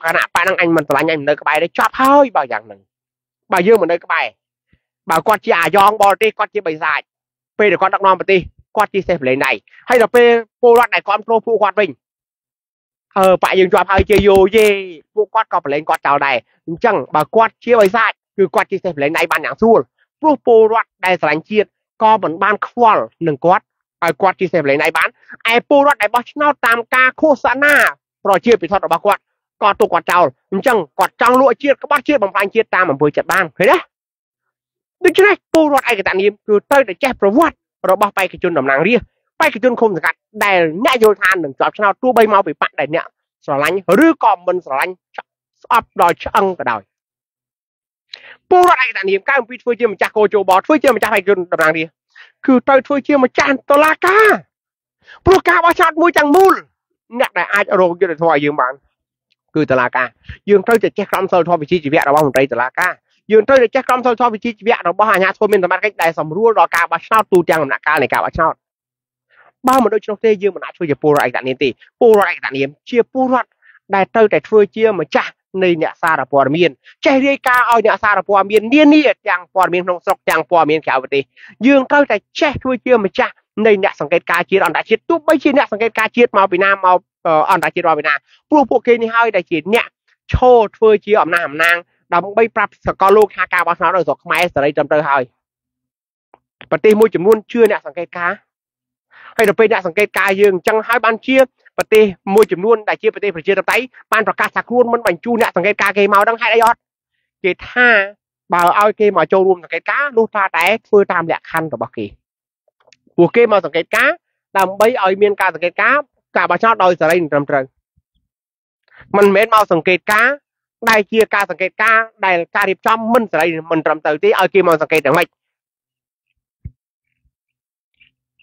គណៈបកហ្នឹងអញមិនស្រឡាញ់អញមិននៅក្បែរទេចប់ហើយបើយ៉ាងហ្នឹងបើយើងមិននៅក្បែរបើគាត់ជាអាយ៉ងបរទេសគាត់ជាបិសាចពេលដែលគាត់ដឹកនាំប្រទេសគាត់ជាសេះប្រឡែងដៃហើយដល់ពេលពលរដ្ឋដែលគាត់ប្រូពួកគាត់វិញអឺបាក់យើងជាប់ហើយជាយោយេពួកគាត់ក៏ប្រឡែងគាត់ចោលដែរអញ្ចឹងបើគាត់ជាបិសាច គឺគាត់ជាសេះប្រឡែងដៃបានយ៉ាងស្រួលព្រោះពលរដ្ឋដែលស្រឡាញ់ជាតិក៏មិនបានខ្វល់នឹងគាត់ឲ្យគាត់ជាសេះប្រឡែងដៃបានឯពលរដ្ឋដែលបោះឆ្នោតតាមការឃោសនាប្រជាពិធដ្ឋរបស់គាត់ក៏ទុកគាត់ចោលអញ្ចឹងគាត់ចង់លក់ជាតិក្បត់ជាតិបំផ្លាញជាតិតាមអំពើចិត្តបានឃើញទេដូច្នេះពលរដ្ឋឯកតនាមគឺត្រូវតែចេះប្រវត្តិរបស់បេក្ខជនតំណាងរាស្ត្របេក្ខជនឃុំសង្កាត់ដែលអ្នកយល់ថានឹងជាប់ឆ្នោតទោះបីមកពីបកដែលអ្នកស្រឡាញ់ឬក៏មិនស្រឡាញ់ស្អប់ដល់ឆ្អឹងក៏ដោយ ពលរដ្ឋឯកតនាមកើអំពីធ្វើជាម្ចាស់កោជោបធ្វើជាម្ចាស់បេក្ខជនតំណាងរាស្ត្រគឺត្រូវធ្វើជាម្ចាស់តុលាការព្រោះការបោះឆ្នោតមួយទាំងមូលអ្នកដែលអាចរកយុត្តិធម៌ឲ្យយើងបានគឺតុលាការយើងត្រូវតែចេះក្រមសីលធម៌វិជ្ជាជីវៈរបស់មន្ត្រីតុលាការយើងត្រូវតែចេះក្រមសីលធម៌វិជ្ជាជីវៈរបស់អាជ្ញាធរមានសមត្ថកិច្ចដែលសម្រួលដល់ការបោះឆ្នោតទូទាំងដំណាក់កាលនៃការបោះឆ្នោតបើមិនដូច្នោះទេយើងមិនអាចធ្វើជាពលរដ្ឋឯកតនាមទេពលរដ្ឋឯកតនាមជាពលរដ្ឋដែលត្រូវតែធ្វើជាម្ចាស់ នៃអ្នកសារព័ត៌មានចេះរាយការណ៍ឲ្យអ្នកសារព័ត៌មាននានាទាំងព័ត៌មានក្នុងស្រុកទាំងព័ត៌មានក្រៅប្រទេសយើងត្រូវតែចេះធ្វើជាម្ចាស់នៃអ្នកសង្កេតការជាតិអន្តរជាតិទោះបីជាអ្នកសង្កេតការជាតិមកពីណាមកអន្តរជាតិមកពីណាព្រោះពួកគេនេះហើយដែលជាអ្នកឈរធ្វើជាអំណាចអំណាងដើម្បីប្រាប់សកលលោកថាការបោះឆ្នោតនៅស្រុកខ្មែរសេរីត្រឹមត្រូវហើយប្រទេសមួយចំនួនជឿអ្នកសង្កេតការ ហើយដល់ពេលអ្នកសង្កេតការយើងអញ្ចឹងហើយបានជាប្រទេសមួយចំនួនដែលជាប្រទេសប្រជាធិបតេយ្យបានប្រកាសថាខ្លួនមិនបញ្ជូនអ្នកសង្កេតការគេមកដឹងហេតុអីអត់គេថាបើឲ្យគេមកចូលរួមសង្កេតការនោះថាតែធ្វើតាមលក្ខខណ្ឌរបស់គេពួកគេមកសង្កេតការដើម្បីឲ្យមានការសង្កេតការណ៍ការបោះឆ្នោតដោយសេរីនិងត្រឹមត្រូវមិនមែនមកសង្កេតការណ៍ដែលជាការសង្កេតការណ៍ដែលការរៀបចំមិនសេរីមិនត្រឹមត្រូវទេឲ្យគេមកសង្កេតយ៉ាងម៉េច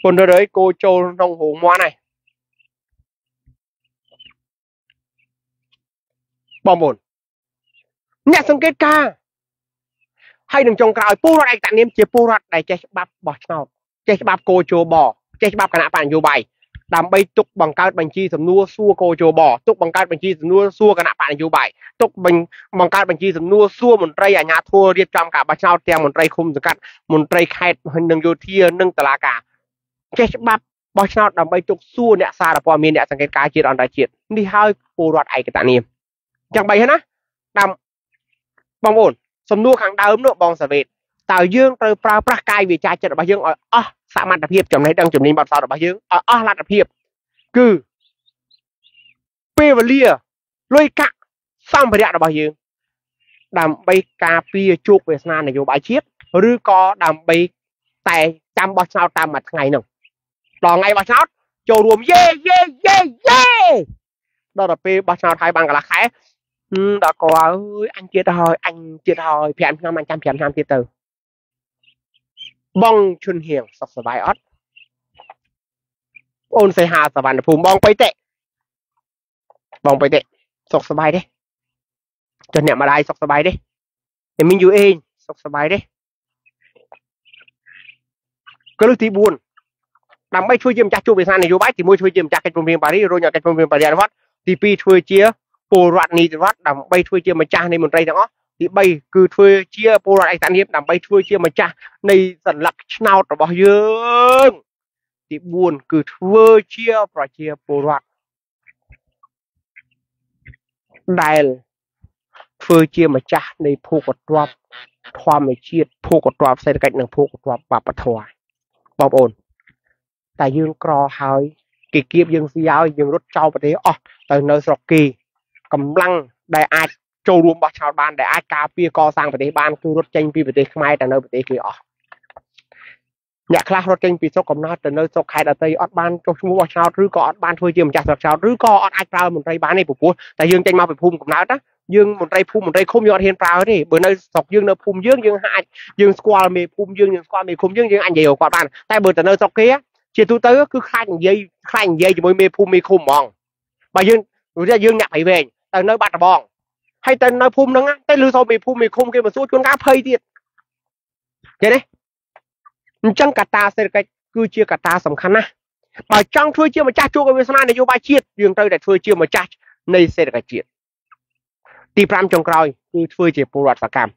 ប៉ុន្តែរយគោចូលក្នុងរោងមន់ហើយបងប្អូនអ្នកសង្កេតការហើយនឹងចុងក្រោយពលរដ្ឋឯកតនាមជាពលរដ្ឋដែលចេះច្បាប់បោះឆ្នោតចេះច្បាប់គោជបចេះច្បាប់គណៈបញ្ញយោបាយដើម្បីទុកបង្កើតបញ្ជីសំណួរសួរគោជបទុកបង្កើតបញ្ជីសំណួរសួរគណៈបកនយោបាយទុកបង្កើតបញ្ជីសំណួរសួរមន្ត្រីអាជ្ញាធររៀបចំការបោះឆ្នោតទាំងមន្ត្រីឃុំសង្កាត់មន្ត្រីខេត្តនិងយោធានិងតុលាការ ចេះច្បាប់បោះឆ្នោតដើម្បីទុកសួរអ្នកសារព័ត៌មានអ្នកសង្កេតការជាតិអន្តរជាតិនេះហើយពលរដ្ឋឯកតនាមចឹងបីហ្នឹងណាតាមបងប្អូនសំណួរខាងដើមនោះបងសាវេតតើយើងត្រូវប្រើប្រាស់កាយវាចាចិត្តរបស់យើងឲ្យអស់សមត្ថភាពចំណេះដឹងជំនាញបទពិសោធន៍របស់យើងឲ្យអស់លទ្ធភាពគឺពេលវេលាលុយកាក់សម្ភារៈរបស់យើងដើម្បីការពារជោគវាសនានយោបាយជាតិឬក៏ដើម្បីតែចាំបោះឆ្នោតតាមមួយថ្ងៃនោះ ដល់ថ្ងៃបោះឆ្នោតចូលរួមយេយេយេយេដល់ទៅពេលបោះឆ្នោតហើយបានកន្លះខែដល់កអើយអញជាតិហើយអញជាតិហើយ5ឆ្នាំអញចាំ5ឆ្នាំទៀតទៅបងឈុនហៀងសុខសប្បាយអត់អូនសេហាសវណ្ណភូមិបងបៃតេបងបៃតេសុខសប្បាយទេចុះអ្នកម្ដាយសុខសប្បាយទេតែមីងយូអេងសុខសប្បាយទេកលុះទី4 ដើម្បីជួយជាម្ចាស់ជួបវាសនានយោបាយទី1ជួយជាម្ចាស់កិច្ចព្រមព្រៀងប៉ារីសរុញឲ្យកិច្ចព្រមព្រៀងប៉ារីសអនុវត្តទី2ធ្វើជាពលរដ្ឋនីតិរដ្ឋដើម្បីធ្វើជាម្ចាស់នៃមន្ត្រីទាំងអស់ទី3គឺធ្វើជាពលរដ្ឋឯកតភាពដើម្បីធ្វើជាម្ចាស់នៃសัญลักษณ์ឆ្នោតរបស់យើងទី4គឺធ្វើជាប្រជាពលរដ្ឋដែលធ្វើជាម្ចាស់នៃភោគទ្រព្យធម្មជាតិភោគទ្រព្យសេដ្ឋកិច្ចនិងភោគទ្រព្យវប្បធម៌បងប្អូន តែយើងក្រហើយគេគៀបយើងស៊ីឲ្យយើងរត់ចោលប្រទេសអស់ទៅនៅស្រុកគេកម្លាំងដែលអាចចូលរួមបោះឆ្នោតបានដែលអាចការពារកសាងប្រទេសបានគឺរត់ចេញពីប្រទេសខ្មែរទៅនៅប្រទេសគេអស់អ្នកខ្លះរត់ចេញពីស្រុកកំណើតទៅនៅស្រុកខេត្តដទៃអត់បានចុះឈ្មោះបោះឆ្នោតឬក៏អត់បានធ្វើជាម្ចាស់ស្រុកឆ្នោតឬក៏អត់អាចប្រើមន្ត្រីបានទេព្រោះតែយើងចេញមកពីភូមិកំណើតណាយើងមន្ត្រីភូមិមន្ត្រីឃុំយើងអត់ហ៊ានប្រើទេបើនៅស្រុកយើងនៅភូមិយើងយើងអាចយើងស្គាល់មេភូមិយើងយើងស្គាល់មេឃុំយើងយើងអាចនិយាយគាត់បានតែបើទៅនៅស្រុកគេ ជាទូទៅគឺខ្លាចនិយាយខ្លាចនិយាយជាមួយមេភូមិមេឃុំហ្មងបើយើងយើងអ្នកប្រៃវែងទៅនៅបាត់ដំបងហើយទៅនៅភូមិហ្នឹងទៅលឺសូមពីភូមិពីឃុំគេមកសួរជួនកាលភ័យទៀតឃើញទេអញ្ចឹងកត្តាសេដ្ឋកិច្ចគឺជាកត្តាសំខាន់ណាស់បើចង់ធ្វើជាម្ចាស់ជួបវាសនានយោបាយជាតិយើងត្រូវតែធ្វើជាម្ចាស់នៃសេដ្ឋកិច្ចជាតិទី5ចុងក្រោយគឺធ្វើជាពលរដ្ឋសកម្ម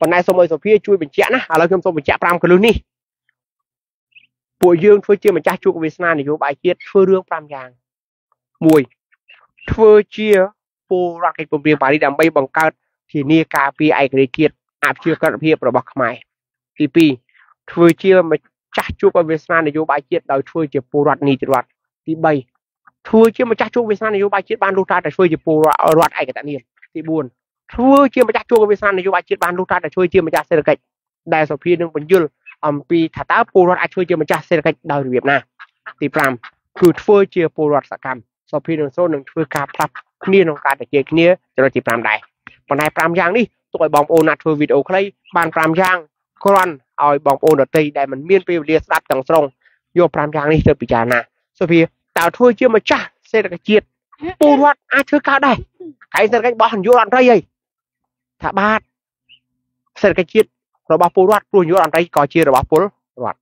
ប៉ុន្តែសូមឲ្យសុភាជួយបញ្ជាក់ណាឥឡូវខ្ញុំសូមបញ្ជាក់5កលឹះនេះ ពួកយើងធ្វើជាម្ចាស់ជួបវាសនានយោបាយជាតិធ្វើរឿង5យ៉ាង1ធ្វើជាពលរដ្ឋកិច្ចពំរាមប៉ារីដើម្បីបង្កើតធានាការពារឯករាជ្យជាតិអភិជាក្រិតភាពរបស់ខ្មែរទី2ធ្វើជាម្ចាស់ជួបឲ្យវាសនានយោបាយជាតិដោយធ្វើជាពលរដ្ឋនីតិរដ្ឋទី3ធ្វើជាម្ចាស់ជួបវាសនានយោបាយជាតិបានលុះត្រាតែធ្វើជាពលរដ្ឋឯកតនាមទី4ធ្វើជាម្ចាស់ជួបវាសនានយោបាយជាតិបានលុះត្រាតែធ្វើជាម្ចាស់សេដ្ឋកិច្ចដែលសភានឹងបញ្យល អំពីថាតើពលរដ្ឋអាចធ្វើជាម្ចាស់សេដ្ឋកិច្ចដោយរបៀបណាទី5គឺធ្វើជាពលរដ្ឋសកម្មសភានឹងសូននឹងធ្វើការផ្លាស់គ្នាក្នុងការទៅជែកគ្នាចំណុចទី5ដែរប៉ុន្តែ5យ៉ាងនេះទុកឲ្យបងប្អូនណាធ្វើវីដេអូខ្លីបាន5យ៉ាងគ្រាន់ឲ្យបងប្អូនដទៃដែលមិនមានពេលវេលាស្ដាប់ទាំងស្រុងយក5យ៉ាងនេះទៅពិចារណាសូភាតើធ្វើជាម្ចាស់សេដ្ឋកិច្ចជាតិពលរដ្ឋអាចធ្វើកើតដែរហើយសេដ្ឋកិច្ចរបស់នយោបាយអន្តរជាតិថាបាទសេដ្ឋកិច្ចជាតិ របស់ពលរដ្ឋព្រោះនយោបាយអន្តរជាតិក៏ជារបស់ពលរដ្ឋ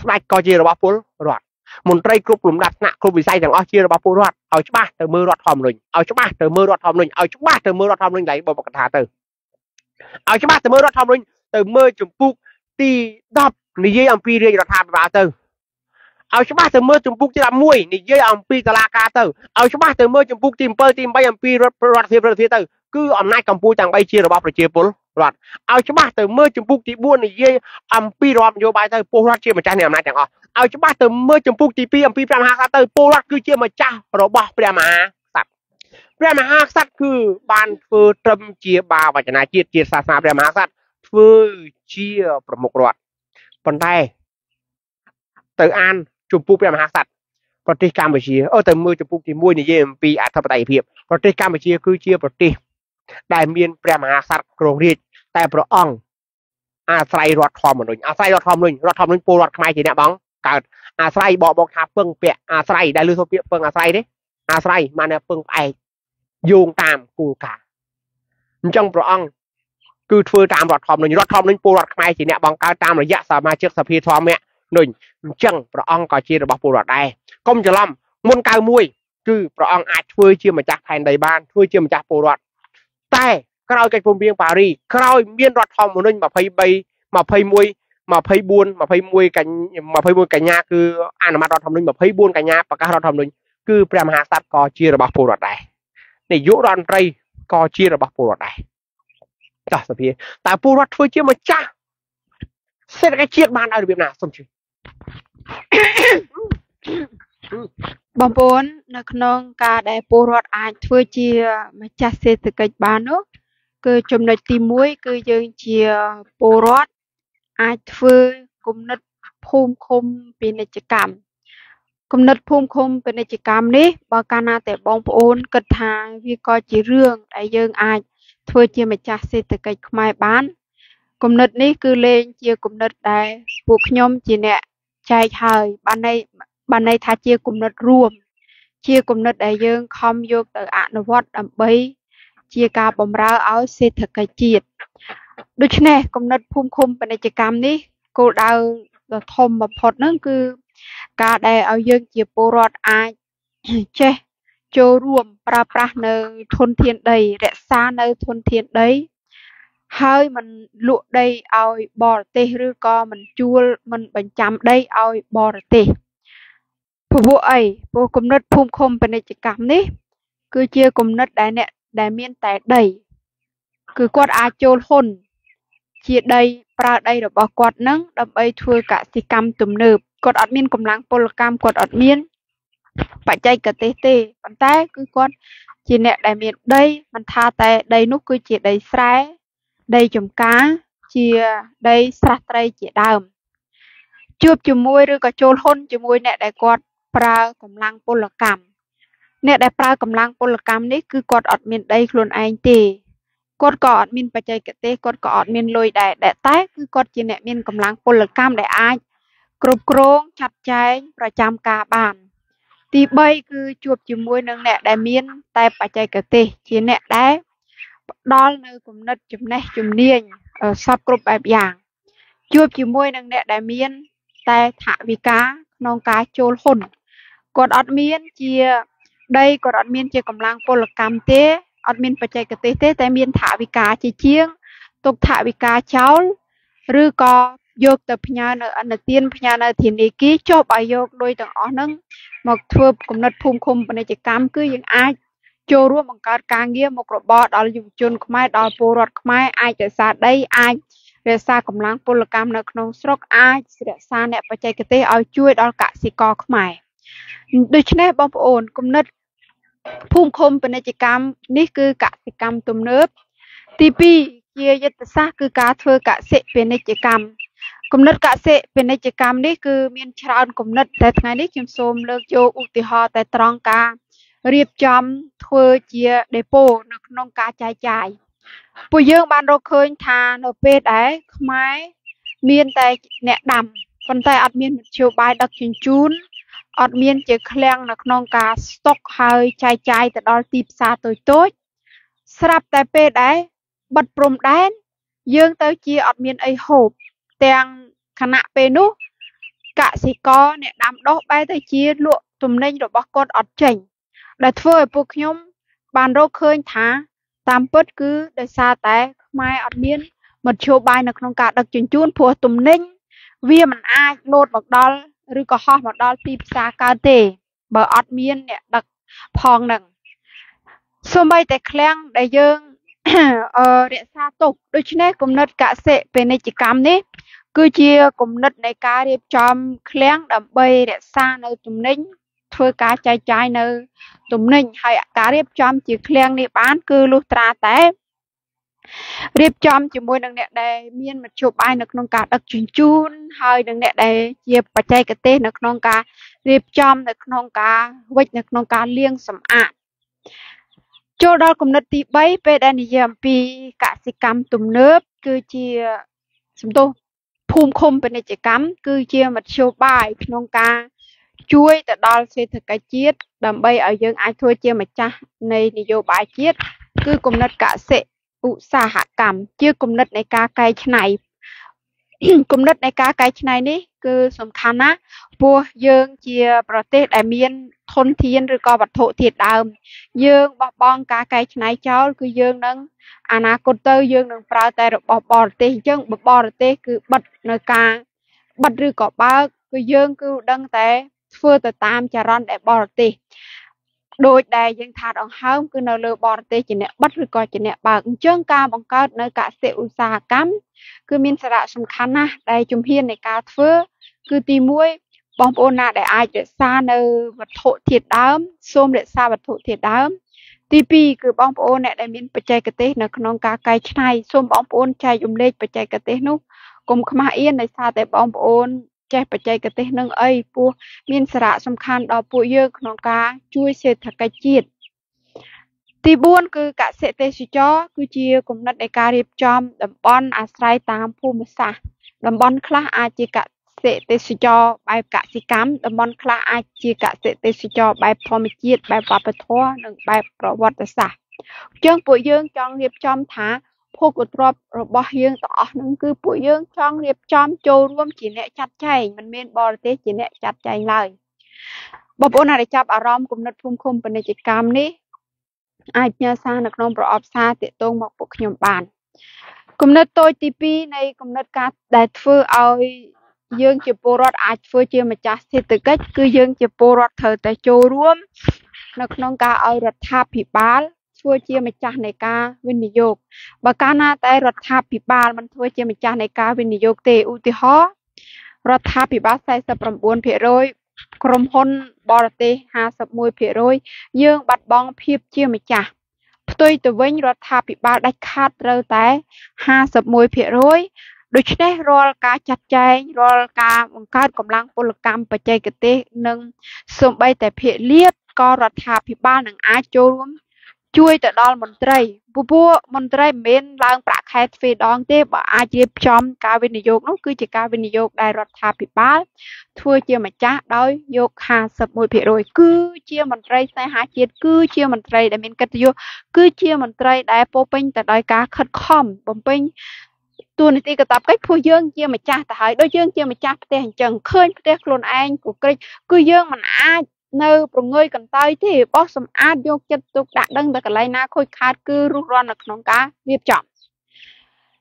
ស្ដេចក៏ជារបស់ពលរដ្ឋមន្ត្រីគ្រប់លំដាប់ថ្នាក់គ្រប់វិស័យទាំងអស់ជារបស់ពលរដ្ឋឲ្យច្បាស់ទៅមើលរដ្ឋធម្មនុញ្ញឲ្យច្បាស់ទៅមើលរដ្ឋធម្មនុញ្ញឲ្យច្បាស់ទៅមើលរដ្ឋធម្មនុញ្ញឡៃបបកថាទៅឲ្យច្បាស់ទៅមើលរដ្ឋធម្មនុញ្ញទៅមើលចម្ពោះទី10និយាយអំពីរាជរដ្ឋាភិបាលទៅឲ្យច្បាស់ទៅមើលចម្ពោះទី11និយាយអំពីតឡាការទៅឲ្យច្បាស់ទៅមើលចម្ពោះទី7ទី8អំពីរដ្ឋរដ្ឋាភិបាលរដ្ឋាភិបាលទៅ គឺអំណាចកម្ពុជាទាំង3ជារបស់ប្រជាពលរដ្ឋឲ្យច្បាស់ទៅមើលចម្ពោះទី4និយាយអំពីរដ្ឋនយោបាយទៅពលរដ្ឋជាម្ចាស់នៃអំណាចទាំងអស់ឲ្យច្បាស់ទៅមើលចម្ពោះទី2អំពីព្រះមហាក្សត្រទៅពលរដ្ឋគឺជាម្ចាស់របស់ព្រះមហាក្សត្រព្រះមហាក្សត្រគឺបានធ្វើត្រឹមជាបាវចនាជាតិជាសាសនាព្រះមហាក្សត្រធ្វើជាប្រមុខរដ្ឋប៉ុន្តែទៅអានចម្ពោះព្រះមហាក្សត្រប្រទេសកម្ពុជាអឺទៅមើលចំពុកទី1និយាយអំពីអធិបតេយ្យភាពប្រទេសកម្ពុជាគឺជាប្រទេស ដែលមានព្រះមហាក្សត្រគ្រងរាជតែព្រះអង្គអាស្រ័យរដ្ឋធម្មនុញ្ញអាស្រ័យរដ្ឋធម្មនុញ្ញរដ្ឋធម្មនុញ្ញពលរដ្ឋខ្មែរជាអ្នកបងកើតអាស្រ័យបកបកថាពឹងពាក់អាស្រ័យដែលលើសូពាក្យពឹងអាស្រ័យទេអាស្រ័យមកនៅពឹងផ្អែកយោងតាមគោលការណ៍អញ្ចឹងព្រះអង្គគឺធ្វើតាមរដ្ឋធម្មនុញ្ញរដ្ឋធម្មនុញ្ញពលរដ្ឋខ្មែរជាអ្នកបង្កើតតាមរយៈសមាជិកសភាធម្មៈនុញអញ្ចឹងព្រះអង្គក៏ជារបស់ពលរដ្ឋដែរកុំច្រឡំមុន91គឺព្រះអង្គអាចធ្វើជាម្ចាស់ផែនដីបានធ្វើជាម្ចាស់ពលរដ្ឋ តែក្រោយកិច្ចព្រមព្រៀងប៉ារីក្រោយមានរដ្ឋធម្មនុញ្ញ23 21 24 21កញ្ញា21កញ្ញាគឺអនុម័តរដ្ឋធម្មនុញ្ញ24កញ្ញាប្រកាសរដ្ឋធម្មនុញ្ញគឺព្រះមហាក្សត្រក៏ជារបស់ពលរដ្ឋដែរនាយករដ្ឋមន្ត្រីក៏ជារបស់ពលរដ្ឋដែរចាស់សភាតើពលរដ្ឋធ្វើជាម្ចាស់សេដ្ឋកិច្ចជាតិបានដោយរបៀបណាសូមជឿ បងប្អូននៅក្នុងការដែលពលរដ្ឋអាចធ្វើជាម្ចាស់សេដ្ឋកិច្ចបាននោះគឺចំណុចទី1គឺយើងជាពលរដ្ឋអាចធ្វើគំនិតភូមិឃុំពាណិជ្ជកម្មគំនិតភូមិឃុំពាណិជ្ជកម្មនេះបើកាលណាតែបងប្អូនគិតថាវាក៏ជារឿងដែលយើងអាចធ្វើជាម្ចាស់សេដ្ឋកិច្ចខ្មែរបានគំនិតនេះគឺលែងជាគំនិតដែលពួកខ្ញុំជាអ្នកចែកហើយបានន័យ បានន័យថាជាគំនិតរួម ជាគំនិតដែលយើងខំយកទៅអនុវត្តដើម្បីជាការបំរើឲ្យសេដ្ឋកិច្ចជាតិដូច្នេះគំនិតភូមិឃុំពាណិជ្ជកម្មនេះគោលដៅដ៏ធំបំផុតហ្នឹងគឺការដែលឲ្យយើងជាពលរដ្ឋអាចចេះចូលរួមប្រើប្រាស់នៅធនធានដី រក្សានៅធនធានដី ហើយមិនលក់ដីឲ្យបរទេសឬក៏មិនជួលមិនបញ្ចាំដីឲ្យបរទេស ព្រោះអីព្រោះគំនិតភូមិឃុំពាណិជ្ជកម្មនេះ គឺជាគំនិតដែលអ្នកដែលមានតែដី គឺគាត់អាចចូលហ៊ុន ជាដីប្រើដីរបស់គាត់នឹងដើម្បីធ្វើកសិកម្មទំនើបគាត់អត់មានកម្លាំងពលកម្មគាត់អត់មានបច្ចេកទេសទេប៉ុន្តែគឺគាត់ជាអ្នកដែលមានដីមិនថាតែដីនោះគឺជាដីស្រែដីចម្ការជាដីស្រះត្រីជាដើមជួបជាមួយឬក៏ចូលហ៊ុនជាមួយអ្នកដែលគាត់ ប្រើកម្លាំងពលកម្មអ្នកដែលប្រើកម្លាំងពលកម្មនេះគឺគាត់អត់មានដីខ្លួនឯងទេគាត់ក៏អត់មានបច្ចេកទេសគាត់ក៏អត់មានលុយដែរតែគឺគាត់ជាអ្នកមានកម្លាំងពលកម្មដែលអាចគ្រប់គ្រងចាត់ចែងប្រចាំការបានទី3គឺជួបជាមួយនឹងអ្នកដែលមានតែបច្ចេកទេសជាអ្នកដែលផ្ដល់នៅគំនិតចំណេះជំនាញសពគ្រប់បែបយ៉ាងជួបជាមួយនឹងអ្នកដែលមានតែថវិកាក្នុងការចូលហ៊ុន គាត់អត់មានជាដីគាត់អត់មានជាកម្លាំងពលកម្មទេអត់មានបច្ចេកទេសទេតែមានថវិកាជាជាងទុកថវិកាចោលឬក៏យកទៅផ្ញើនៅអនុទានផ្ញើនៅធនាគារចុះបើយកលុយទាំងអស់ហ្នឹងមកធ្វើគំនិតភូមិឃុំពាណិជ្ជកម្មគឺយើងអាចចូលរួមបង្កើតការងារមុខរបរដល់យុវជនខ្មែរដល់ពលរដ្ឋខ្មែរអាចរក្សាដីអាចរក្សាកម្លាំងពលកម្មនៅក្នុងស្រុកអាចរក្សាអ្នកបច្ចេកទេសឲ្យជួយដល់កសិករខ្មែរ ដូច្នេះបងប្អូនគំនិតភូមិឃុំពាណិជ្ជកម្មនេះគឺកសិកម្មទំនើប ទី2ជាយុទ្ធសាស្ត្រគឺការធ្វើកសិពាណិជ្ជកម្មគំនិតកសិពាណិជ្ជកម្មនេះគឺមានច្រើនគំនិតតែថ្ងៃនេះខ្ញុំសូមលើកយកឧទាហរណ៍តែត្រង់ការរៀបចំធ្វើជាដេប៉ូនៅក្នុងការចែកចាយពួកយើងបានរកឃើញថានៅពេលដែលខ្មែរមានតែអ្នកដាំប៉ុន្តែអត់មានមធ្យោបាយដឹកជញ្ជូន អត់មានជាឃ្លាំងនៅក្នុងការស្តុកហើយចែកចាយទៅដល់ទីផ្សារតូចតូចស្រាប់តែពេលដែលបិទព្រំដែនយើងទៅជាអត់មានអីហូបទាំងខណៈពេលនោះកសិករអ្នកដាំដុះបែរទៅជាលក់ទំនិញរបស់គាត់អត់ចេញដែលធ្វើឲ្យពួកខ្ញុំបានរកឃើញថា តាមពិតគឺដោយសារតែខ្មែរអត់មានមធ្យោបាយនៅក្នុងការដឹកជញ្ជូនព្រោះទំនិញវាមិនអាចលោតមកដល់ ឬក៏ហោះមកដល់ទីផ្សារកើតទេ បើអត់មានអ្នកដឹកផងនឹងសូម្បីតែឃ្លាំងដែលយើងអឺរក្សាទុកដូច្នេះគំនិតកសិពាណិជ្ជកម្មនេះ គឺជាគំនិតនៃការរៀបចំឃ្លាំងដើម្បីរក្សានៅទំនិញធ្វើការចែកចាយនៅទំនិញហើយការរៀបចំជាឃ្លាំងនេះបាន គឺលុះត្រាតែ រៀបចំជាមួយនឹងអ្នកដែលមានមធ្យោបាយនៅក្នុងការដឹកជញ្ជូនហើយនឹងអ្នកដែលជាបច្ចេកទេសនៅក្នុងការរៀបចំនៅក្នុងការវិចនៅក្នុងការលាងសម្អាតចូលដល់គំនិតទី3ពេលដែលនិយាយអំពីកសិកម្មទំនើបគឺជាសំទោសភូមិឃុំពាណិជ្ជកម្មគឺជាមធ្យោបាយក្នុងការជួយទៅដល់សេដ្ឋកិច្ចជាតិដើម្បីឲ្យយើងអាចធ្វើជាម្ចាស់នៃនយោបាយជាតិគឺគំនិតកសិ ឧស្សាហកម្មជាគំនិតនៃការកែច្នៃគំនិតនៃការកែច្នៃនេះគឺសំខាន់ណាស់ព្រោះយើងជាប្រទេសដែលមានធនធានឬក៏វត្ថុធាតុដើម យើងបោះបង់ការកែច្នៃចោលគឺយើងនឹងអនាគតទៅយើងនឹងប្រើតែរបស់បរទេសអញ្ចឹងបរទេសគឺបិទនៅការបិទឬក៏បើកគឺយើងគឺដឹងតែធ្វើទៅតាមចរន្តដែលបរទេស ដោយដែលយើងថាដង្ហើមគឺនៅលើបរទេសជាអ្នកបិទឬក៏ជាអ្នកបើកអញ្ចឹងការបង្កើតនៅកសិឧស្សាហកម្មគឺមានសារៈសំខាន់ណាស់ដែលជំហាននៃការធ្វើ គឺទី1បងប្អូនណាដែលអាចរក្សានៅវត្ថុធាតុដើមសូមរក្សាវត្ថុធាតុដើមទី2គឺបងប្អូនអ្នកដែលមានបច្ចេកទេសនៅក្នុងការកែច្នៃសូមបងប្អូនចែករំលែកបច្ចេកទេសនោះកុំខ្មាស់អៀនដោយសារតែបងប្អូន ចេះបច្ចេកទេសនឹងអីពោះមានសារៈសំខាន់ដល់ពួកយើងក្នុងការជួយសេដ្ឋកិច្ចជាតិទី4គឺកសិទេសចរគឺជាគំនិតនៃការរៀបចំតំបន់អាស្រ័យតាមភូមិសាស្ត្រតំបន់ខ្លះអាចជាកសិទេសចរបែបកសិកម្មតំបន់ខ្លះអាចជាកសិទេសចរបែបធម្មជាតិបែបវប្បធម៌និងបែបប្រវត្តិសាស្ត្រអញ្ចឹងពួកយើងចង់រៀបចំថា ភោគទ្រព្យរបស់យើងទាំងអស់ហ្នឹងគឺពួកយើងចង់រៀបចំចូលរួមជាអ្នកចាត់ចែងមិនមែនបរទេសជាអ្នកចាត់ចែងឡើយបងប្អូនអាចចាប់អារម្មណ៍គំនិតភូមិឃុំពាណិជ្ជកម្មនេះអាចផ្ញើសារនៅក្នុងប្រអប់សារតាកតងមកពួកខ្ញុំបានគំនិតតូចទី2នៃគំនិតការដែលធ្វើឲ្យយើងជាពលរដ្ឋអាចធ្វើជាម្ចាស់សេដ្ឋកិច្ចគឺយើងជាពលរដ្ឋត្រូវតែចូលរួមនៅក្នុងការឲ្យរដ្ឋាភិបាល ធ្វើជាម្ចាស់នៃការវិនិយោគបើកាលណាតែរដ្ឋាភិបាលមិនធ្វើជាម្ចាស់នៃការវិនិយោគទេឧទាហរណ៍រដ្ឋាភិបាល49%ក្រុមហ៊ុនបរទេស51%យើងបាត់បង់ភាពជាម្ចាស់ផ្ទុយទៅវិញរដ្ឋាភិបាលដាច់ខាតត្រូវតែ51%ដូច្នេះរាល់ការចាត់ចែងរាល់ការបង្កើតកម្លាំងពលកម្មបច្ចេកទេសនិងសូម្បីតែភាគលាភក៏រដ្ឋាភិបាលនឹងអាចចូលរួម ជួយទៅដល់មន្ត្រីពពួកមន្ត្រីមិនមែនឡើងប្រាក់ខែទ្វេដងទេបើអាចរៀបចំការវិនិយោគនោះគឺជាការវិនិយោគដែលរដ្ឋាភិបាលធ្វើជាម្ចាស់ដោយយក51%គឺជាមន្ត្រីស្នេហាជាតិគឺជាមន្ត្រីដែលមានកិត្តិយសគឺជាមន្ត្រីដែលពោពេញទៅដោយការខិតខំបំពេញតួនាទីកាតព្វកិច្ចព្រោះយើងជាម្ចាស់ទៅហើយដូចយើងជាម្ចាស់ផ្ទះអញ្ចឹងឃើញផ្ទះខ្លួនឯងគក្រិចគឺយើងមិនអាច នៅប្រងើយកន្តើយទេបោះសម្អាតយកចិត្តទុកដាក់ដឹងតែកន្លែងណាខូចខាតគឺរុះរាន់នៅក្នុងការរៀបចំ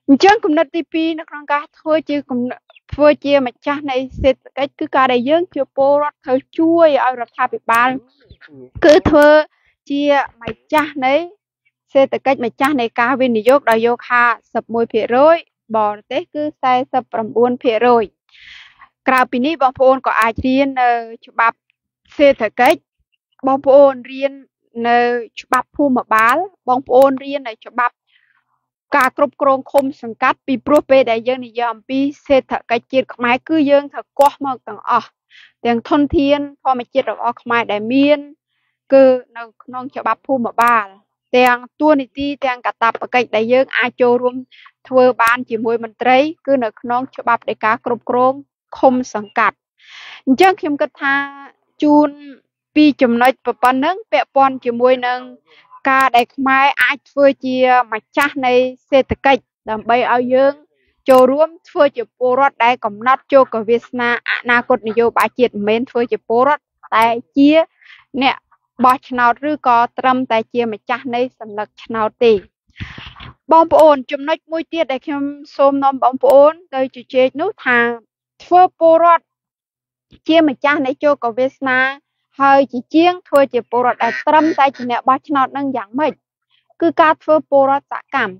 អញ្ចឹងគំនិតទី2នៅក្នុងការធ្វើជាធ្វើជាម្ចាស់នៃសេដ្ឋកិច្ចគឺការដែលយើងជាពលរដ្ឋត្រូវជួយឲ្យរដ្ឋាភិបាលគឺធ្វើជាម្ចាស់នៃសេដ្ឋកិច្ចម្ចាស់នៃការវិនិយោគដោយយក51%បរទេសគឺ49%ក្រៅពីនេះបងប្អូនក៏អាចរៀននៅច្បាប់ សេដ្ឋកិច្ចបងប្អូនរៀននៅច្បាប់ភូមិបាល បងប្អូនរៀននៅច្បាប់ការគ្រប់គ្រងឃុំសង្កាត់ពីព្រោះពេលដែលយើងនិយាយអំពីសេដ្ឋកិច្ចជាតិខ្មែរគឺយើងត្រូវកោះមកទាំងអស់ទាំងធនធានធម្មជាតិរបស់ខ្មែរដែលមានគឺនៅក្នុងច្បាប់ភូមិបាលទាំងទួនាទីទាំងកាតព្វកិច្ចដែលយើងអាចចូលរួមធ្វើបានជាមួយមន្ត្រី គឺនៅក្នុងច្បាប់នៃការគ្រប់គ្រងឃុំសង្កាត់អញ្ចឹងខ្ញុំគិតថា ជូនពីចំណុចប៉ុណ្ណឹងពាក់ព័ន្ធជាមួយនឹងការដែលខ្មែរអាចធ្វើជាម្ចាស់នៃសេដ្ឋកិច្ចដើម្បីឲ្យយើងចូលរួមធ្វើជាពលរដ្ឋដែលកំណត់ជោគវាសនាអនាគតនយោបាយជាតិមិនមែនធ្វើជាពលរដ្ឋតែជាអ្នកបោះឆ្នោតឬក៏ត្រឹមតែជាម្ចាស់នៃសញ្ញាឆ្នោតទេបងប្អូនចំណុចមួយទៀតដែលខ្ញុំសូមនាំបងប្អូនទៅជជែកនោះថាធ្វើពលរដ្ឋ ជាម្ចាស់នៃជោគវាសនា ហើយជាជាងធ្វើជាពលរដ្ឋដែលត្រឹមតែជាអ្នកបោះឆ្នោតនឹងយ៉ាងម៉េចគឺការធ្វើពលរដ្ឋសកម្ម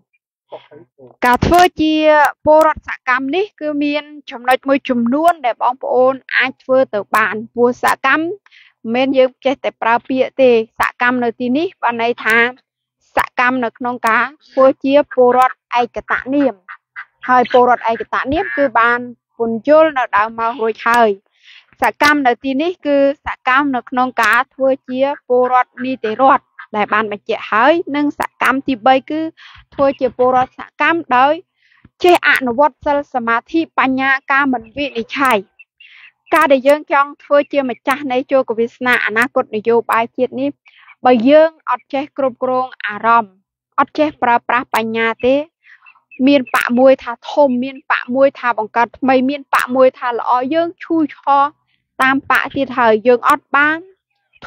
ការធ្វើជាពលរដ្ឋសកម្មនេះ គឺមានចំណុចមួយចំនួន ដែលបងប្អូនអាចធ្វើទៅបានព្រោះសកម្មមិនមែនយើងចេះតែប្រើពាក្យទេសកម្មនៅទីនេះបានន័យថាសកកម្មនៅក្នុងការធ្វើជាពលរដ្ឋឯកតនាម ហើយពលរដ្ឋឯកតនាមគឺបានពន្យល់នៅដើមមករួចហើយ សកម្មនៅទីនេះគឺសកម្មនៅក្នុងការធ្វើជាពលរដ្ឋនីតិរដ្ឋដែលបានបញ្ជាក់ហើយនិងសកម្មទី3គឺធ្វើជាពលរដ្ឋសកម្មដោយចេះអនុវត្តសិលសមាធិបញ្ញាការមិនវិនិច្ឆ័យការដែលយើងចង់ធ្វើជាម្ចាស់នៃជោគវាសនាអនាគតនយោបាយជាតិនេះបើយើងអត់ចេះគ្រប់គ្រងអារម្មណ៍អត់ចេះប្រើប្រាស់បញ្ញាទេ មានបាក់មួយថាធំមានបាក់មួយថាបង្កើតថ្មីមានបាក់មួយថាល្អយើងឈូឆរ តាមបាក់ទៀតហើយយើងអត់បាន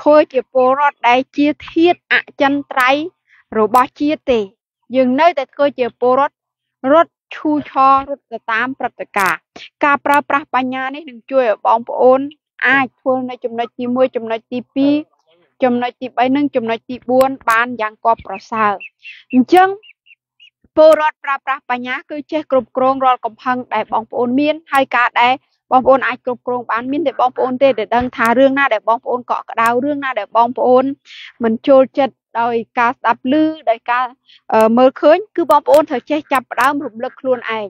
ធ្វើជាពលរដ្ឋដែលជាធាតអចិន្ត្រៃយ៍របស់ជាតិទេ យើងនៅតែធ្វើជាពលរដ្ឋរត់ឈូឆររត់ទៅតាមព្រឹត្តិការណ៍ការប្រើប្រាស់បញ្ញានេះនឹងជួយឲ្យបងប្អូន អាចធ្វើនៅចំណុចទី1ចំណុចទី2ចំណុចទី3និងចំណុចទី4បានយ៉ាងកប់ប្រសើរអញ្ចឹងពលរដ្ឋប្រើប្រាស់បញ្ញាគឺចេះគ្រប់គ្រងរាល់កំហឹងដែលបងប្អូនមានហើយការដែល បងប្អូនអាចគ្រប់គ្រងបានមានតែបងប្អូនទេដែលដឹងថារឿងណាដែលបងប្អូនកក់ក្ដៅរឿងណាដែលបងប្អូនមិនចូលចិត្តដោយការស្ដាប់ឮដោយការមើលឃើញគឺបងប្អូនត្រូវចេះចាប់ផ្ដើមរំលឹកខ្លួនឯង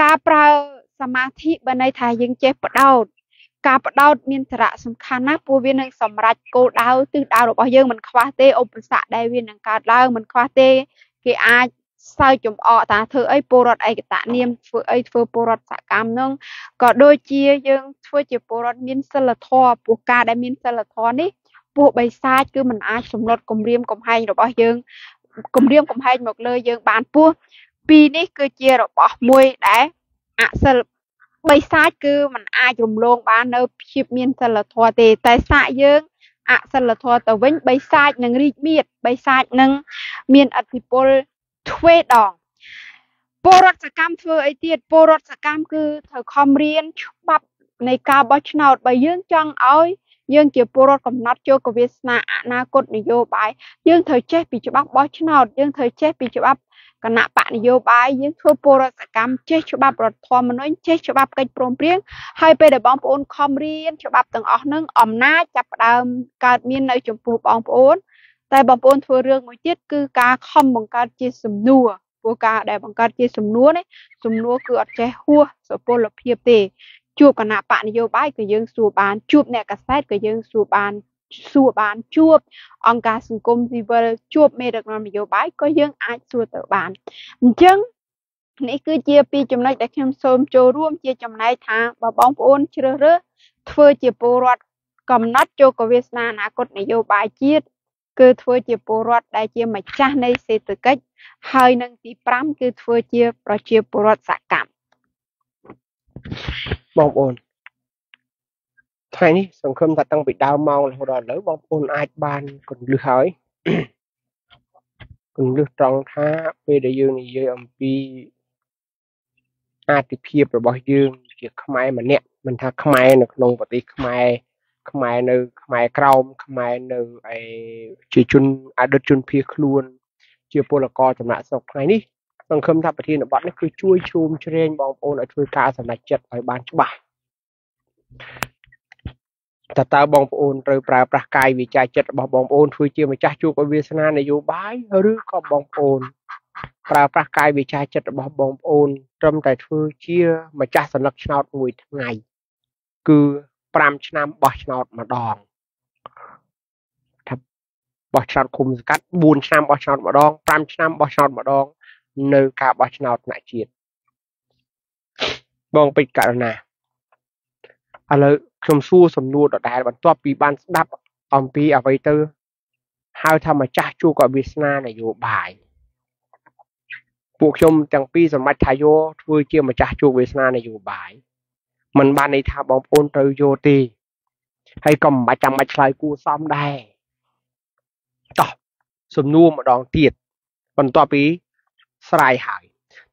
ការប្រើសមាធិបើន័យថាយើងចេះបដោតការបដោតមានសារៈសំខាន់ណាស់ព្រោះវានឹងសម្រេចគោលដៅទិសដៅរបស់យើងមិនខ្វះទេឧបសគ្គដែលវានឹងកើតឡើងមិនខ្វះទេ គេអាច សើចចំអកតាធ្វើអីពលរដ្ឋឯកតនាមធ្វើអីធ្វើពលរដ្ឋសកម្មនោះក៏ដូចជាយើងធ្វើជាពលរដ្ឋមានសិលធម៌ពោះការដែលមានសិលធម៌នេះពោះបិសាចគឺมันអាចសម្លុតគម្រាមកំហែងរបស់យើងគម្រាមកំហែងមកលើយើងបានពោះពីរនេះគឺជារបស់មួយដែលអសិលបិសាចគឺมันអាចរំលងបាននៅភាពមានសិលធម៌ទេតែសាកយើងអសិលធម៌ទៅវិញបិសាចនឹងរីកមាឌបិសាចនឹងមានអធិពល ទ្វេដងពលរដ្ឋសកម្មធ្វើអីទៀតពលរដ្ឋសកម្មគឺត្រូវខំរៀនច្បាប់នៃការបោះឆ្នោតបើយើងចង់ឲ្យយើងជាពលរដ្ឋកំណត់ចូលកវាសនាអនាគតនយោបាយយើងត្រូវចេះពីច្បាប់បោះឆ្នោតយើងត្រូវចេះពីច្បាប់គណៈបកនយោបាយយើងធ្វើពលរដ្ឋសកម្មចេះច្បាប់រដ្ឋធម្មនុញ្ញចេះច្បាប់កិច្ចព្រមព្រៀងហើយពេលដែលបងប្អូនខំរៀនច្បាប់ទាំងអស់ហ្នឹងអំណាចចាប់ផ្ដើមកើតមាននៅចំពោះបងប្អូន តែបងប្អូនធ្វើរឿងមួយទៀតគឺការខំបង្កើតជាសំណួរព្រោះការដែលបង្កើតជាសំណួរនេះសំណួរគឺអត់ចេះហួសសុពលភាពទេជួបគណៈបកនយោបាយក៏យើងសួរបានជួបអ្នកកសែតក៏យើងសួរបានសួរបានជួបអង្គការសង្គមស៊ីវិលជួបមេដឹកនាំនយោបាយក៏យើងអាចសួរទៅបានអញ្ចឹងនេះគឺជាពីរចំណុចដែលខ្ញុំសូមចូលរួមជាចំណែកថាបើបងប្អូនជ្រើសរើសធ្វើជាពលរដ្ឋកំណត់ចូលកវាសនាអនាគតនយោបាយជាតិ គឺធ្វើជាពលរដ្ឋដែលជាម្ចាស់នៃសេដ្ឋកិច្ចហើយនឹងទី5គឺធ្វើជាប្រជាពលរដ្ឋសកម្មបងប្អូនថ្ងៃនេះសង្ឃឹមថាតាំងពីដើមម៉ោងរហូតដល់ឥឡូវបងប្អូនអាចបានកន្លឹះហើយកន្លឹះត្រង់ថាពេលដែលយើងនិយាយអំពីអាទិភាពរបស់យើងជាខ្មែរម្នាក់មិនថាខ្មែរនៅក្នុងប្រទេសខ្មែរ ខ្មែរនៅ ខ្មែរក្រោមខ្មែរនៅឯជាជនអតីតជនភៀសខ្លួន ជាពលករចំណាក់ស្រុកថ្ងៃនេះសង្ឃឹមថាប្រធានបទនេះគឺជួយជ្រោមជ្រែងបងប្អូនឲ្យធ្វើការសម្រេចចិត្តឲ្យបានច្បាស់តើតើបងប្អូនត្រូវប្រើប្រាស់កាយវិជាចិត្តរបស់បងប្អូនធ្វើជាម្ចាស់ជួបអវាសនានយោបាយឬក៏បងប្អូនប្រើប្រាស់កាយវិជាចិត្តរបស់បងប្អូនត្រឹមតែធ្វើជាម្ចាស់សន្លឹកឆ្នោតមួយថ្ងៃគឺ 5ឆ្នាំបោះឆ្នោតម្ដងថាបោះឆ្នោតឃុំសង្កាត់4ឆ្នាំបោះឆ្នោតម្ដង5ឆ្នាំបោះឆ្នោតម្ដង នៅការបោះឆ្នោតថ្នាក់ជាតិបងពេជ្រករណាឥឡូវខ្ញុំសួរសំណួរដដែលបន្ទាប់ពីបានស្ដាប់អំពីអ្វីទៅហៅថាម្ចាស់ជួកវាសនានយោបាយពួកខ្ញុំទាំងពីរសម្បត្តិថាយោធ្វើជាម្ចាស់ជួកវាសនានយោបាយ มันបានន័យថាបងប្អូនត្រូវយកទេហើយក៏មិនបាច់ចាំបាច់ឆ្លើយគួសមដែរតោះសំណួរម្ដងទៀតបន្ទាប់ពីស្រាយហើយ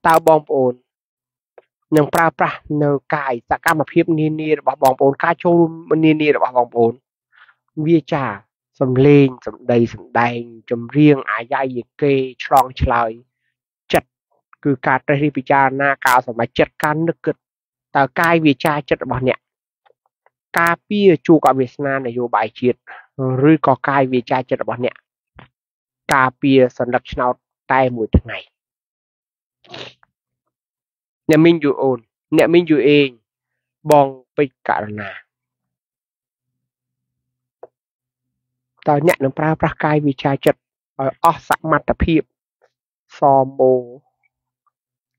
តើបងប្អូននឹងប្រើប្រាស់នៅកាយសកម្មភាពនានារបស់បងប្អូនការចូលរួមនានារបស់បងប្អូនវាចាសំលេងសំដីសំដែងចម្រៀងអាយ៉ៃយគេឆ្លងឆ្លើយចិត្តគឺការត្រេះរិះពិចារណាការសម្រេចចិត្តការនឹកគិត តើកាយវាចាចិត្តរបស់អ្នកការពារជួកអវាសនានយោបាយជាតិឬក៏កាយវាចាចិត្តរបស់អ្នកការពារសន្លឹកឆ្នោតតែមួយថ្ងៃអ្នកមីងយូអូនអ្នកមីងយូអេងបងពេជ្រករណាតើអ្នកនឹងប្រើប្រាស់កាយវិជាចិត្តឲ្យអស់សមត្ថភាពសមោ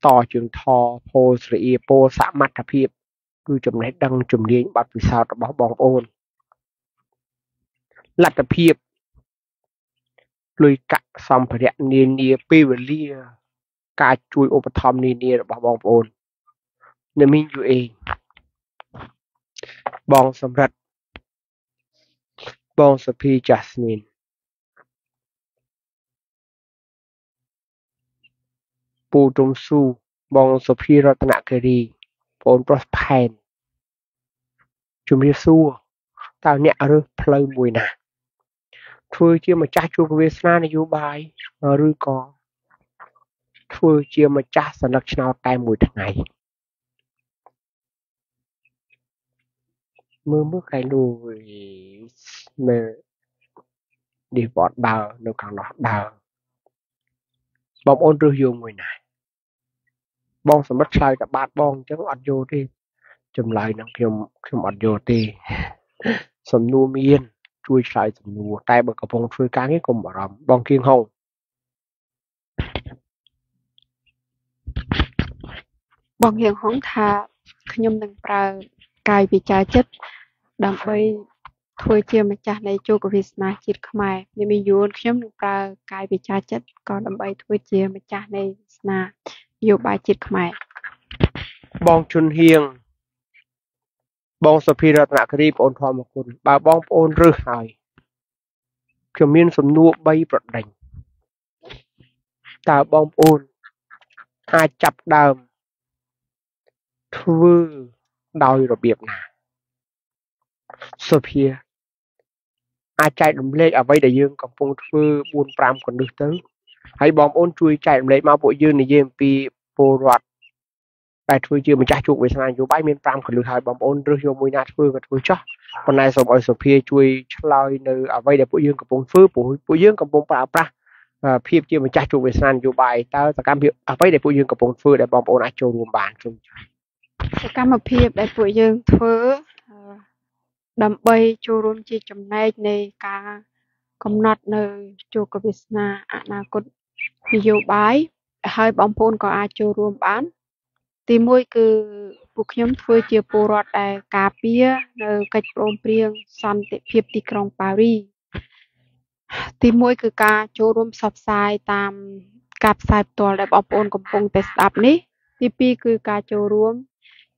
តជើងថពោលស្រីពោលសមត្ថភាពគឺចំណេះដឹងជំនាញបទពិសោធន៍របស់បងប្អូនលទ្ធភាពលុយកាក់សម្ភារៈនានាពេលវេលា ការជួយឧបត្ថម្ភនានារបស់បងប្អូនអ្នកមីងយូអេបងសម្រិទ្ធបងសុភីចាស់ស្មីន ពូទុំស៊ូ បងសុភីរតនគិរីបងប្រុសផែនជំរាបសួរតើអ្នករើសផ្លូវមួយណាធ្វើជាម្ចាស់ជោគវាសនានយោបាយឬក៏ធ្វើជាម្ចាស់សន្លឹកឆ្នោតតែមួយថ្ងៃមើលមើលកែលូមើលនេះបតដើរនៅខាងនោះដើរ បងប្អូនរើសយកមួយណាបងសម្បត្តិឆ្លើយតែបាតបងអញ្ចឹងអត់យកទេចម្លើយនឹងខ្ញុំខ្ញុំអត់យកទេសំណួរមានជួយឆ្លើយសំណួរតែបើកំពុងធ្វើការងារកុំបារម្ភបងគៀងហុងបងគៀងហុងថាខ្ញុំនឹងប្រើកាយវិចារចិត្តដើម្បី ធ្វើជាម្ចាស់នៃជោគវាសនាជាតិខ្មែរនាមីយួនខ្ញុំនឹងប្រើកាយវិចារចិត្តក៏ដើម្បីធ្វើជាម្ចាស់នៃវាសនានយោបាយជាតិខ្មែរបងជុនហៀងបងសុភីរតនគិរីបងធម្មគុណបើបងប្អូនរឹសហើយខ្ញុំមានសំណួរ3ប្រដេញតើបងប្អូនអាចចាប់ដើមធ្វើដោយរបៀបណាសុភា អាចចែករំលែកអ្វីដែលយើងកំពុងធ្វើ4 5កន្លឹះទៅហើយបងប្អូនជួយចែករំលែកមកពួកយើងនិយាយអំពីពលរដ្ឋដែលធ្វើជាម្ចាស់ជោគវាសនានយោបាយមាន5កន្លឹះហើយបងប្អូនរើសយកមួយណាធ្វើក៏ធ្វើចោះប៉ុន្តែសូមឲ្យសុភាជួយឆ្លើយនៅអ្វីដែលពួកយើងកំពុងធ្វើព្រោះពួកយើងកំពុងប្រើប្រាស់ភាពជាម្ចាស់ជោគវាសនានយោបាយតើសកម្មភាពអ្វីដែលពួកយើងកំពុងធ្វើដែលបងប្អូនអាចចូលរួមបានសូមសកម្មភាពដែលពួកយើងធ្វើ ដើម្បីចូលរួមជាចំណែកនៃការកំណត់នៅជោគវាសនាអនាគតនយោបាយហើយបងប្អូនក៏អាចចូលរួមបាន ទីមួយគឺពួកខ្ញុំធ្វើជាពលរដ្ឋដែលការពារនៅកិច្ចព្រមព្រៀងសន្តិភាពទីក្រុងប៉ារីទីមួយគឺការចូលរួមផ្សព្វផ្សាយតាមការផ្សាយផ្ទាល់ដែលបងប្អូនកំពុងតែស្ដាប់នេះទីពីរគឺការចូលរួម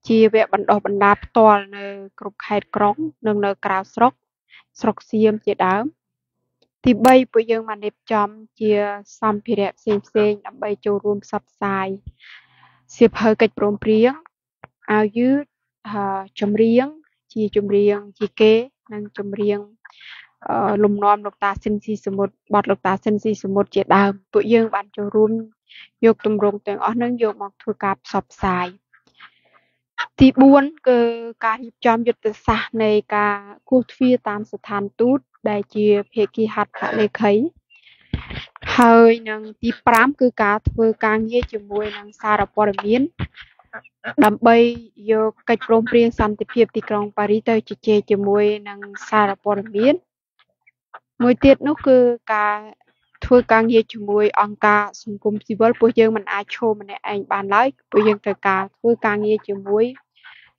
ជាវគ្គបណ្ដុះបណ្ដាលផ្ទាល់នៅគ្រប់ខេត្តក្រុង និងនៅក្រៅស្រុក ស្រុកសៀមជាដើម ទី3ពួកយើងបានរៀបចំជាសម្ភារៈផ្សេងផ្សេងដើម្បីចូលរួមផ្សព្វផ្សាយសៀវភៅកិច្ចព្រមព្រៀងអាវយឺតចម្រៀងជាចម្រៀងជាគេនិងចម្រៀងលំនាំលោកតាស៊ិនស៊ីសមុទ្របទលោកតាស៊ិនស៊ីសមុទ្រជាដើមពួកយើងបានចូលរួមយកទម្រង់ទាំងអស់នឹងយកមកធ្វើការផ្សព្វផ្សាយ ទី4គឺការរៀបចំយុទ្ធសាស្ត្រនៃការគោះទ្វារតាមស្ថានទូត ដែលជាភាគីហត្ថលេខីហើយនឹងទី5គឺការធ្វើការងារជាមួយនឹងសារព័ត៌មានដើម្បីយកកិច្ចព្រមព្រៀងសន្តិភាពទីក្រុងប៉ារីសទៅជជែកជាមួយនឹងសារព័ត៌មានមួយទៀតនោះគឺការ ធ្វើការងារជាមួយអង្គការសង្គមស៊ីវិលពួកយើងមិនអាចឈរម្នាក់ឯងបានឡើយពួកយើងត្រូវការធ្វើការងារជាមួយ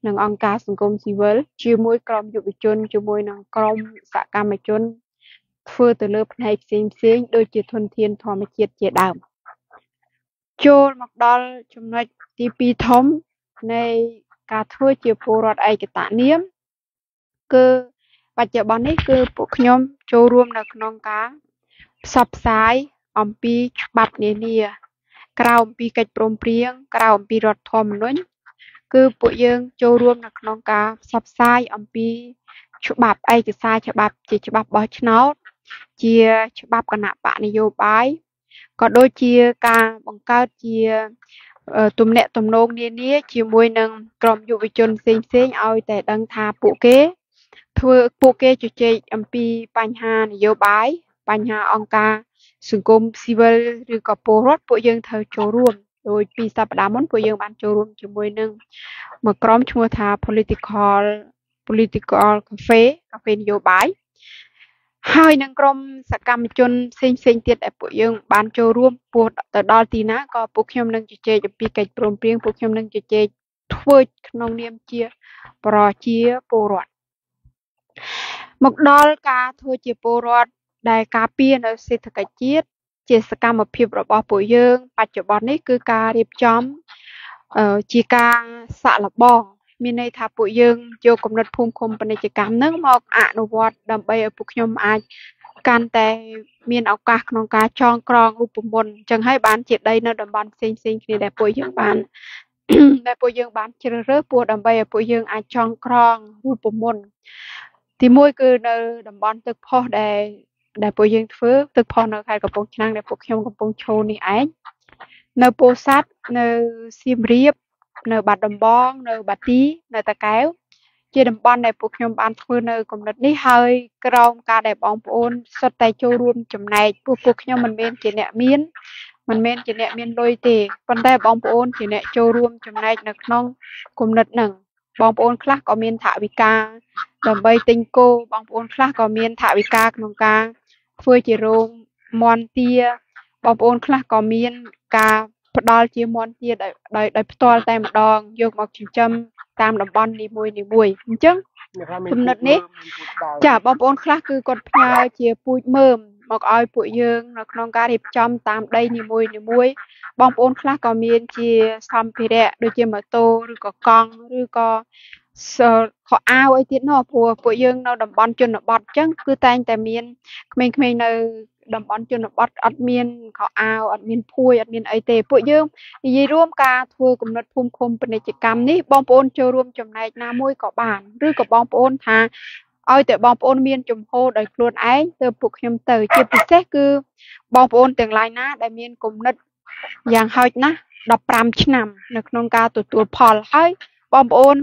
នឹងអង្គការសង្គមស៊ីវិលជាមួយក្រុមយុវជនជាមួយនឹងក្រុមសកម្មជនធ្វើទៅលើផ្នែកផ្សេងផ្សេងដូចជាធនធានធម្មជាតិជាដើមចូលមកដល់ចំណុចទី2ធំនៃការធ្វើជាពលរដ្ឋឯកតនាមគឺបច្ចុប្បន្ននេះគឺពួកខ្ញុំចូលរួមនៅក្នុងការ ផ្សព្វផ្សាយអំពីច្បាប់នានា ក្រៅអំពីកិច្ចព្រមព្រៀង ក្រៅអំពីរដ្ឋធម្មនុញ្ញ គឺពួកយើងចូលរួមនៅក្នុងការផ្សព្វផ្សាយអំពីច្បាប់ឯកសារច្បាប់ជាច្បាប់បោះឆ្នោត ជាច្បាប់គណៈបកនយោបាយក៏ដូចជាការបង្កើតជាទំនាក់ទំនងនានាជាមួយនឹងក្រុមយុវជនផ្សេងផ្សេងឲ្យតែដឹងថាពួកគេ ធ្វើពួកគេជជែកអំពីបញ្ហានយោបាយ បញ្ហាអង្គការសង្គមស៊ីវិលឬក៏ពលរដ្ឋពួកយើងត្រូវចូលរួមដោយពីសប្តាហ៍មុនពួកយើងបានចូលរួមជាមួយនឹងមួយក្រុមឈ្មោះថា political political cafe cafe នយោបាយហើយនឹងក្រុមសកម្មជនផ្សេងផ្សេងទៀតដែលពួកយើងបានចូលរួមពោះទៅដល់ទីណាក៏ពួកខ្ញុំនឹងជជែកអំពីកិច្ចព្រមព្រៀងពួកខ្ញុំនឹងជជែកធ្វើក្នុងនាមជាប្រជាពលរដ្ឋមកដល់ការធ្វើជាពលរដ្ឋ ដែលការពារនៅសេដ្ឋកិច្ចជាតិជាសកម្មភាពរបស់ពួកយើង បច្ចុប្បន្ននេះគឺការរៀបចំជាការសាក់លបង មានន័យថាពួកយើងយកគំនិតភូមិឃុំពាណិជ្ជកម្មនឹងមកអនុវត្តដើម្បីឲ្យពួកខ្ញុំអាចកាន់តែមានឱកាសក្នុងការចងក្រងរូបមន្តអញ្ចឹងហើយបានជាដីនៅតំបន់ផ្សេងផ្សេងគ្នាដែលពួកយើងបានដែលពួកយើងបានជ្រើសរើសពោះដើម្បីឲ្យពួកយើងអាចចងក្រងរូបមន្តទីមួយគឺនៅតំបន់ទឹកផុសដែល ដែលពួកយើងធ្វើទឹកផុសនៅខេត្តកំពង់ឆ្នាំងដែលពួកខ្ញុំកំពុងឈរនេះឯងនៅពោធិ៍សាត់នៅសៀមរាបនៅបាត់ដំបង នៅបាទីនៅតាកែវជាតំបន់ដែលពួកខ្ញុំបានធ្វើនៅគំនិតនេះហើយក្រោមការដែលបងប្អូនសុទ្ធតែចូលរួមចំណែកពួកពួកខ្ញុំមិនមែនជាអ្នកមានមិនមែនជាអ្នកមានលុយទេប៉ុន្តែបងប្អូនជាអ្នកចូលរួមចំណែកនៅក្នុងគំនិតហ្នឹងបងប្អូនខ្លះក៏មានថវិកាដើម្បីទិញគោបងប្អូនខ្លះក៏មានថវិកាក្នុងការ ធ្វើជារោងមន់ទាបងប្អូនខ្លះក៏មានការផ្ដល់ជាមន់ទាដោយដោយផ្ទាល់តែម្ដងយកមកចិញ្ចឹមតាមតំបន់នីមួយនីមួយអញ្ចឹងគំនិតនេះចាបងប្អូនខ្លះគឺគាត់ផ្ញើជាពូជមើមមកឲ្យពួកយើងនៅក្នុងការរៀបចំតាមដីនីមួយនីមួយបងប្អូនខ្លះក៏មានជាសម្ភារៈដូចជាម៉ូតូឬក៏កង់ឬក៏ ខោអាវអីទៀតណោះព្រោះពួកយើងនៅតំបន់ជនបទអញ្ចឹងគឺតែងតែមានក្មេងៗនៅតំបន់ជនបទអត់មានខោអាវអត់មានភួយអត់មានអីទេពួកយើងនិយាយរួមការធ្វើគំនិតភូមិឃុំពាណិជ្ជកម្មនេះបងប្អូនចូលរួមចំណែកណាមួយក៏បានឬក៏បងប្អូនថាឲ្យតែបងប្អូនមានជំហរដោយខ្លួនឯងទៅពួកខ្ញុំទៅជាពិសេសគឺបងប្អូនទាំងឡាយណាដែលមានគំនិតយ៉ាងហោចណាស់15ឆ្នាំ នៅក្នុងការទទួលផលហើយបងប្អូន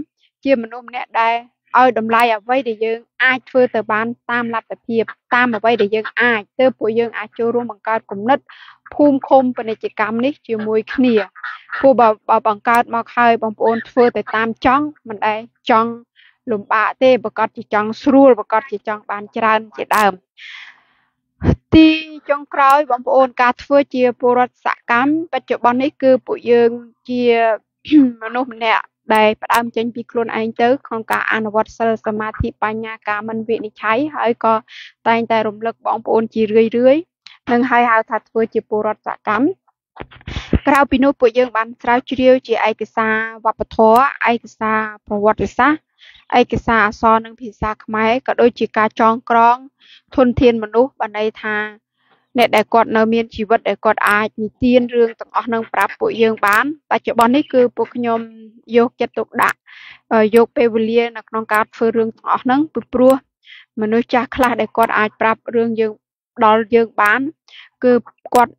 ជាមនុស្សម្នាក់ដែលឲ្យតម្លៃអ្វីដែលយើងអាចធ្វើទៅបានតាមលទ្ធភាពតាមអ្វីដែលយើងអាចទើបពួកយើងអាចចូលរួមបង្កើតគំនិតភូមិឃុំពាណិជ្ជកម្មនេះជាមួយគ្នាព្រោះបើបើបង្កើតមកហើយបងប្អូនធ្វើទៅតាមចង់មិនដែលចង់លំបាកទេប្រកាសជាចង់ស្រួលប្រកាសជាចង់បានច្រើនជាដើមទីចុងក្រោយបងប្អូនការធ្វើជាពលរដ្ឋសកម្មបច្ចុប្បន្ននេះគឺពួកយើងជាមនុស្សម្នាក់ ដែលផ្ដើមចេញពីខ្លួនឯងទៅក្នុងការអនុវត្តសិលសមាធិបញ្ញាការមិនវិនិច្ឆ័យហើយក៏តែងតែរំលឹកបងប្អូនជារឿយរឿយនឹងហើយហៅថាធ្វើជាពលរដ្ឋសកម្មក្រៅពីនោះពួកយើងបានស្រាវជ្រាវជាឯកសារវប្បធម៌ឯកសារប្រវត្តិសាស្ត្រឯកសារអក្សរនិងភាសាខ្មែរក៏ដូចជាការចងក្រងធនធានមនុស្សបានន័យថា អ្នកដែលគាត់នៅមានជីវិតដែលគាត់អាចនិទានរឿងទាំងអស់នឹងប្រាប់ពួកយើងបានបច្ចុប្បន្ននេះគឺពួកខ្ញុំយកចិត្តទុកដាក់យកពេលវេលានៅក្នុងការធ្វើរឿងទាំងអស់ហ្នឹងពីព្រោះមនុស្សចាស់ខ្លះដែលគាត់អាចប្រាប់រឿងយើងដល់យើងបាន គឺគាត់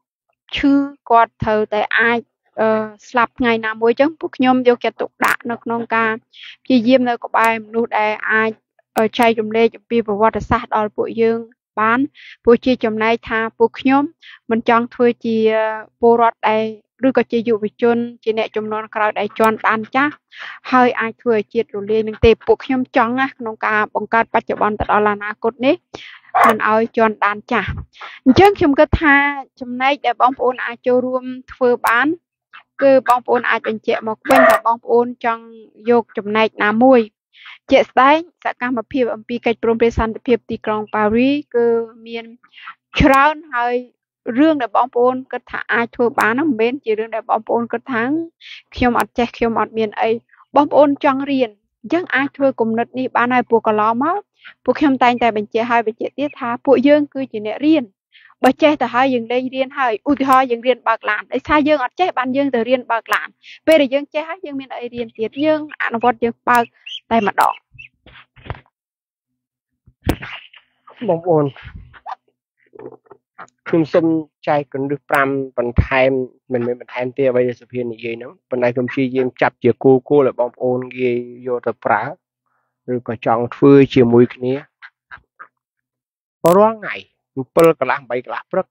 ឈឺគាត់ត្រូវតែអាចស្លាប់ថ្ងៃណាមួយចឹងពួកខ្ញុំយកចិត្តទុកដាក់នៅក្នុងការព្យាយាមនៅក្បែរមនុស្សដែលអាចចែករំលែកអំពីប្រវត្តិសាស្ត្រដល់ពួកយើង បានព្រោះជាចំណែកថាពួកខ្ញុំមិនចង់ធ្វើជាពលរដ្ឋដែលឬក៏ជាយុវជន ជាអ្នកចំនួនក្រោយដែលជន់បានចាស់ហើយអាចធ្វើឲ្យជាតិរលាយនឹងទេពួកខ្ញុំចង់ណាក្នុងការបង្កើតបច្ចុប្បន្នទៅដល់អនាគតនេះមិនឲ្យជន់ដានចាស់អញ្ចឹងខ្ញុំគិតថាចំណែកដែលបងប្អូនអាចចូលរួមធ្វើបានគឺបងប្អូនអាចបញ្ជាក់មកវិញថាបងប្អូនចង់យកចំណែកណាមួយ ជាក់ស្ដែង សកម្មភាពអំពីកិច្ចព្រមព្រៀងសន្តិភាពទីក្រុងប៉ារីគឺមានច្រើនហើយរឿងដែលបងប្អូនគិតថាអាចធ្វើបានហ្នឹងមិនមែនជារឿងដែលបងប្អូនគិតថាខ្ញុំអត់ចេះខ្ញុំអត់មានអីបងប្អូនចង់រៀនអញ្ចឹងអាចធ្វើគំនិតនេះបានហើយពួកកន្លងមកពួកខ្ញុំតែងតែបញ្ជាក់ឲ្យបញ្ជាក់ទៀតថាពួកយើងគឺជាអ្នករៀនបើចេះទៅហើយយើងលែងរៀនហើយឧទាហរណ៍យើងរៀនបើកឡានដោយសារយើងអត់ចេះបានយើងទៅរៀនបើកឡានពេលដែលយើងចេះហើយយើងមានអីរៀនទៀតយើងអនុវត្តយើងបើក តែម្ដងបងប្អូនខ្ញុំសូមចែកកន្លឹះ5បន្ថែមមិនមែនបន្ថែមទេអ្វីដែលសុភានិយាយហ្នឹងប៉ុន្តែខ្ញុំព្យាយាមចាប់ជាគោលគោលឲ្យបងប្អូនងាយយកទៅប្រើឬក៏ចង់ធ្វើជាមួយគ្នារាល់ថ្ងៃ7កន្លះ8កន្លះព្រឹក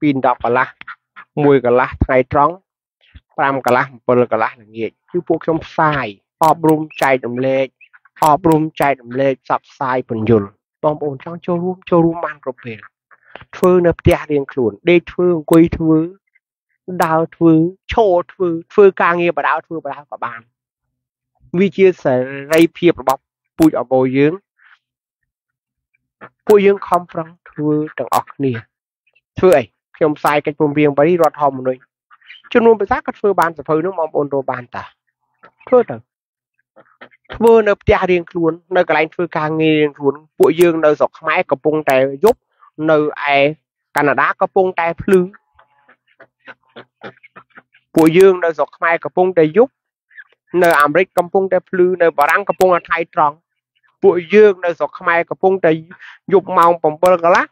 2 10កន្លះ1កន្លះថ្ងៃត្រង់5កន្លះ7កន្លះល្ងាចគឺពួកខ្ញុំផ្សាយអប់រំចែករំលែក អប់រំចែករំលែកផ្សព្វផ្សាយពន្យល់បងប្អូនចង់ចូលរួមចូលរួមបានគ្រប់ពេលធ្វើនៅផ្ទះរៀងខ្លួនដេកធ្វើអង្គុយធ្វើដើរធ្វើឈរធ្វើធ្វើការងារបដៅធ្វើបដៅក៏បានវាជាសេរីភាពរបស់ពូជអបោយើងពួកយើងខំប្រឹងធ្វើទាំងអស់គ្នាធ្វើអីខ្ញុំផ្សាយកិច្ចព្រមព្រៀងប៉ារីរដ្ឋធម្មនុញ្ញជំនួសភាសាក៏ធ្វើបានសភៅនឹងបងប្អូនរកបានតាធ្វើទៅ ធ្វើនៅផ្ទះរៀងខ្លួននៅកន្លែងធ្វើការងាររៀងខ្លួនពួកយើងនៅស្រុកខ្មែរកំពុងតែយប់នៅឯកាណាដាកំពុងតែភ្លឺពួកយើងនៅស្រុកខ្មែរកំពុងតែយប់នៅអាមេរិកកំពុងតែភ្លឺនៅបារាំងកំពុងតែថៃត្រង់ពួកយើងនៅស្រុកខ្មែរកំពុងតែយប់ម៉ោង7កន្លះ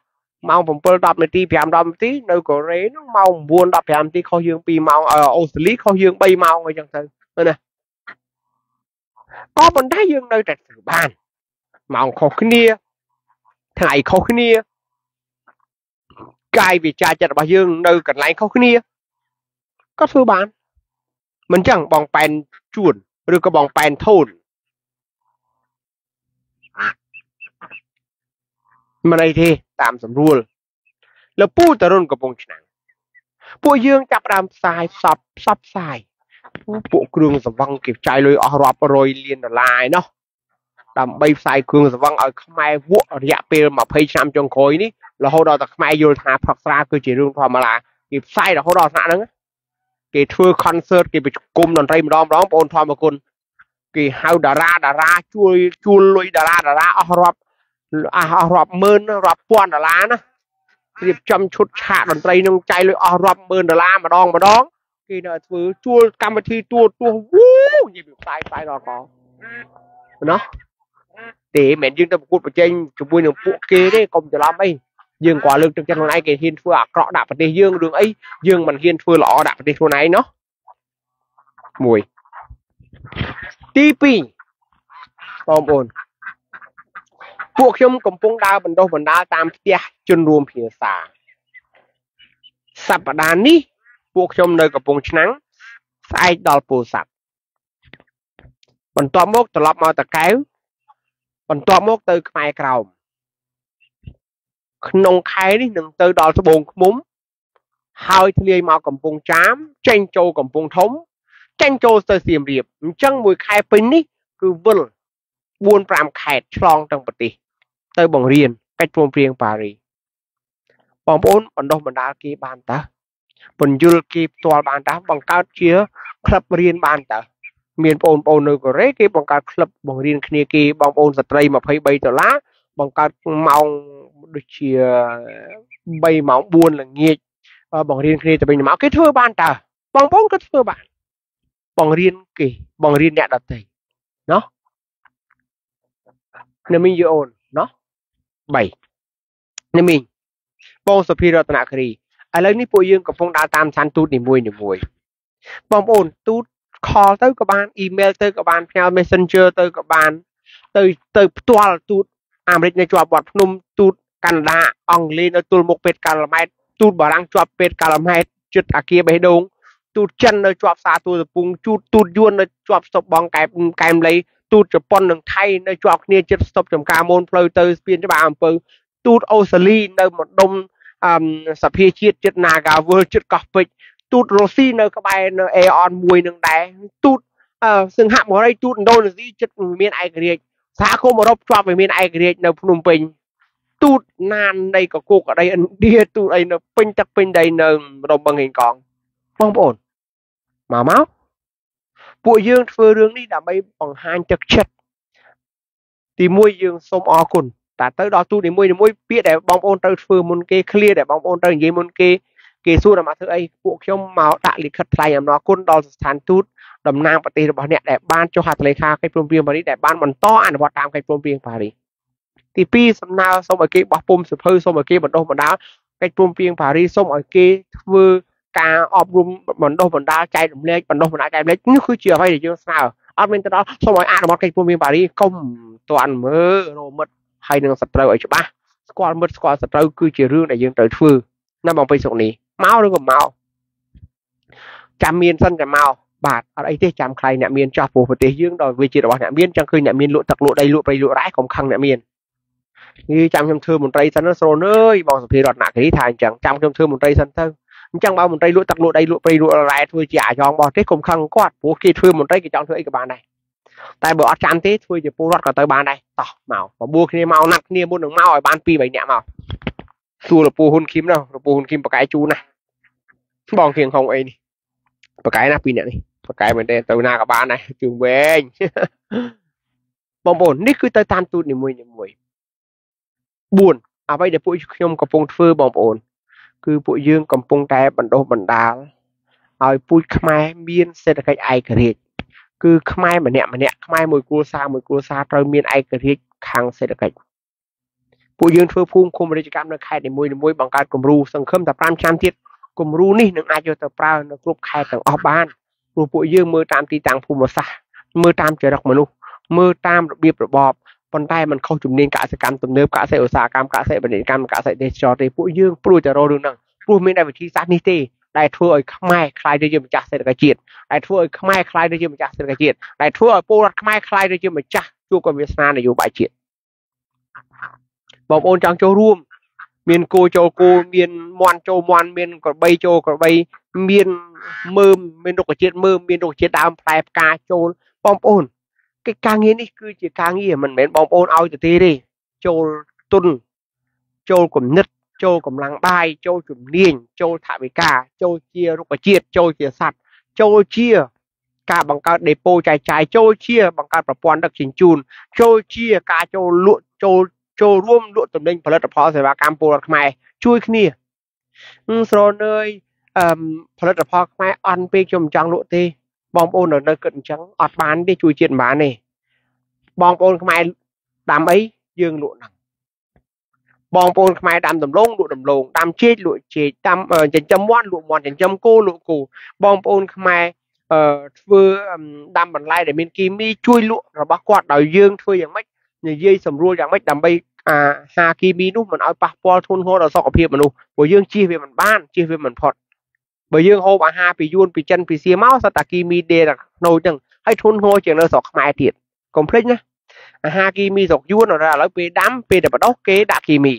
ម៉ោង7 10នាទី5 10នាទីនៅកូរ៉េហ្នឹងម៉ោង9 15នាទីខុសយើង2ម៉ោងអូស្ត្រាលីខុសយើង3ម៉ោងអីចឹងទៅណា ក៏ប៉ុន្តែយើងនៅតែធ្វើបានម៉ោងខុសគ្នាថ្ងៃខុសគ្នាកាយវិចារចិត្តរបស់យើងនៅកន្លែងខុសគ្នាក៏ធ្វើបានមិនចឹងបងប៉ែនជួនឬក៏បងប៉ែនធូនមិនអីទេតាមស្រួលលពូតរុនកំពង់ឆ្នាំងពួកយើងចាប់ដើមផ្សាយផ្សព្វផ្សព្វផ្សាយ ពួកគ្រឿងសង្វឹងគេចាយលុយអស់រាប់រយលានដុល្លារឯណោះដើម្បីផ្សាយគ្រឿងសង្វឹងឲ្យខ្មែរវក់រយៈពេល20ឆ្នាំចុងក្រោយនេះរហូតដល់តែខ្មែរយល់ថាផឹកស្រាគឺជារឿងធម្មតាគេផ្សាយរហូតដល់ថ្នាក់ហ្នឹងគេធ្វើ concert គេប្រជុំតន្ត្រីម្ដងម្ដងបងធម្មគុណគេហៅតារាតារាជួលជួលលុយតារាតារាអស់រាប់អស់រាប់ម៉ឺនរាប់ពាន់ដុល្លារណារៀបចំឈុតឆាកតន្ត្រីនឹងចាយលុយអស់រាប់ម៉ឺនដុល្លារម្ដងម្ដង គេនៅធ្វើជួលកម្មវិធីទួទួវូនិយាយពីផ្សាយផ្សាយដល់កណោះទេមិនយើងទៅប្រកួតប្រជែងជាមួយនឹងពួកគេទេកុំច្រឡំអីយើងក៏លើកទឹកចិត្តខ្លួនឯងគេហ៊ានធ្វើអាក្រក់ដាក់ប្រទេសយើងរឿងអីយើងមិនហ៊ានធ្វើល្អដាក់ប្រទេសខ្លួនឯងណោះមួយទី2បងប្អូនពួកខ្ញុំកំពុងដើរបណ្ដុះបណ្ដាលតាមផ្ទះជនរួមភាសាសប្តាហ៍នេះ ពួកខ្ញុំនៅកំពង់ឆ្នាំងស្អែកដល់ពោធិ៍សាត់បន្ទាប់មកត្រឡប់មកតកែវបន្ទាប់មកទៅខ្មែរក្រោមក្នុងខែនេះនឹងទៅដល់ត្បូងឃ្មុំ ហើយធ្លាយមកកំពង់ចាមចេញចូលកំពង់ធំចេញចូលទៅសៀមរាបអញ្ចឹងមួយខែពេញនេះគឺវិល4 5ខេត្តឆ្លងទាំងប្រទេស ទៅបង្រៀនកិច្ចព្រមព្រៀងប៉ារីបងប្អូនបណ្ដុះបណ្ដាលគេបានតើ បញ្យលគេផ្ទាល់បានតើបង្កើតជាក្លឹបរៀនបានតើមានបងប្អូននៅកូរ៉េគេបង្កើតក្លឹបបង្រៀនគ្នាគេបងប្អូនស្ត្រី23ដុល្លារបង្កើតម៉ោងដូចជា3ម៉ោង4ល្ងាចបង្រៀនគ្នាទៅវិញទៅមកគេធ្វើបានតើបងប្អូនក៏ធ្វើបានបង្រៀនគេបង្រៀនអ្នកដទៃណោះនៅមីយអូនណោះ3នៅមីងបងសុភីរតនគិរី ឥឡូវនេះពួកយើងកំពុងដើរតាមឆានទូតនីមួយនីមួយបងប្អូនទូត call ទៅក៏បានអ៊ីមែលទៅក៏បានផ្ញើ Messenger ទៅក៏បាន ទៅទៅផ្ទាល់ទូតអាមេរិកនៅជាប់វត្តភ្នំទូតកាណាដាអង់គ្លេសនៅទល់មុខពេទ្យកាល់ម៉ែតទូតបារាំងជាប់ពេទ្យកាល់ម៉ែតជិតអាគារបេះដូងទូតចិននៅជាប់ផ្សារទូតកំពង់ជូតទូតយួននៅជាប់ស្តុបបងកែបកែមលីទូតជប៉ុននិងថៃនៅជាប់គ្នាជិតស្តុបចំការមូនផ្លូវទៅស្ពានច្បារអំពើទូតអូស្ត្រាលីនៅម្ដុំ អឺសភាជាតិជិត Nagawal ជិតកោះពេជ្រទូតរុស្ស៊ីនៅក្បែរនៅ Aeon មួយនឹងដែរទូតសង្ហបុរីទូតឥណ្ឌូនេស៊ីជិតមានឯករាជ្យសហគមន៍អឺរ៉ុបជាប់ឲ្យមានឯករាជ្យនៅភ្នំពេញទូតណាននៃកកូកក្តីឥណ្ឌាទូតអីនៅពេញទឹកពេញដីនៅរំបឹងហេងកងបងប្អូនមកមកពួកយើងធ្វើរឿងនេះដើម្បីបង្ហាញទឹកចិត្តទីមួយយើងសូមអរគុណ តែទៅដល់ទូតនីមួយនីមួយពាក្យដែលបងប្អូនត្រូវធ្វើមុនគេ clear ដែលបងប្អូនត្រូវនិយាយមុនគេគេសួរថាមកធ្វើអីពួកខ្ញុំមកដាក់លិខិតថ្លែងអំណរគុណដល់ស្ថានទូតតំណាងប្រទេសរបស់អ្នកដែលបានចុះហត្ថលេខាកិច្ចព្រមព្រៀងប៉ារីសដែលបានបន្តអនុវត្តតាមកិច្ចព្រមព្រៀងប៉ារីសទី2សំណើសូមឲ្យគេបោះពុំសភៅសូមឲ្យគេបណ្ដុះបណ្ដាលកិច្ចព្រមព្រៀងប៉ារីសសូមឲ្យគេធ្វើការអប់រំបណ្ដុះបណ្ដាលចែករំលែកបណ្ដុះបណ្ដាលចែករំលែកនេះគឺជាអ្វីដែលយើងស្នើអត់មានទៅដល់សូមឲ្យអនុវត្តកិច្ចព្រមព្រៀងប៉ារីសកុំតាន់មើលរមិត ហើយនឹងសត្រូវឲ្យច្បាស់ស្គាល់មិត្តស្គាល់សត្រូវគឺជារឿងដែលយើងត្រូវធ្វើណាបងពេញសុកនេះមកឬក៏មកចាំមានសិនចាំមកបាទអត់អីទេចាំខ្លាយអ្នកមានចោះព្រោះប្រទេសយើងដល់វាជារបស់អ្នកមានចឹងឃើញអ្នកមានលក់ទឹកលក់ដីលក់ព្រៃលក់រ៉ែកុំខឹងអ្នកមាននេះចាំខ្ញុំធ្វើមន្ត្រីសិនស្រូនអើយបងសភារតនគិរីថាអញ្ចឹងចាំខ្ញុំធ្វើមន្ត្រីសិនទៅអញ្ចឹងបើមន្ត្រីលក់ទឹកលក់ដីលក់ព្រៃលក់រ៉ែធ្វើជាអាយ៉ងរបស់ទេកុំខឹងគាត់ព្រោះគេធ្វើមន្ត្រីគេចង់ធ្វើអីក៏បានដែរ តែបើអត់ចាំទេធ្វើជាពលរដ្ឋក៏ទៅបានដែរតោះមកបបួលគ្នាមកណាត់គ្នាមុននឹងមកឲ្យបាន2 3នាក់មកសួរលពូហ៊ុនគីមនោះលពូហ៊ុនគីមបកែជូនណាបងគៀងហុងអីនេះបកែណាពីរនាក់នេះបកែមែនទេទៅណាក៏បានដែរជើងវែងបងប្អូននេះគឺទៅតាមទូតនីមួយនីមួយ4អ្វីដែលពួកខ្ញុំកំពុងធ្វើបងប្អូន គឺពួកយើងកំពុងតែបណ្ដុះបណ្ដាលឲ្យពូជខ្មែរមានសេដ្ឋកិច្ចឯករាជ្យ គឺខ្មែរម្នាក់ម្នាក់ខ្មែរមួយគ្រួសារមួយគ្រួសារត្រូវមានឯករាជ្យខាងសេដ្ឋកិច្ចពួកយើងធ្វើភូមិឃុំរាជកម្មនៅខេត្តនីមួយៗបង្កើតគំរូសង្ឃឹមថា5ឆ្នាំទៀតគំរូនេះនឹងអាចយកទៅប្រើនៅគ្រប់ខេត្តទាំងអស់បានព្រោះពួកយើងមើលតាមទីតាំងភូមិសាស្ត្រមើលតាមចរិតមនុស្សមើលតាមរបៀបរបបប៉ុន្តែมันខុសជំនាញកសិកម្មទំនើបកសិឧស្សាហកម្មកសិពាណិជ្ជកម្មកសិទេសចរទេពួកយើងព្រួយតែរករឿងហ្នឹងព្រោះមានតែវិធីសាស្ត្រនេះទេ ដែលធ្វើឲ្យខ្មែរខ្លាយទៅជាម្ចាស់សេដ្ឋកិច្ចជាតិដែលធ្វើឲ្យខ្មែរខ្លាយទៅជាម្ចាស់សេដ្ឋកិច្ចជាតិដែលធ្វើឲ្យពលរដ្ឋខ្មែរខ្លាយទៅជាម្ចាស់ជួបกับវាសនានយោបាយជាតិបងប្អូនចង់ចូលរួម មានគោចូលគោមានមន់ចូលមន់មានក្របីចូលក្របីមានមើមមានរុក្ខជាតិមើមមានរុក្ខជាតិដើមផ្លែផ្កាចូលបងប្អូនកិច្ចការងារនេះគឺជាការងារមិនមែនបងប្អូនឲ្យទៅទេទេចូលទុនចូលគំនិត ចូលកម្លាំងបាយចូលជំនាញចូលថវិកាចូលជារុក្ខជាតិចូលជាសត្វចូលជាការបង្កើតដេប៉ូចែកចាយចូលជាបង្កើតប្រព័ន្ធដឹកជញ្ជូនចូលជាការចូលលក់ចូលចូលរួមលក់ទំនិញផលិតផលសេវាកម្មពលរដ្ឋខ្មែរជួយគ្នាស្រនើយអឺផលិតផលខ្មែរអន់ពេកខ្ញុំមិនចង់លក់ទេបងប្អូននៅនៅគិតអញ្ចឹងអត់បានទេជួយជាតិមិនបានទេបងប្អូនខ្មែរដាំអីយើងលក់ហ្នឹង បងប្អូនខ្មែរដាំដំឡូងលក់ដំឡូងដាំចេកលក់ចេកដាំចិញ្ចឹមមាន់លក់មាន់ចិញ្ចឹមគោលក់គោបងប្អូនខ្មែរអឺធ្វើដាំបន្លែដែលមានគីមីជួយលក់របស់គាត់ដោយយើងធ្វើយ៉ាងម៉េចនិយាយសម្រួលយ៉ាងម៉េចដើម្បីអាហាគីមីនោះមិនឲ្យប៉ះពាល់ធ្ងន់ធ្ងរដល់សុខភាពមនុស្សព្រោះយើងជៀសវាមិនបានជៀសវាមិនផុតបើយើងហូបអាហារពីយួនពីចិនពីសៀមកសត្វតាគីមីដេរនៅចឹងហើយធ្ងន់ធ្ងរជាងនៅស្រុកខ្មែរទៀតកុំភ្លេចណា អាហារគីមីស្រុកយួនឥឡូវពេលដាំពេលតែបដោះគេដាក់គីមី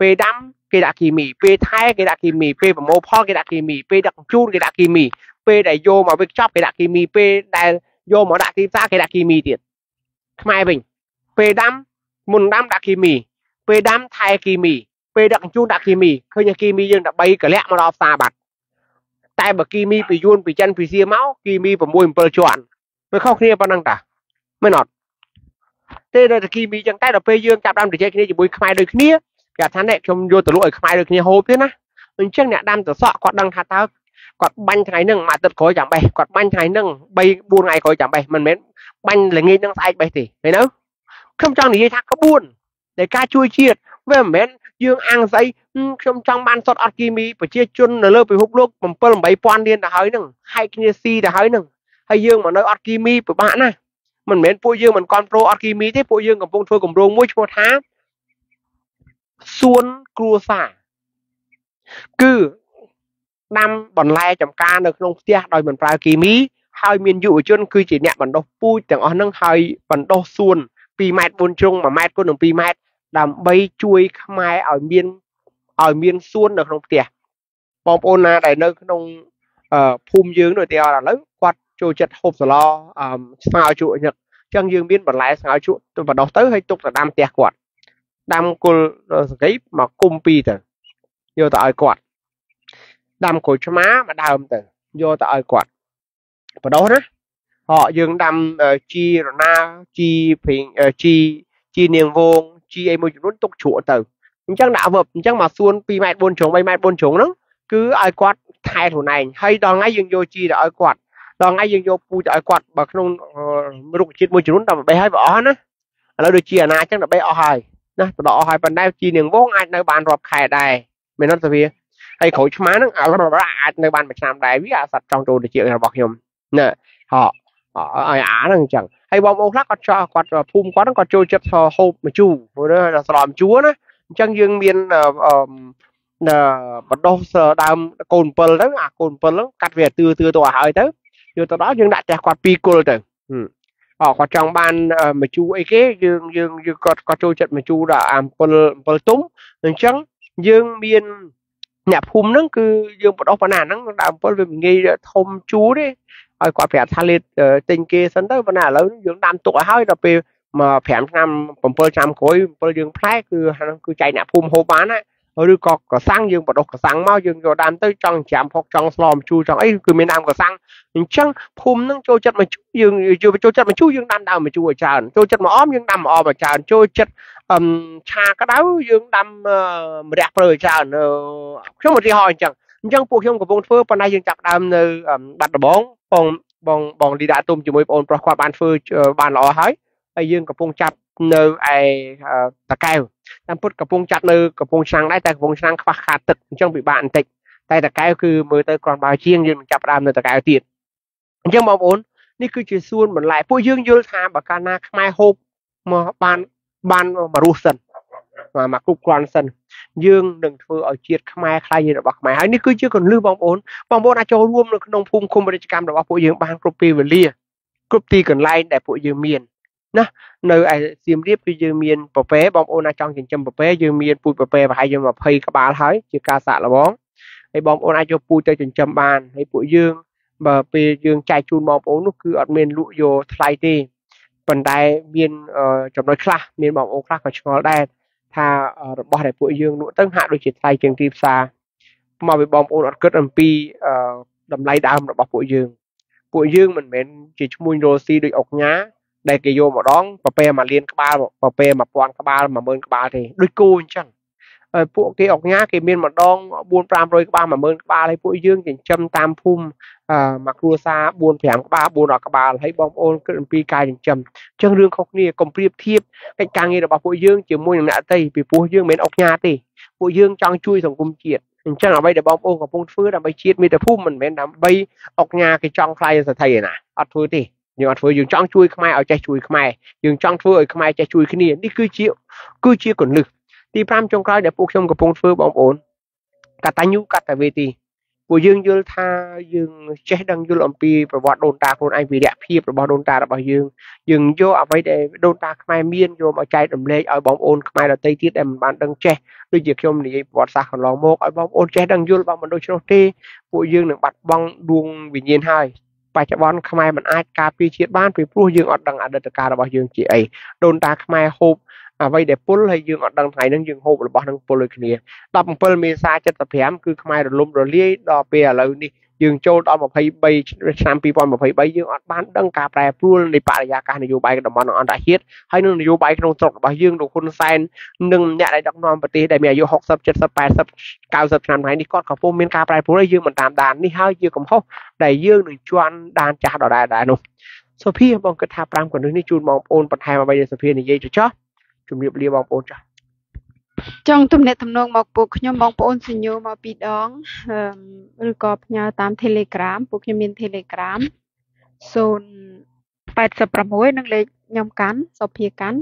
ពេលដាំគេដាក់គីមីពេលថែគេដាក់គីមីពេលប្រមូលផលគេដាក់គីមីពេលដឹកជូនគេដាក់គីមីពេលដែលយកមកវិចប់គេដាក់គីមីពេលដែលយកមកដាក់ទីផ្សារគេដាក់គីមីទៀតខ្មែរវិញពេលដាំមុនដាំដាក់គីមីពេលដាំថែគីមីពេលដឹកជញ្ជូនដាក់គីមីឃើញគីមីយើងតែ3កលាក់មកដល់ផ្សារបាត់តែបើគីមីពីយួនពីចិនពីសៀមកគីមី6 7ជាន់វាខុសគ្នាប៉ុណ្ណឹងតាមែនអត់ ទេដល់គីមីចឹងតែដល់ពេលយើងចាប់ដើមនិយាយគ្នាជាមួយខ្មែរដូចគ្នាគេថានេះខ្ញុំយកទៅលក់ឲ្យខ្មែរដូចគ្នាហូបទេណាអញ្ចឹងអ្នកដាំទៅសក់គាត់ដឹងថាតើគាត់បាញ់ថ្ងៃហ្នឹងមួយអាទិត្យក្រោយចាំបេះគាត់បាញ់ថ្ងៃហ្នឹង3 4ថ្ងៃក្រោយចាំបេះមិនមែនបាញ់ល្ងាចហ្នឹងស្អែកបេះទេឃើញទៅខ្ញុំចង់និយាយថាក្បួននៃការជួយជាតិវាមិនមែនយើងអាំងស្អីខ្ញុំចង់បានសុតអត់គីមីប្រជាជននៅលើពិភពលោក7 8000លានទៅហើយហ្នឹងហែកគ្នាស៊ីទៅហើយហ្នឹងហើយយើងមកនៅអត់គីមីពិបាកណាស់ មិនមែនពួកយើងមិនគ្រប់គ្រងអត់គីមីទេពួកយើងកំពុងធ្វើគម្រោងមួយឈ្មោះថាសួនគ្រួសារគឺដាំបន្លែចម្ការនៅក្នុងផ្ទះដោយមិនប្រើគីមីហើយមានយុវជនគឺជាអ្នកបណ្ដុះពូជទាំងអស់ហ្នឹងហើយបណ្ដុះសួន2ម៉ែត្រ4ជ្រុង1ម៉ែត្រគុណនឹង2ម៉ែត្រដើម្បីជួយខ្មែរឲ្យមានឲ្យមានសួននៅក្នុងផ្ទះបងប្អូនណាដែលនៅក្នុងភូមិយើងនោះទីឥឡូវគាត់ ចូលចិត្តហូបសាឡស្ងោរជក់ញឹកអញ្ចឹងយើងមានបន្លែស្ងោរជក់ទៅបដោះទៅហើយទុកទៅដាំផ្ទះគាត់ដាំគល់សង្កីមកគុំពីរទៅយកទៅឲ្យគាត់ដាំក្រូចឆ្មាមួយដើមទៅយកទៅឲ្យគាត់បដោះណាហោយើងដាំជីរណាជីព្រីងជីជីនាងវងជីអីមួយចំនួនទុកជ្រក់ទៅអញ្ចឹងដាក់វឹបអញ្ចឹងមកសួន2ម៉ែត្រ4ជ្រុង3ម៉ែត្រ4ជ្រុងហ្នឹងគឺឲ្យគាត់ថែខ្លួនឯងហើយដល់ថ្ងៃយើងយកជីទៅឲ្យគាត់ ដល់ថ្ងៃយើងយកពូជទៅឲ្យគាត់បើក្នុងរុក្ខជាតិមួយចំនួនដល់បេះហើយបើអស់ណាឥឡូវដូចជាអាណាអញ្ចឹងដល់បេះអស់ហើយណាទៅដល់អស់ហើយប៉ុន្តែជីនាងវងអាចនៅបានរាប់ខែដែរមែនអត់សាវាហើយក្រូចឆ្មាហ្នឹងអាចនៅបានមួយឆ្នាំដែរវាអាសត្វចង់ចូលទៅជារបស់ខ្ញុំណាហោឲ្យអាហ្នឹងអញ្ចឹងហើយបងប្អូនខ្លះគាត់ចោះគាត់ភូមិគាត់ហ្នឹងគាត់ចូលចិត្តហូបម្ជូរព្រោះដល់ស្រោមជូរណាអញ្ចឹងយើងមានអឺបដោះដើមកូន7ទៅអាកូន7ហ្នឹងកាត់វាទឿទឿទៅឲ្យហើយទៅ យកទៅដល់យើងដាក់ផ្ទះគាត់2គល់ទៅអគាត់ចង់បានមជូរអីគេយើងយើងយើងគាត់គាត់ចូលចិត្តមជូរដល់អា7 7ទុំអញ្ចឹងយើងមានអ្នកភូមិហ្នឹងគឺយើងបដោះប៉ុណ្ណាហ្នឹងដើម7វាងាយធំជួរទេឲ្យគាត់ប្រាប់ថាលេតទិញគេសិនទៅប៉ុន្តែឥឡូវយើងដាំទុកឲ្យហើយដល់ពេលមក5ឆ្នាំ7ឆ្នាំក្រោយ7យើងផ្លែគឺហ្នឹងគឺចែកអ្នកភូមិហូបបានណា ឬក៏កសាំងយើងបដោះកសាំងមកយើងយកដើមទៅចង់ច្រាមផុកចង់ស្លមជូរចង់អីគឺមានដើមកសាំងអញ្ចឹងភូមិនឹងចូលចិត្តមកជូរយើងចូលចិត្តមកជូរយើងដាំដើមមកជូរឲ្យច្រើនចូលចិត្តមកអមយើងដាំមកអមឲ្យច្រើនចូលចិត្តអឹមឆាក្តៅយើងដាំម្រះព្រើឲ្យច្រើនខ្ញុំឧទាហរណ៍អញ្ចឹងអញ្ចឹងពួកខ្ញុំកំពុងធ្វើប៉ុន្តែយើងចាប់ដើមនៅបាត់ដំបងបងបងបងលីដាទុំជាមួយបងប្រុសគាត់បានធ្វើបានល្អហើយហើយយើងកំពុងចាប់នៅឯតកែវ តាមពុតកំពុងចាត់នៅកំពុងឆ្នាំងដែរតែកំពុងឆ្នាំងខ្វះខាតទឹកអញ្ចឹងពិបាកបន្តិចតែតកែវគឺមើលទៅគ្រាន់បើជាងយើងចាប់ដើមនៅតកែវទៀតអញ្ចឹងបងប្អូននេះគឺជាសួនបន្លែពួកយើងយល់ថាបើកាលណាខ្មែរហូបមកបានបានមករស់សិនមកគ្រប់គ្រាន់សិនយើងនឹងធ្វើឲ្យជាតិខ្មែរខ្លាយជារបស់ខ្មែរហើយនេះគឺជាកលឹះបងប្អូនបងប្អូនអាចចូលរួមនៅក្នុងភូមិឃុំរាជកម្មរបស់ពួកយើងបានគ្រប់ពេលវេលាគ្រប់ទីកន្លែងដែលពួកយើងមាន ណានៅឯសៀមរាបគឺយើងមានពពែបងប្អូនណាចង់ចិញ្ចឹមពពែយើងមានពូជពពែប្រហែលជា20ក្បាលហើយជាការសាក់លបងហើយបងប្អូនអាចយកពូជទៅចិញ្ចឹមបានហើយពួកយើងបើពេលយើងចែកជូនបងប្អូននោះគឺអត់មានលក់យកថ្លៃទេប៉ុន្តែមានចំណុចខ្លះមានបងប្អូនខ្លះក៏ឆ្ងល់ដែរថារបស់ដែលពួកយើងលក់ទៅហាក់ដូចជាថ្លៃជាងទីផ្សារមកពីបងប្អូនអត់គិតអំពីតម្លៃដើមរបស់ពួកយើង ពួកយើងមិនមែនជាឈ្មោះរស់ស៊ីដូចអុកញ៉ា ដែលគេយកម្ដងប្រពែមួយលានក្បាលប្រពែ1000ក្បាល10000ក្បាលទេដូចគោអញ្ចឹងហើយពួកគេអុកញ៉ាគេមានម្ដង4 500ក្បាល10000ក្បាលហើយពួកយើងចិញ្ចឹមតាមភូមិអឺមកគ្រួសារ4 5ក្បាល400ក្បាលហើយបងប្អូនគិតអំពីការចិញ្ចឹមអញ្ចឹងរឿងខុសគ្នាកុំប្រៀបធៀបកិច្ចការងាររបស់ពួកយើងជាមួយនឹងអ្នកតីពីព្រោះយើងមិនអុកញ៉ាទេពួកយើងចង់ជួយសង្គមជាតិអញ្ចឹងអ្វីដែលបងប្អូនកំពុងធ្វើដើម្បីជាតិមាតុភូមិមិនមែនដើម្បីអុកញ៉ាគេចង់ខ្លាយសេដ្ឋីឯណាអត់ធ្វើទេ យើងអត់ធ្វើយើងចង់ជួយខ្មែរឲ្យចេះជួយខ្មែរយើងចង់ធ្វើឲ្យខ្មែរចេះជួយគ្នានេះគឺជាគឺជាកលឹះទី5ចុងក្រោយដែលពួកខ្ញុំកំពុងធ្វើបងប្អូនកតញ្ញូកតវេទីពួកយើងយល់ថាយើងចេះដឹងយល់អំពីប្រវត្តិដូនតាខ្លួនឯងវីរៈភាពរបស់ដូនតារបស់យើងយើងយកអ្វីដែលដូនតាខ្មែរមានយកមកចែករំលែកឲ្យបងប្អូនខ្មែរដទៃទៀតដែលមិនបានដឹងចេះដូចជាខ្ញុំនិយាយប្រវត្តិសាស្ត្រកន្លងមកឲ្យបងប្អូនចេះដឹងយល់បើមិនដូច្នោះទេពួកយើងនឹងបាត់បង់ដួងវិញ្ញាណហើយ បច្ចុប្បន្នខ្មែរមិនអាចការពារជាតិបានពីព្រោះយើងអត់ដឹងអតីតកាលរបស់យើងជាអីដូនតាខ្មែរហូបអ្វីដែលពុលហើយយើងអត់ដឹងថ្ងៃហ្នឹងយើងហូបរបស់ហ្នឹងពុលដូចគ្នា17មេសា75គឺខ្មែររលំរលាយដល់ពេលឥឡូវនេះ យើងចូលដល់23ឆ្នាំ2023យើងអត់បានដឹងការប្រែប្រួលនៃបរិយាកាសនយោបាយតំបន់អន្តរជាតិហើយនឹងនយោបាយក្នុងស្រុករបស់យើងលោកហ៊ុនសែននិងអ្នកដែលដឹកនាំប្រទេសដែលមានអាយុ60 70 80 90ឆ្នាំថ្ងៃនេះគាត់កំពុងមានការប្រែប្រួលហើយយើងមិនតាមដាននេះហើយជាកំហុសដែលយើងនឹងជន់ដានចាស់ដដែលដែរនោះសុភាបងគិតថា5កណ្ដឹងនេះជូនបងប្អូនបន្ថែមអ្វីដែលសុភានិយាយទៅចោះជំរាបលាបងប្អូនចាស់ ចង់ទំនាក់ទំនងមកពួកខ្ញុំបងប្អូនសញ្ញោមកពីរដងឬក៏ផ្ញើតាម Telegram ពួកខ្ញុំមាន Telegram 086និងលេខខ្ញុំកាន់សុភាកាន់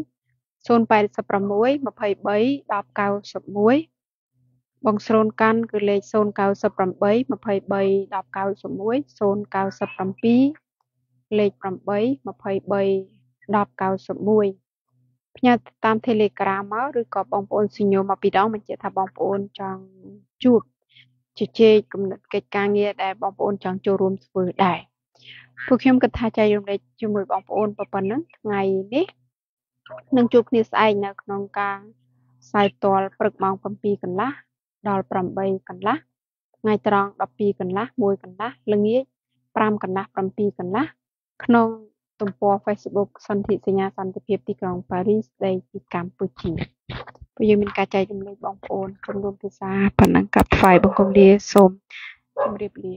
086 23 1091បងស្រូនកាន់គឺលេខ098 23 1091 097លេខ8 23 1091 ផ្ញើតាម Telegram មកឬក៏បងប្អូនសញ្ញោមកពីរដងបញ្ជាក់ថាបងប្អូនចង់ជួបជជែកគំនិតកិច្ចការងារដែលបងប្អូនចង់ចូលរួមធ្វើដែរពួកខ្ញុំគិតថាចែករំលែកជាមួយបងប្អូនប៉ុណ្ណឹងថ្ងៃនេះនឹងជួបគ្នាស្អែកនៅក្នុងការផ្សាយផ្ទាល់ព្រឹកម៉ោង7កន្លះដល់8កន្លះថ្ងៃត្រង់12កន្លះ1កន្លះល្ងាច5កន្លះ7កន្លះក្នុង ទំព័រ Facebook សន្ធិសញ្ញាសន្តិភាពទីក្រុងប៉ារីសស្ដីពីកម្ពុជាពួកយើងមានការចែករំលែកបងប្អូនជំនុំភាសាប៉ុណ្ណឹងកັບថ្វាយបង្គំលាសូមជម្រាបលា